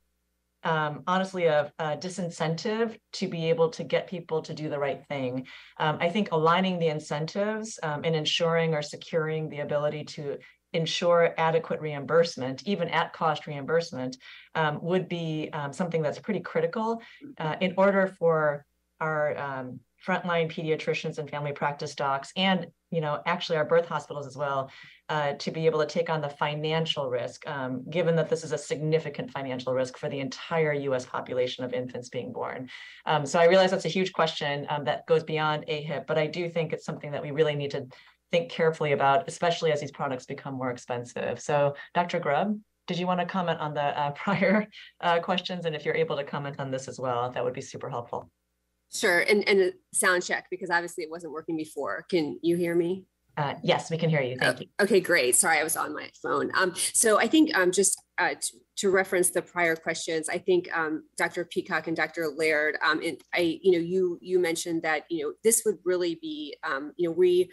um, honestly a, a, disincentive to be able to get people to do the right thing. Um, I think aligning the incentives um, and ensuring or securing the ability to ensure adequate reimbursement, even at cost reimbursement, um, would be um, something that's pretty critical uh, in order for our um, frontline pediatricians and family practice docs, and you know, actually our birth hospitals as well, uh, to be able to take on the financial risk, um, given that this is a significant financial risk for the entire U.S. population of infants being born. Um, so I realize that's a huge question um, that goes beyond AHIP, but I do think it's something that we really need to think carefully about, especially as these products become more expensive. So Dr. Grubb, did you want to comment on the uh, prior uh, questions? And if you're able to comment on this as well, that would be super helpful. Sure, and, and sound check, because obviously it wasn't working before. Can you hear me? Uh, yes, we can hear you. Thank you. Okay, great. Sorry, I was on my phone. Um, so I think um, just uh, to, to, reference the prior questions, I think um, Dr. Peacock and Dr. Loehr, um, and I, you know, you you mentioned that you know this would really be, um, you know, we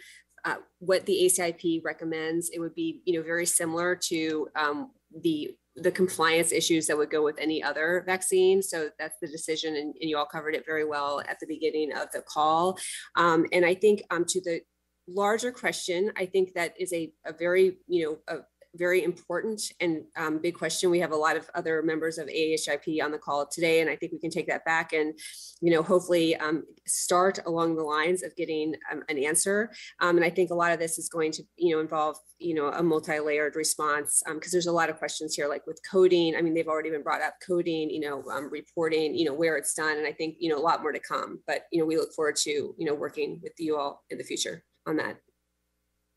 what the ACIP recommends, it would be, you know, very similar to um, the the compliance issues that would go with any other vaccine. So that's the decision, and, and you all covered it very well at the beginning of the call. Um, and I think um, to the larger question, I think that is a, a very, you know, a, very important and um, big question. We have a lot of other members of AHIP on the call today, and I think we can take that back and, you know, hopefully um, start along the lines of getting um, an answer. Um, and I think a lot of this is going to, you know, involve, you know, a multi-layered response because um, there's a lot of questions here, like with coding. I mean, they've already been brought up, coding, you know, um, reporting, you know, where it's done, and I think, you know, a lot more to come. But you know, we look forward to, you know, working with you all in the future on that.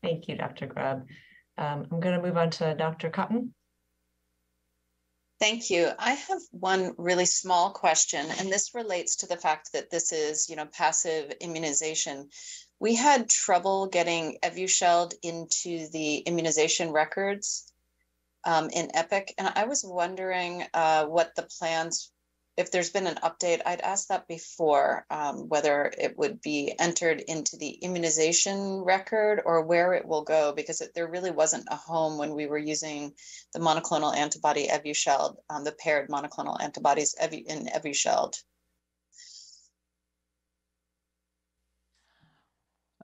Thank you, Dr. Grubb. Um, I'm going to move on to Dr. Kotton. Thank you. I have one really small question, and this relates to the fact that this is, you know, passive immunization. We had trouble getting Evusheld into the immunization records um, in EPIC, and I was wondering uh, what the plans if there's been an update, I'd asked that before, um, whether it would be entered into the immunization record or where it will go, because it, there really wasn't a home when we were using the monoclonal antibody Evusheld, um, the paired monoclonal antibodies Evu, in Evusheld.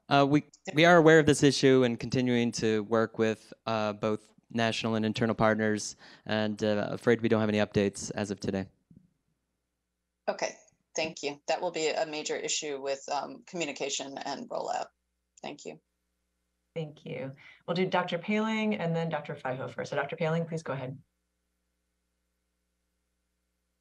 Uh, we we are aware of this issue and continuing to work with uh, both national and internal partners, and uh, afraid we don't have any updates as of today. Okay, thank you. That will be a major issue with um, communication and rollout. Thank you. Thank you. We'll do Dr. Poehling and then Dr. Fryhofer. So Dr. Poehling, please go ahead.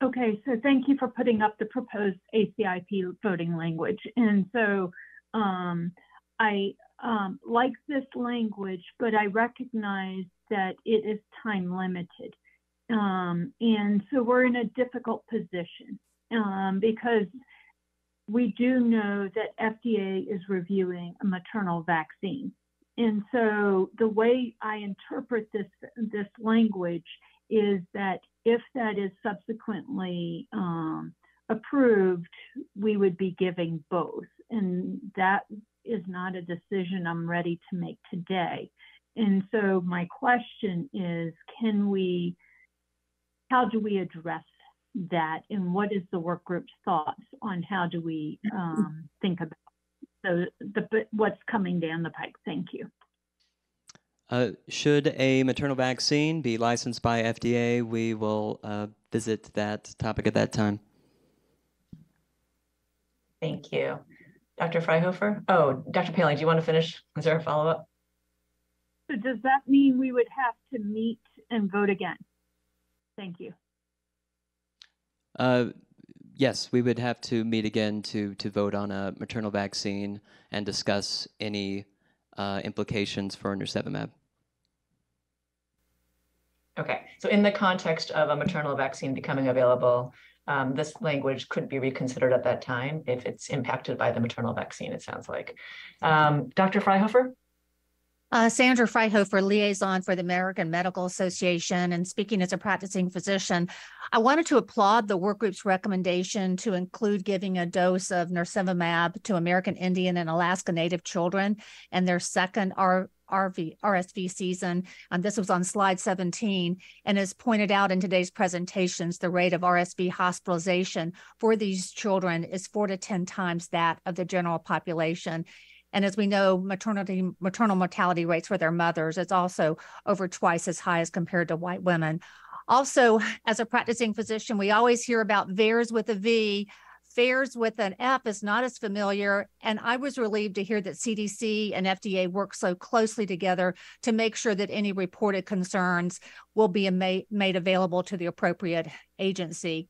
Okay, so thank you for putting up the proposed ACIP voting language. And so um, I um, like this language, but I recognize that it is time limited. Um, and so we're in a difficult position um, because we do know that FDA is reviewing a maternal vaccine. And so the way I interpret this, this language is that if that is subsequently um, approved, we would be giving both. And that is not a decision I'm ready to make today. and so my question is, can we, how do we address that? And what is the work group's thoughts on how do we um, think about so the but what's coming down the pike? Thank you. Uh, should a maternal vaccine be licensed by FDA, we will uh, visit that topic at that time. Thank you. Dr. Fryhofer? Oh, Dr. Poehling, do you want to finish? Is there a follow-up? So does that mean we would have to meet and vote again? Thank you. Uh, yes, we would have to meet again to, to vote on a maternal vaccine and discuss any uh, implications for nirsevimab. Okay, so in the context of a maternal vaccine becoming available, um, this language could be reconsidered at that time if it's impacted by the maternal vaccine, it sounds like. Um, Dr. Fryhofer? Uh, Sandra Fryhofer, liaison for the American Medical Association, and speaking as a practicing physician, I wanted to applaud the work group's recommendation to include giving a dose of nirsevimab to American Indian and Alaska Native children and their second R RV, RSV season. And this was on slide 17. And as pointed out in today's presentations, the rate of RSV hospitalization for these children is four to 10 times that of the general population. And as we know, maternity maternal mortality rates for their mothers is also over twice as high as compared to white women. Also, as a practicing physician, we always hear about VAERS with a V. FAERS with an F is not as familiar. And I was relieved to hear that CDC and FDA work so closely together to make sure that any reported concerns will be made available to the appropriate agency.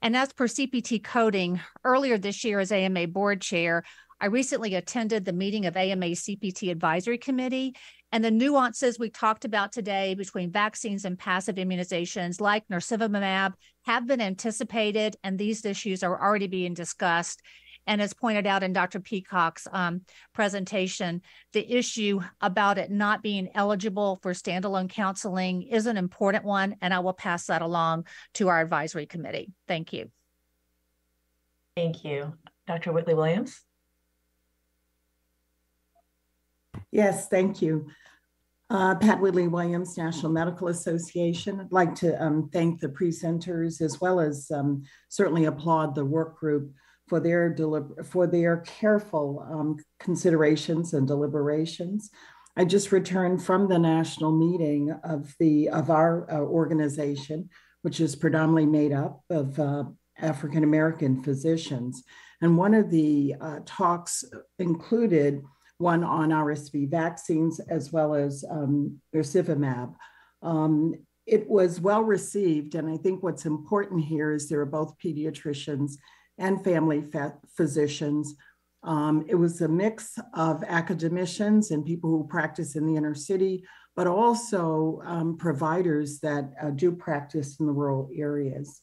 And as per CPT coding, earlier this year as AMA board chair, I recently attended the meeting of AMA CPT Advisory Committee, and the nuances we talked about today between vaccines and passive immunizations like nirsevimab have been anticipated, and these issues are already being discussed. And as pointed out in Dr. Peacock's um, presentation, the issue about it not being eligible for standalone counseling is an important one, and I will pass that along to our advisory committee. Thank you. Thank you. Dr. Whitley Williams? Yes, thank you. Uh, Pat Whitley Williams, National Medical Association. I'd like to um, thank the presenters as well as um, certainly applaud the work group for their for their careful um, considerations and deliberations. I just returned from the national meeting of the of our uh, organization, which is predominantly made up of uh, African American physicians, and one of the uh, talks included one on RSV vaccines as well as um, Um, it was well received, and I think what's important here is there are both pediatricians and family physicians. Um, it was a mix of academicians and people who practice in the inner city, but also um, providers that uh, do practice in the rural areas.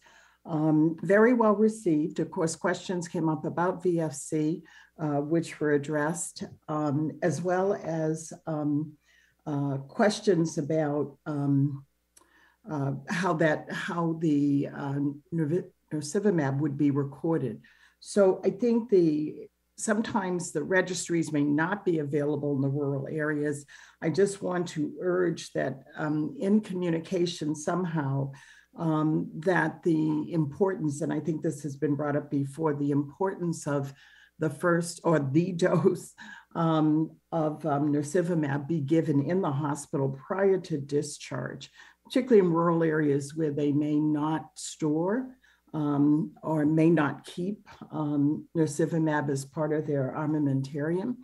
Um, very well received. Of course, questions came up about VFC, uh, which were addressed, um, as well as um, uh, questions about um, uh, how that how the uh, nirsevimab would be recorded. So I think the sometimes the registries may not be available in the rural areas. I just want to urge that um, in communication somehow um, that the importance, and I think this has been brought up before, the importance of the first or the dose um, of um, be given in the hospital prior to discharge, particularly in rural areas where they may not store um, or may not keep um, as part of their armamentarium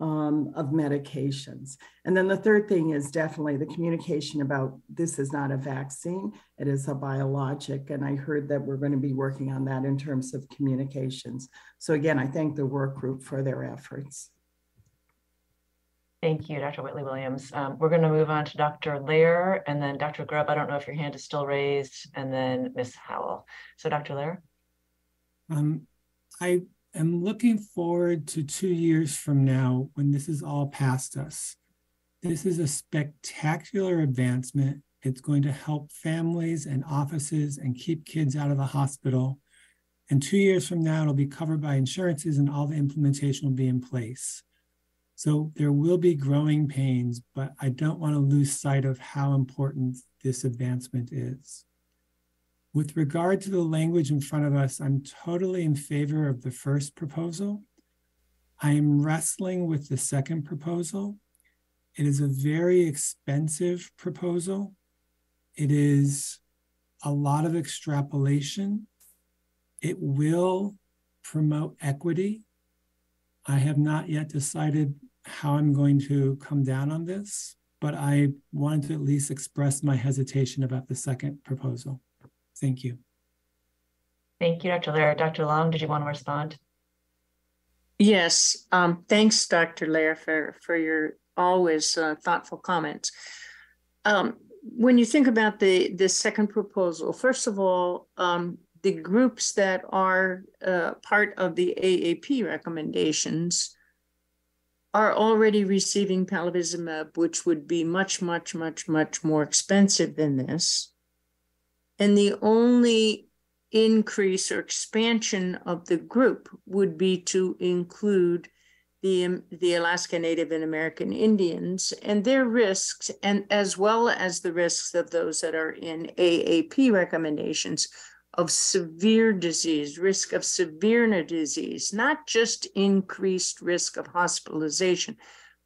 um, of medications. And then the third thing is definitely the communication about this is not a vaccine, it is a biologic. And I heard that we're going to be working on that in terms of communications. So again, I thank the work group for their efforts. Thank you, Dr. Whitley Williams. Um, we're going to move on to Dr. Loehr and then Dr. Grubb. I don't know if your hand is still raised, and then Ms. Howell. So, Dr. Loehr. Um, I am looking forward to two years from now when this is all past us. This is a spectacular advancement. It's going to help families and offices and keep kids out of the hospital. And two years from now, it'll be covered by insurances and all the implementation will be in place. So there will be growing pains, but I don't want to lose sight of how important this advancement is. With regard to the language in front of us, I'm totally in favor of the first proposal. I am wrestling with the second proposal. It is a very expensive proposal. It is a lot of extrapolation. It will promote equity. I have not yet decided how I'm going to come down on this, but I wanted to at least express my hesitation about the second proposal. Thank you. Thank you, Dr. Loehr. Dr. Long, did you want to respond? Yes, um, thanks, Dr. Loehr, for, for your always uh, thoughtful comments. Um, when you think about the, the second proposal, first of all, um, the groups that are uh, part of the AAP recommendations are already receiving palivizumab, which would be much, much, much, much more expensive than this. And the only increase or expansion of the group would be to include the, um, the Alaska Native and American Indians and their risks, and as well as the risks of those that are in AAP recommendations of severe disease, risk of severe disease, not just increased risk of hospitalization,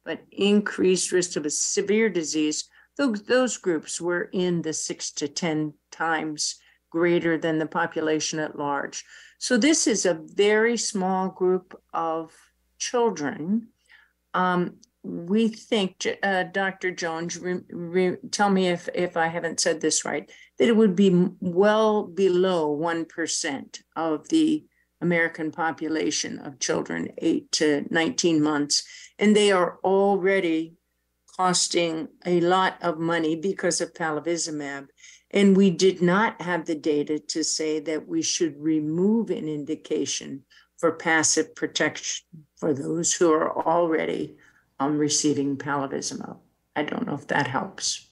but increased risk of a severe disease. Those, those groups were in the six to 10 times greater than the population at large. So this is a very small group of children. Um, we think, uh, Dr. Jones, re, re, tell me if, if I haven't said this right, that it would be well below 1% of the American population of children 8 to 19 months. And they are already costing a lot of money because of palivizumab. And we did not have the data to say that we should remove an indication for passive protection for those who are already um, receiving palivizumab. I don't know if that helps.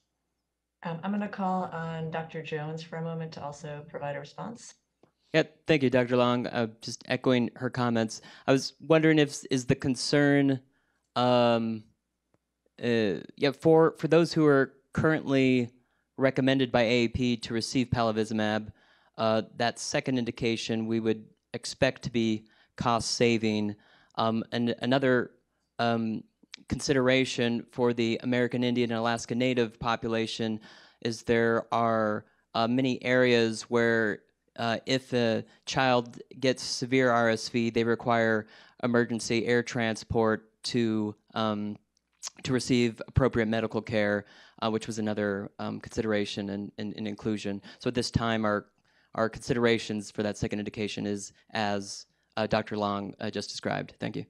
Um, I'm going to call on Dr. Jones for a moment to also provide a response. Yeah, thank you, Dr. Long. Uh, just echoing her comments. I was wondering if is the concern, um, uh, yeah, for for those who are currently recommended by AAP to receive palivizumab, uh, that second indication we would expect to be cost saving. Um, and another um, consideration for the American Indian and Alaska Native population is there are uh, many areas where uh, if a child gets severe RSV, they require emergency air transport to um, to receive appropriate medical care, uh, which was another um, consideration and, and, inclusion. So at this time, our our considerations for that second indication is as uh, Dr. Long uh, just described. Thank you.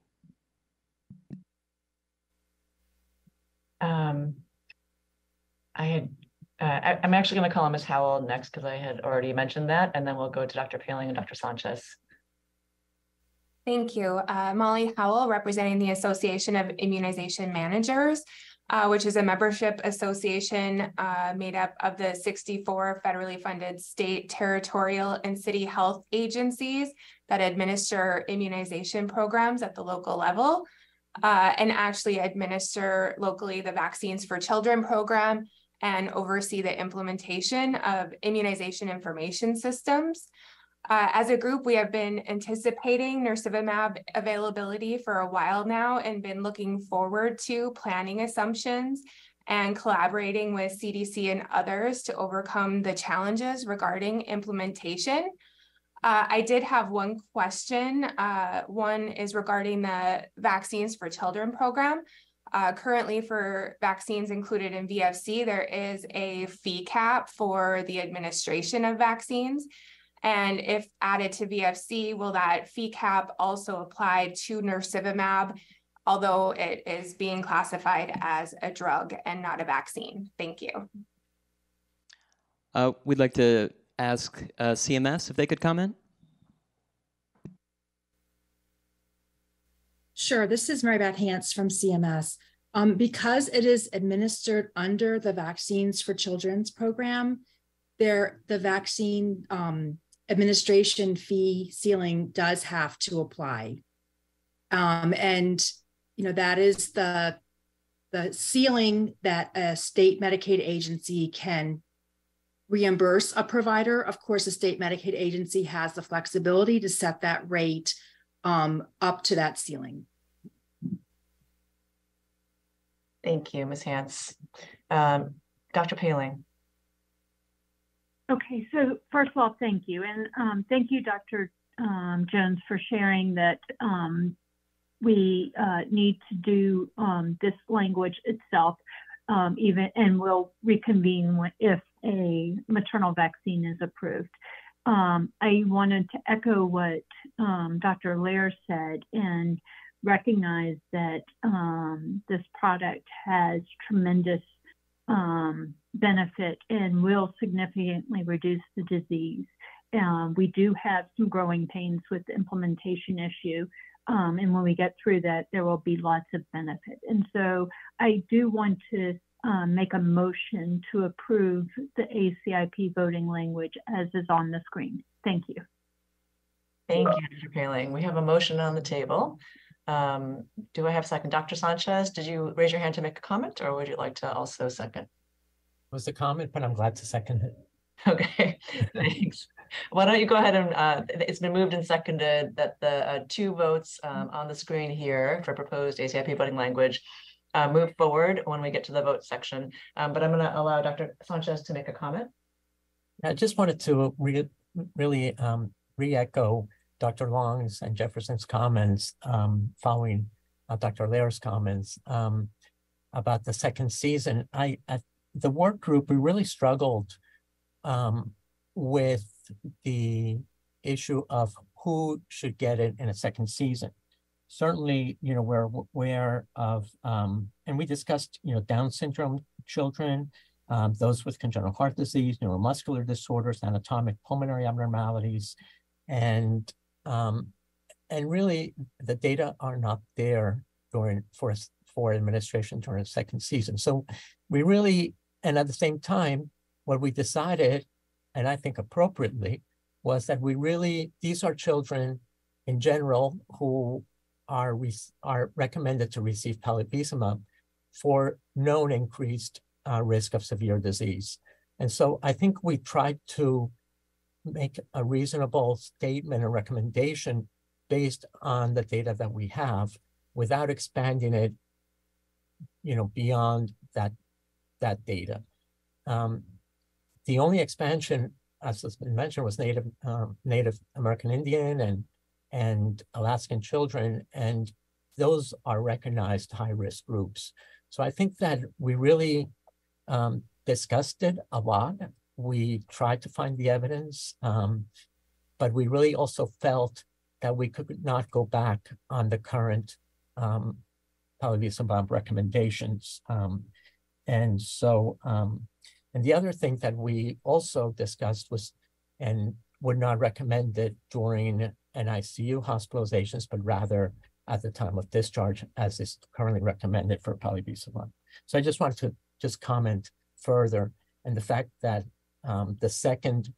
Um, I had, uh, I, am actually going to call Ms. Howell next because I had already mentioned that, and then we'll go to Dr. Poehling and Dr. Sanchez. Thank you. Uh, Molly Howell, representing the Association of Immunization Managers, uh, which is a membership association uh, made up of the 64 federally funded state, territorial, and city health agencies that administer immunization programs at the local level uh, and actually administer locally the Vaccines for Children program and oversee the implementation of immunization information systems. Uh, as a group, we have been anticipating Nirsevimab availability for a while now and been looking forward to planning assumptions and collaborating with CDC and others to overcome the challenges regarding implementation. Uh, I did have one question. Uh, one is regarding the Vaccines for Children program. Uh, currently, for vaccines included in VFC, there is a fee cap for the administration of vaccines. And if added to VFC, will that fee cap also apply to Nirsevimab, although it is being classified as a drug and not a vaccine? Thank you. Uh, we'd like to ask uh, CMS if they could comment. Sure, this is Mary Beth Hance from CMS. Um, because it is administered under the Vaccines for Children's program, there the vaccine um, administration fee ceiling does have to apply. Um, and you know, that is the the ceiling that a state Medicaid agency can reimburse a provider. Of course, a state Medicaid agency has the flexibility to set that rate um, up to that ceiling. Thank you, Ms. Hance. Um, Dr. Poehling. Okay, so first of all, thank you. And um, thank you, Dr. Um, Jones, for sharing that um, we uh, need to do um, this language itself, um, even, and we'll reconvene if a maternal vaccine is approved. Um, I wanted to echo what Dr. Loehr said and recognize that this product has tremendous um, benefit and will significantly reduce the disease. Um, we do have some growing pains with the implementation issue. Um, and when we get through that, there will be lots of benefit. And so I do want to um, make a motion to approve the ACIP voting language as is on the screen. Thank you. Thank you, Dr. Poehling. We have a motion on the table. Um, do I have a second? Dr. Sanchez, did you raise your hand to make a comment or would you like to also second? Was a comment, but I'm glad to second it. Okay, thanks. Why don't you go ahead and, uh, it's been moved and seconded that the uh, two votes um, on the screen here for proposed ACIP voting language uh, move forward when we get to the vote section. Um, but I'm going to allow Dr. Sanchez to make a comment. I just wanted to re really um, re-echo Dr. Long's and Jefferson's comments um, following uh, Dr. Loehr's comments um, about the second season. I at the work group we really struggled um, with the issue of who should get it in a second season. Certainly, you know, we're aware of, um, and we discussed, you know, Down syndrome children, um, those with congenital heart disease, neuromuscular disorders, anatomic pulmonary abnormalities, and um, and really, the data are not there during for for administration during the second season. So we really, and at the same time, what we decided, and I think appropriately, was that we really these are children in general who are are recommended to receive palivizumab for known increased uh, risk of severe disease. And so I think we tried to make a reasonable statement and recommendation based on the data that we have without expanding it you know beyond that that data um, the only expansion as has been mentioned was native um, native american indian and and alaskan children and those are recognized high risk groups so i think that we really um, discussed it a lot we tried to find the evidence, um, but we really also felt that we could not go back on the current um, palivizumab recommendations. Um, and so, um, and the other thing that we also discussed was, and would not recommend it during an ICU hospitalizations, but rather at the time of discharge, as is currently recommended for palivizumab. So I just wanted to just comment further and the fact that um, the second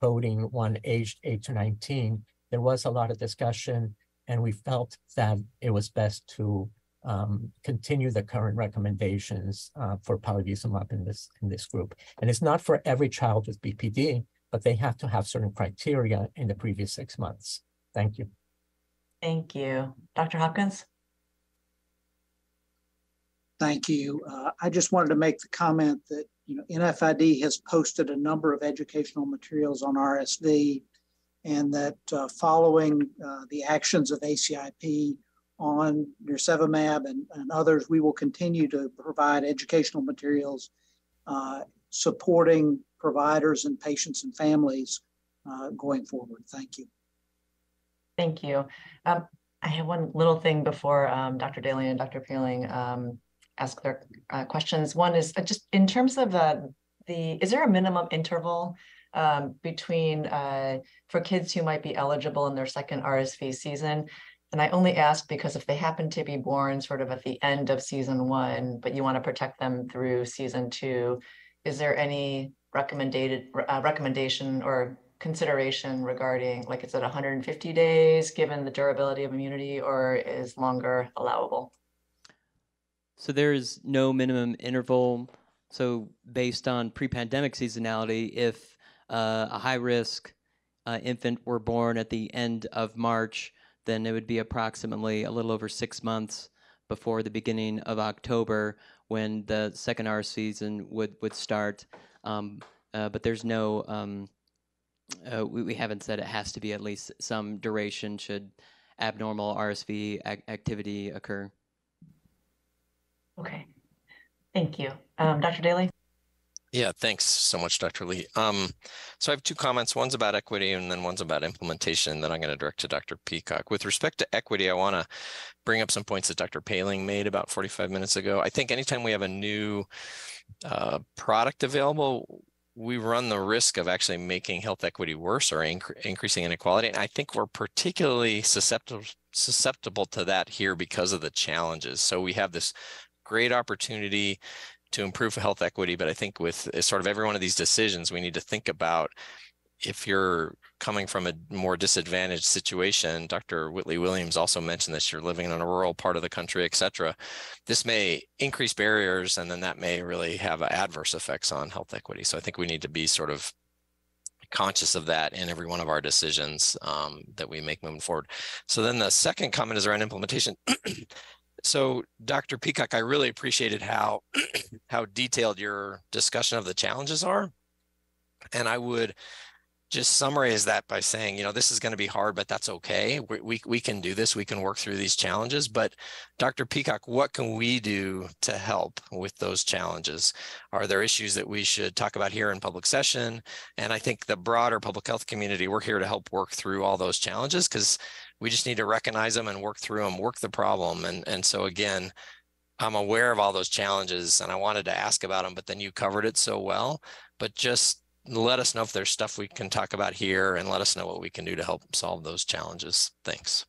voting one aged 8 to 19, there was a lot of discussion, and we felt that it was best to um, continue the current recommendations uh, for palivizumab in this in this group. And it's not for every child with BPD, but they have to have certain criteria in the previous six months. Thank you. Thank you. Dr. Hopkins? Thank you. Uh, I just wanted to make the comment that you know, NFID has posted a number of educational materials on RSV and that uh, following uh, the actions of ACIP on nirsevimab and, and, others, we will continue to provide educational materials uh, supporting providers and patients and families uh, going forward. Thank you. Thank you. Um, I have one little thing before um, Dr. Daley and Dr. Poehling um, ask their uh, questions. One is uh, just in terms of uh, the, is there a minimum interval um, between, uh, for kids who might be eligible in their second RSV season? And I only ask because if they happen to be born sort of at the end of season one, but you want to protect them through season two, is there any recommended uh, recommendation or consideration regarding like is it 150 days given the durability of immunity or is longer allowable? So there is no minimum interval. So based on pre-pandemic seasonality, if uh, a high-risk uh, infant were born at the end of March, then it would be approximately a little over six months before the beginning of October when the second R season would would start. Um, uh, but there's no um, uh, we, we haven't said it has to be at least some duration should abnormal RSV ac- activity occur. Okay, thank you. Um, Dr. Daley? Yeah, thanks so much, Dr. Lee. Um, so I have two comments. One's about equity and then one's about implementation that I'm going to direct to Dr. Peacock. With respect to equity, I want to bring up some points that Dr. Poehling made about 45 minutes ago. I think anytime we have a new uh, product available, we run the risk of actually making health equity worse or inc- increasing inequality. And I think we're particularly susceptible susceptible to that here because of the challenges. So we have this great opportunity to improve health equity, but I think with uh, sort of every one of these decisions, we need to think about if you're coming from a more disadvantaged situation, Dr. Whitley Williams also mentioned this, you're living in a rural part of the country, et cetera. This may increase barriers and then that may really have adverse effects on health equity. So I think we need to be sort of conscious of that in every one of our decisions um, that we make moving forward. So then the second comment is around implementation. so Dr. Peacock, I really appreciated how how detailed your discussion of the challenges are. And I would just summarize that by saying, you know, this is going to be hard, but that's okay. We, we, we can do this. We can work through these challenges. But Dr. Peacock, what can we do to help with those challenges? Are there issues that we should talk about here in public session? And I think the broader public health community, we're here to help work through all those challenges because we just need to recognize them and work through them, work the problem. And, and so again, I'm aware of all those challenges and I wanted to ask about them, but then you covered it so well. But just let us know if there's stuff we can talk about here and let us know what we can do to help solve those challenges. Thanks.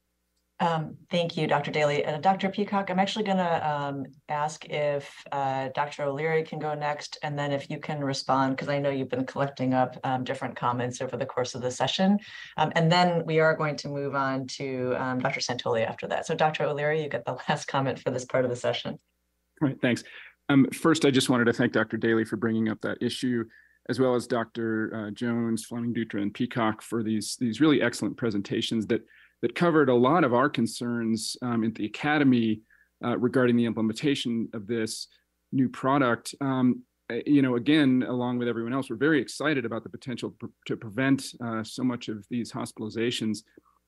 Um, thank you, Dr. Daley. Uh, Dr. Peacock, I'm actually going to um, ask if uh, Dr. O'Leary can go next, and then if you can respond, because I know you've been collecting up um, different comments over the course of the session. Um, and then we are going to move on to um, Dr. Santoli after that. So Dr. O'Leary, you get the last comment for this part of the session. All right, thanks. Um, first, I just wanted to thank Dr. Daley for bringing up that issue as well as Dr. Uh, Jones, Fleming Dutra, and Peacock for these, these really excellent presentations that, that covered a lot of our concerns um, at the Academy uh, regarding the implementation of this new product. Um, eh, you know, again, along with everyone else, we're very excited about the potential pr to prevent uh, so much of these hospitalizations.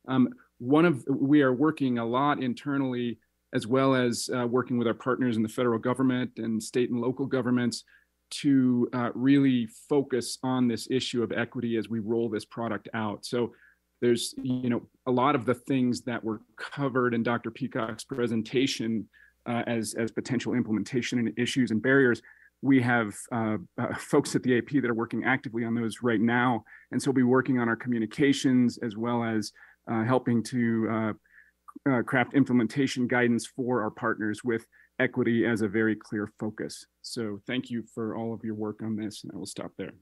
Um, one of we are working a lot internally, as well as uh, working with our partners in the federal government and state and local governments to uh, really focus on this issue of equity as we roll this product out. So there's, you know, a lot of the things that were covered in Dr. Peacock's presentation uh, as, as potential implementation and issues and barriers. We have uh, uh folks at the AP that are working actively on those right now. And so we'll be working on our communications as well as uh, helping to uh, craft implementation guidance for our partners with equity as a very clear focus. So thank you for all of your work on this, and I will stop there.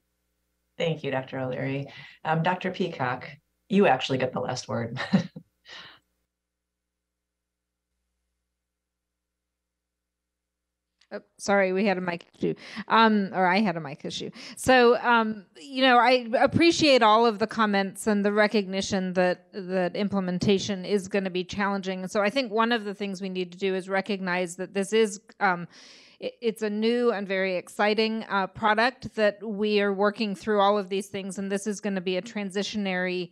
Thank you, Dr. O'Leary. Um, Dr. Peacock, you actually get the last word. Oh, sorry, we had a mic issue, um, or I had a mic issue. So, um, you know, I appreciate all of the comments and the recognition that that implementation is going to be challenging. So, I think one of the things we need to do is recognize that this is. Um, it's a new and very exciting uh, product that we are working through all of these things, and this is going to be a transitionary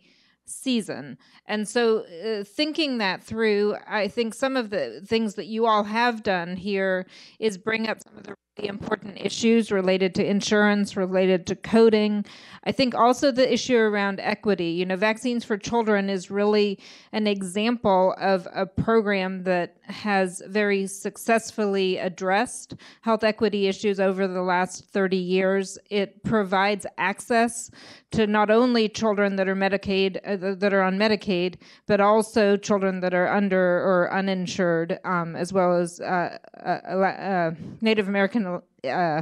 season. And so, uh, thinking that through, I think some of the things that you all have done here is bring up some of the really important issues related to insurance, related to coding. I think also the issue around equity. You know, Vaccines for Children is really an example of a program that has very successfully addressed health equity issues over the last 30 years. It provides access to not only children that are Medicaid uh, that are on Medicaid, but also children that are under or uninsured, um, as well as uh, uh, uh Native American, uh,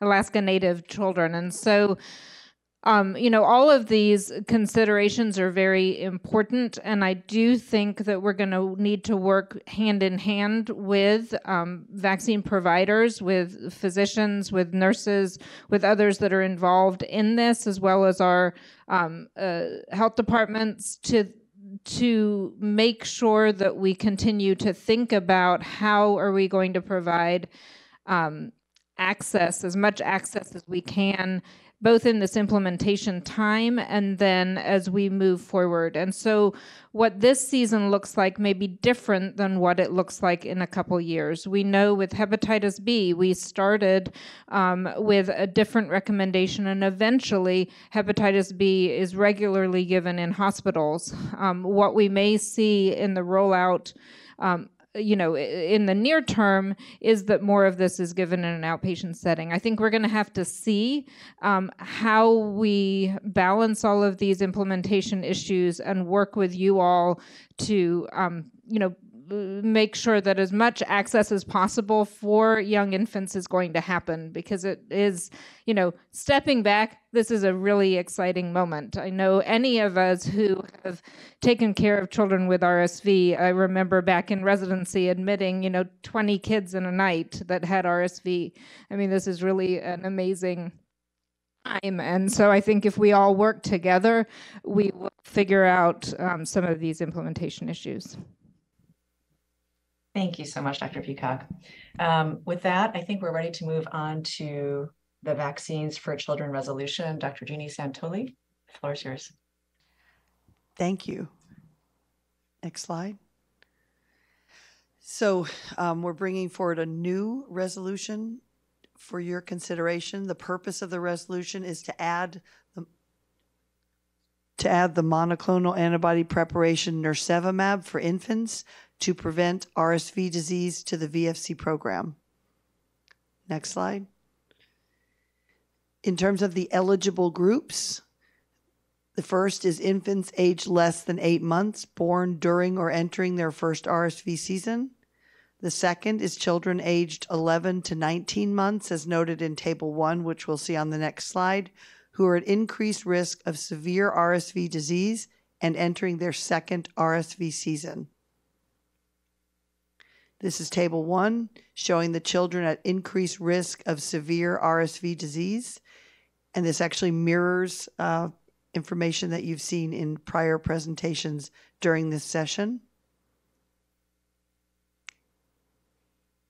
Alaska Native children. And so um, you know, all of these considerations are very important, and I do think that we're going to need to work hand in hand with um, vaccine providers, with physicians, with nurses, with others that are involved in this, as well as our um, uh, health departments to to make sure that we continue to think about how are we going to provide um, access as much access as we can both in this implementation time and then as we move forward. And so, what this season looks like may be different than what it looks like in a couple years. We know with hepatitis B, we started um, with a different recommendation, and eventually, hepatitis B is regularly given in hospitals. Um, what we may see in the rollout um, you know, in the near term, is that more of this is given in an outpatient setting. I think we're going to have to see um, how we balance all of these implementation issues and work with you all to, um, you know, make sure that as much access as possible for young infants is going to happen because it is, you know, stepping back, this is a really exciting moment. I know any of us who have taken care of children with RSV, I remember back in residency admitting, you know, 20 kids in a night that had RSV. I mean, this is really an amazing time. And so I think if we all work together, we will figure out um, some of these implementation issues. Thank you so much, Dr. Peacock. Um, with that, I think we're ready to move on to the Vaccines for Children resolution. Dr. Jeannie Santoli, the floor is yours. Thank you. Next slide. So um, we're bringing forward a new resolution for your consideration. The purpose of the resolution is to add the to add the monoclonal antibody preparation nirsevimab for infants to prevent RSV disease to the VFC program. Next slide. In terms of the eligible groups, the first is infants aged less than eight months, born during or entering their first RSV season. The second is children aged 11 to 19 months, as noted in Table 1, which we'll see on the next slide, who are at increased risk of severe RSV disease and entering their second RSV season. This is table one, showing the children at increased risk of severe RSV disease. And this actually mirrors uh, information that you've seen in prior presentations during this session.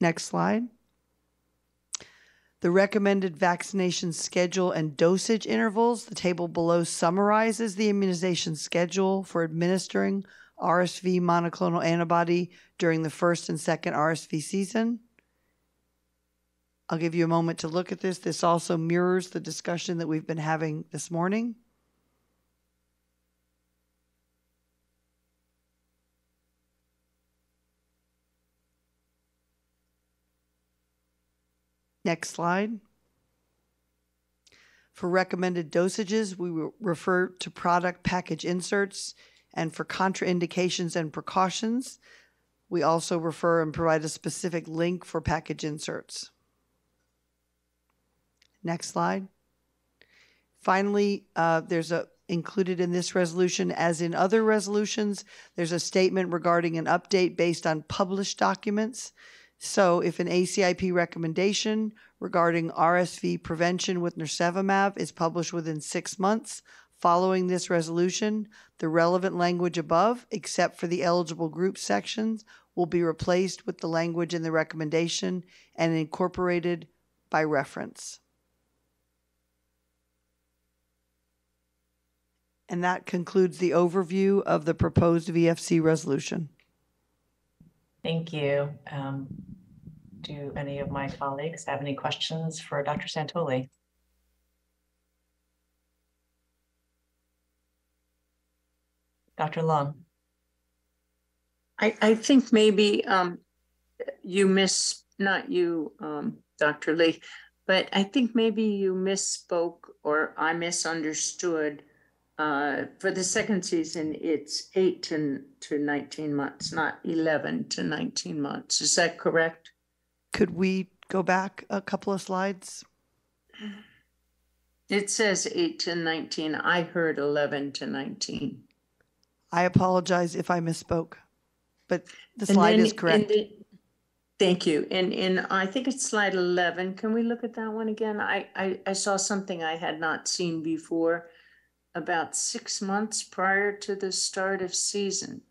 Next slide. The recommended vaccination schedule and dosage intervals. The table below summarizes the immunization schedule for administering RSV monoclonal antibody during the first and second RSV season. I'll give you a moment to look at this. This also mirrors the discussion that we've been having this morning. Next slide. For recommended dosages, we refer to product package inserts and for contraindications and precautions, we also refer and provide a specific link for package inserts. Next slide. Finally, uh, there's a included in this resolution, as in other resolutions, there's a statement regarding an update based on published documents. So if an ACIP recommendation regarding RSV prevention with nirsevimab is published within six months, Following this resolution, the relevant language above, except for the eligible group sections, will be replaced with the language in the recommendation and incorporated by reference. And that concludes the overview of the proposed VFC resolution. Thank you. Um, do any of my colleagues have any questions for Dr. Santoli? Dr. Long. I, I think maybe um, you miss, not you, um, Dr. Lee, but I think maybe you misspoke or I misunderstood. Uh, for the second season, it's eight to, to 19 months, not 11 to 19 months. Is that correct? Could we go back a couple of slides? It says eight to nineteen. I heard eleven to nineteen. I apologize if I misspoke, but the And slide then is correct. the- Thank you. And, and I think it's slide eleven. Can we look at that one again? I, I, I saw something I had not seen before about six months prior to the start of season.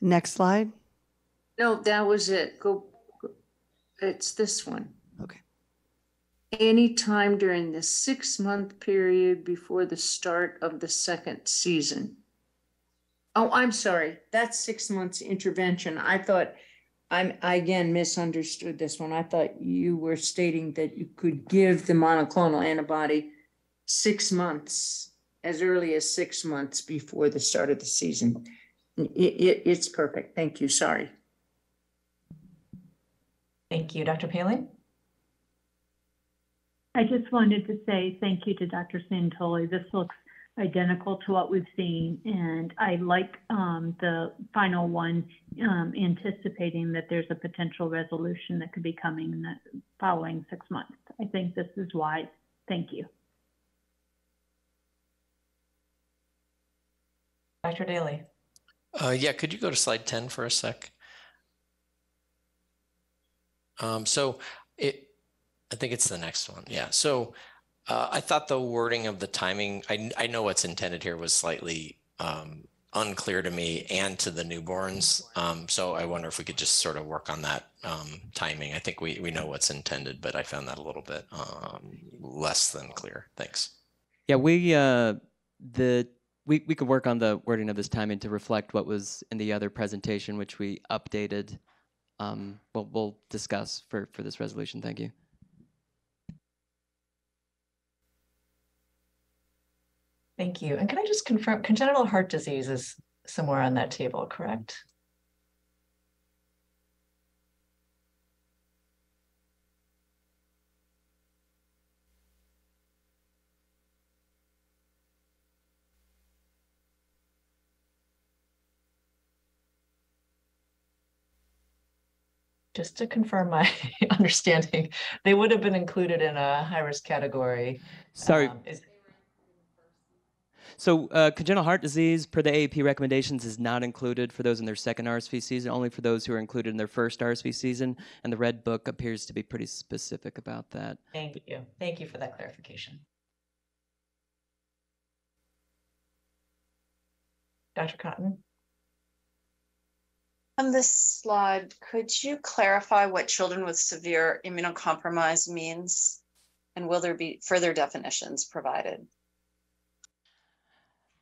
Next slide. No, that was it. Go, go- it's this one. Okay. Anytime during the six-month period before the start of the second season. Oh, I'm sorry. That's six months intervention. I thought, I'm, I again misunderstood this one. I thought you were stating that you could give the monoclonal antibody six months, as early as six months before the start of the season. It, it, it's perfect. Thank you. Sorry. Thank you. Dr. Palin? I just wanted to say thank you to Dr. Santoli. This looks identical to what we've seen, and I like um, the final one, um, anticipating that there's a potential resolution that could be coming in the following six months. I think this is wise. Thank you. Dr. Daley? Uh, yeah, could you go to slide 10 for a sec? Um, so it, I think it's the next one. Yeah. So uh, I thought the wording of the timing, I, I know what's intended here was slightly um, unclear to me and to the newborns. Um, so I wonder if we could just sort of work on that um, timing. I think we, we know what's intended, but I found that a little bit um, less than clear. Thanks. Yeah, we uh, the we we could work on the wording of this timing to reflect what was in the other presentation, which we updated. Um, we'll we'll discuss for for this resolution. Thank you. Thank you. And can I just confirm congenital heart disease is somewhere on that table, correct? Just to confirm my understanding, they would have been included in a high-risk category. Sorry. Um, is- So uh, congenital heart disease, per the AAP recommendations, is not included for those in their second RSV season, only for those who are included in their first RSV season. And the Red Book appears to be pretty specific about that. Thank you. Thank you for that clarification. Dr. Kotton? On this slide, could you clarify what children with severe immunocompromise means? And will there be further definitions provided?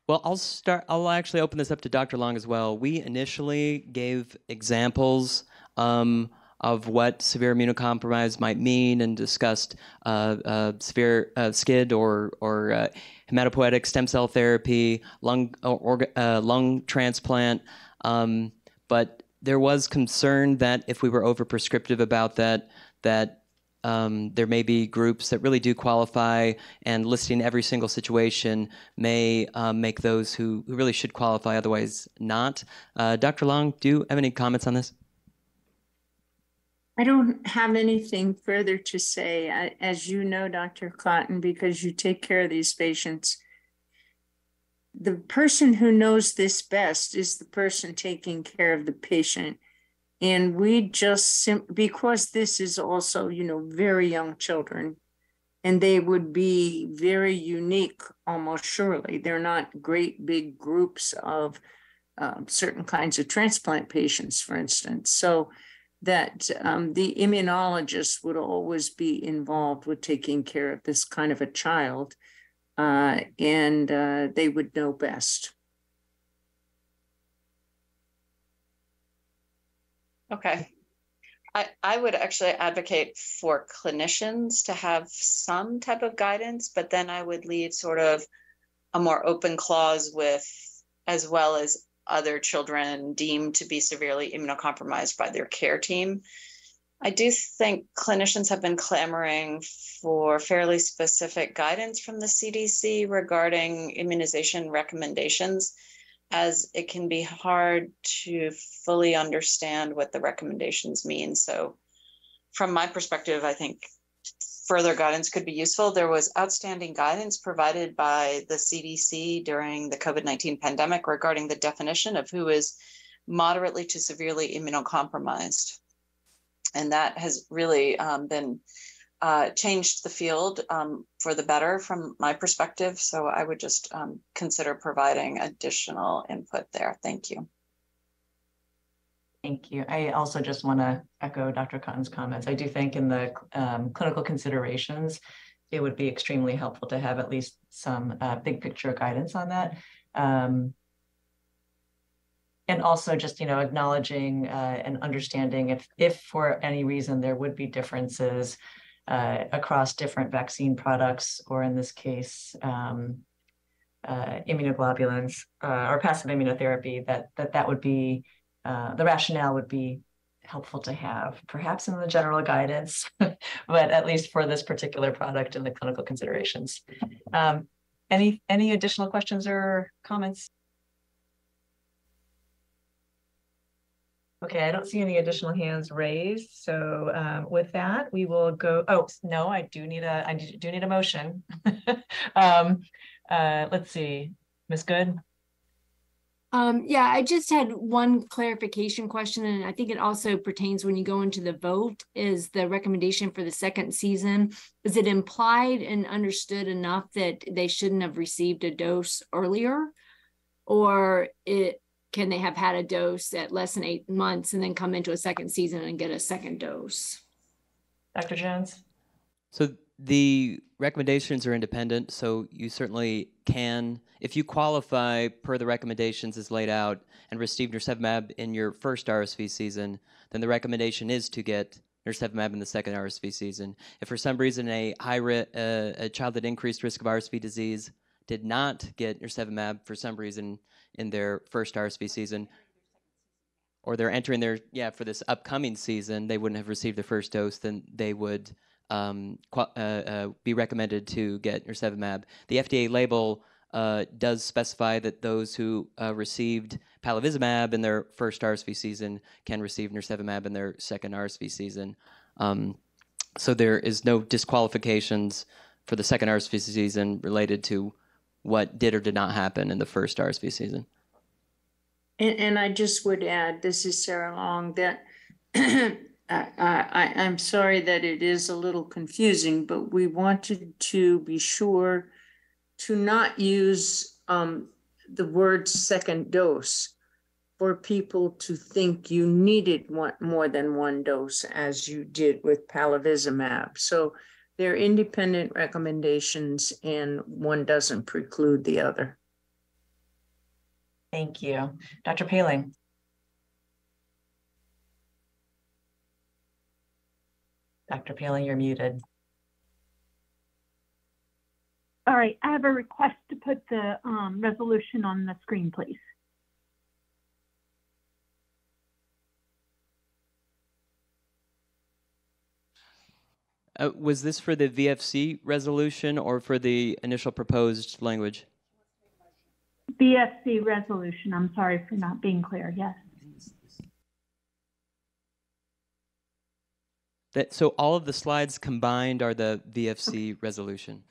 Well, I'll start. I'll actually open this up to Dr. Long as well. We initially gave examples um, of what severe immunocompromise might mean and discussed uh, uh, severe uh, SCID or or uh, hematopoietic stem cell therapy, lung or, uh, lung transplant. Um, but there was concern that if we were over prescriptive about that, that um, there may be groups that really do qualify, and listing every single situation may um, make those who, who really should qualify otherwise not. Uh, Dr. Long, do you have any comments on this? I don't have anything further to say. I- As you know, Dr. Kotton, because you take care of these patients, the person who knows this best is the person taking care of the patient. And we just, sim- because this is also, you know, very young children, and they would be very unique almost surely. They're not great big groups of um, certain kinds of transplant patients, for instance. So that um, the immunologist would always be involved with taking care of this kind of a child, uh, and uh, they would know best. Okay. I, I would actually advocate for clinicians to have some type of guidance, but then I would leave sort of a more open clause with, as well as other children deemed to be severely immunocompromised by their care team. I do think clinicians have been clamoring for fairly specific guidance from the CDC regarding immunization recommendations, as it can be hard to fully understand what the recommendations mean. So, from my perspective, I think further guidance could be useful. There was outstanding guidance provided by the CDC during the COVID-19 pandemic regarding the definition of who is moderately to severely immunocompromised. And that has really um, been uh, changed the field um, for the better from my perspective. So I would just um, consider providing additional input there. Thank you. Thank you. I also just want to echo Dr. Kotton's comments. I do think in the um, clinical considerations, it would be extremely helpful to have at least some uh, big picture guidance on that. Um, and also just, you know, acknowledging uh, and understanding if, if for any reason there would be differences uh, across different vaccine products, or in this case, um, uh, immunoglobulins uh, or passive immunotherapy, that that that would be uh, the rationale would be helpful to have, perhaps in the general guidance, but at least for this particular product in the clinical considerations. Um, any any additional questions or comments? Okay, I don't see any additional hands raised. So um, with that, we will go. Oh no, I do need a I do need a motion. um, uh, let's see, Ms. Good. Um, yeah, I just had one clarification question, and I think it also pertains when you go into the vote. Is the recommendation for the second season is it implied and understood enough that they shouldn't have received a dose earlier, or it can they have had a dose at less than eight months and then come into a second season and get a second dose? Dr. Jones? So the recommendations are independent, so you certainly can, if you qualify per the recommendations as laid out and received nirsevimab in your first RSV season, then the recommendation is to get nirsevimab in the second RSV season. If for some reason a high ri- uh, a child at increased risk of RSV disease did not get nirsevimab for some reason in their first RSV season, or they're entering their yeah for this upcoming season, they wouldn't have received the first dose, then they would um, uh, uh, be recommended to get nirsevimab. The FDA label uh, does specify that those who uh, received palivizumab in their first RSV season can receive nirsevimab in their second RSV season. Um, so there is no disqualifications for the second RSV season related to what did or did not happen in the first RSV season. And, and I just would add, this is Sarah Long, that I, I, I'm sorry that it is a little confusing, but we wanted to be sure to not use um, the word second dose for people to think you needed one more than one dose as you did with palivizumab. So they're independent recommendations and one doesn't preclude the other. Thank you. Dr. Poehling. Dr. Poehling, you're muted. All right, I have a request to put the um, resolution on the screen, please. Uh, was this for the VFC resolution or for the initial proposed language? VFC resolution. I'm sorry for not being clear. Yes. That, so all of the slides combined are the VFC resolution.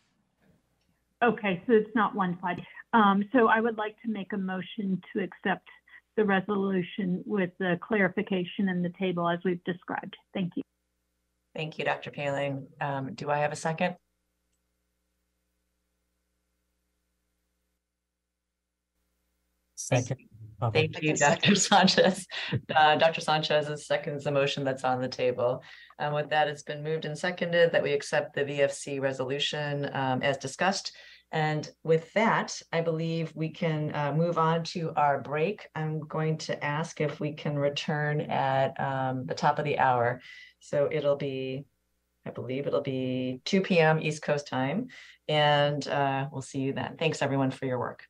Okay, so it's not one slide. Um, so I would like to make a motion to accept the resolution with the clarification in the table as we've described. Thank you. Thank you, Dr. Poehling. Um, do I have a second? Second. Thank you, Dr. Sanchez. Uh, Dr. Sanchez seconds the motion that's on the table. And with that, it's been moved and seconded that we accept the VFC resolution um, as discussed. And with that, I believe we can uh, move on to our break. I'm going to ask if we can return at um, the top of the hour. So it'll be, I believe it'll be 2 p.m. East Coast time. And uh, we'll see you then. Thanks everyone for your work.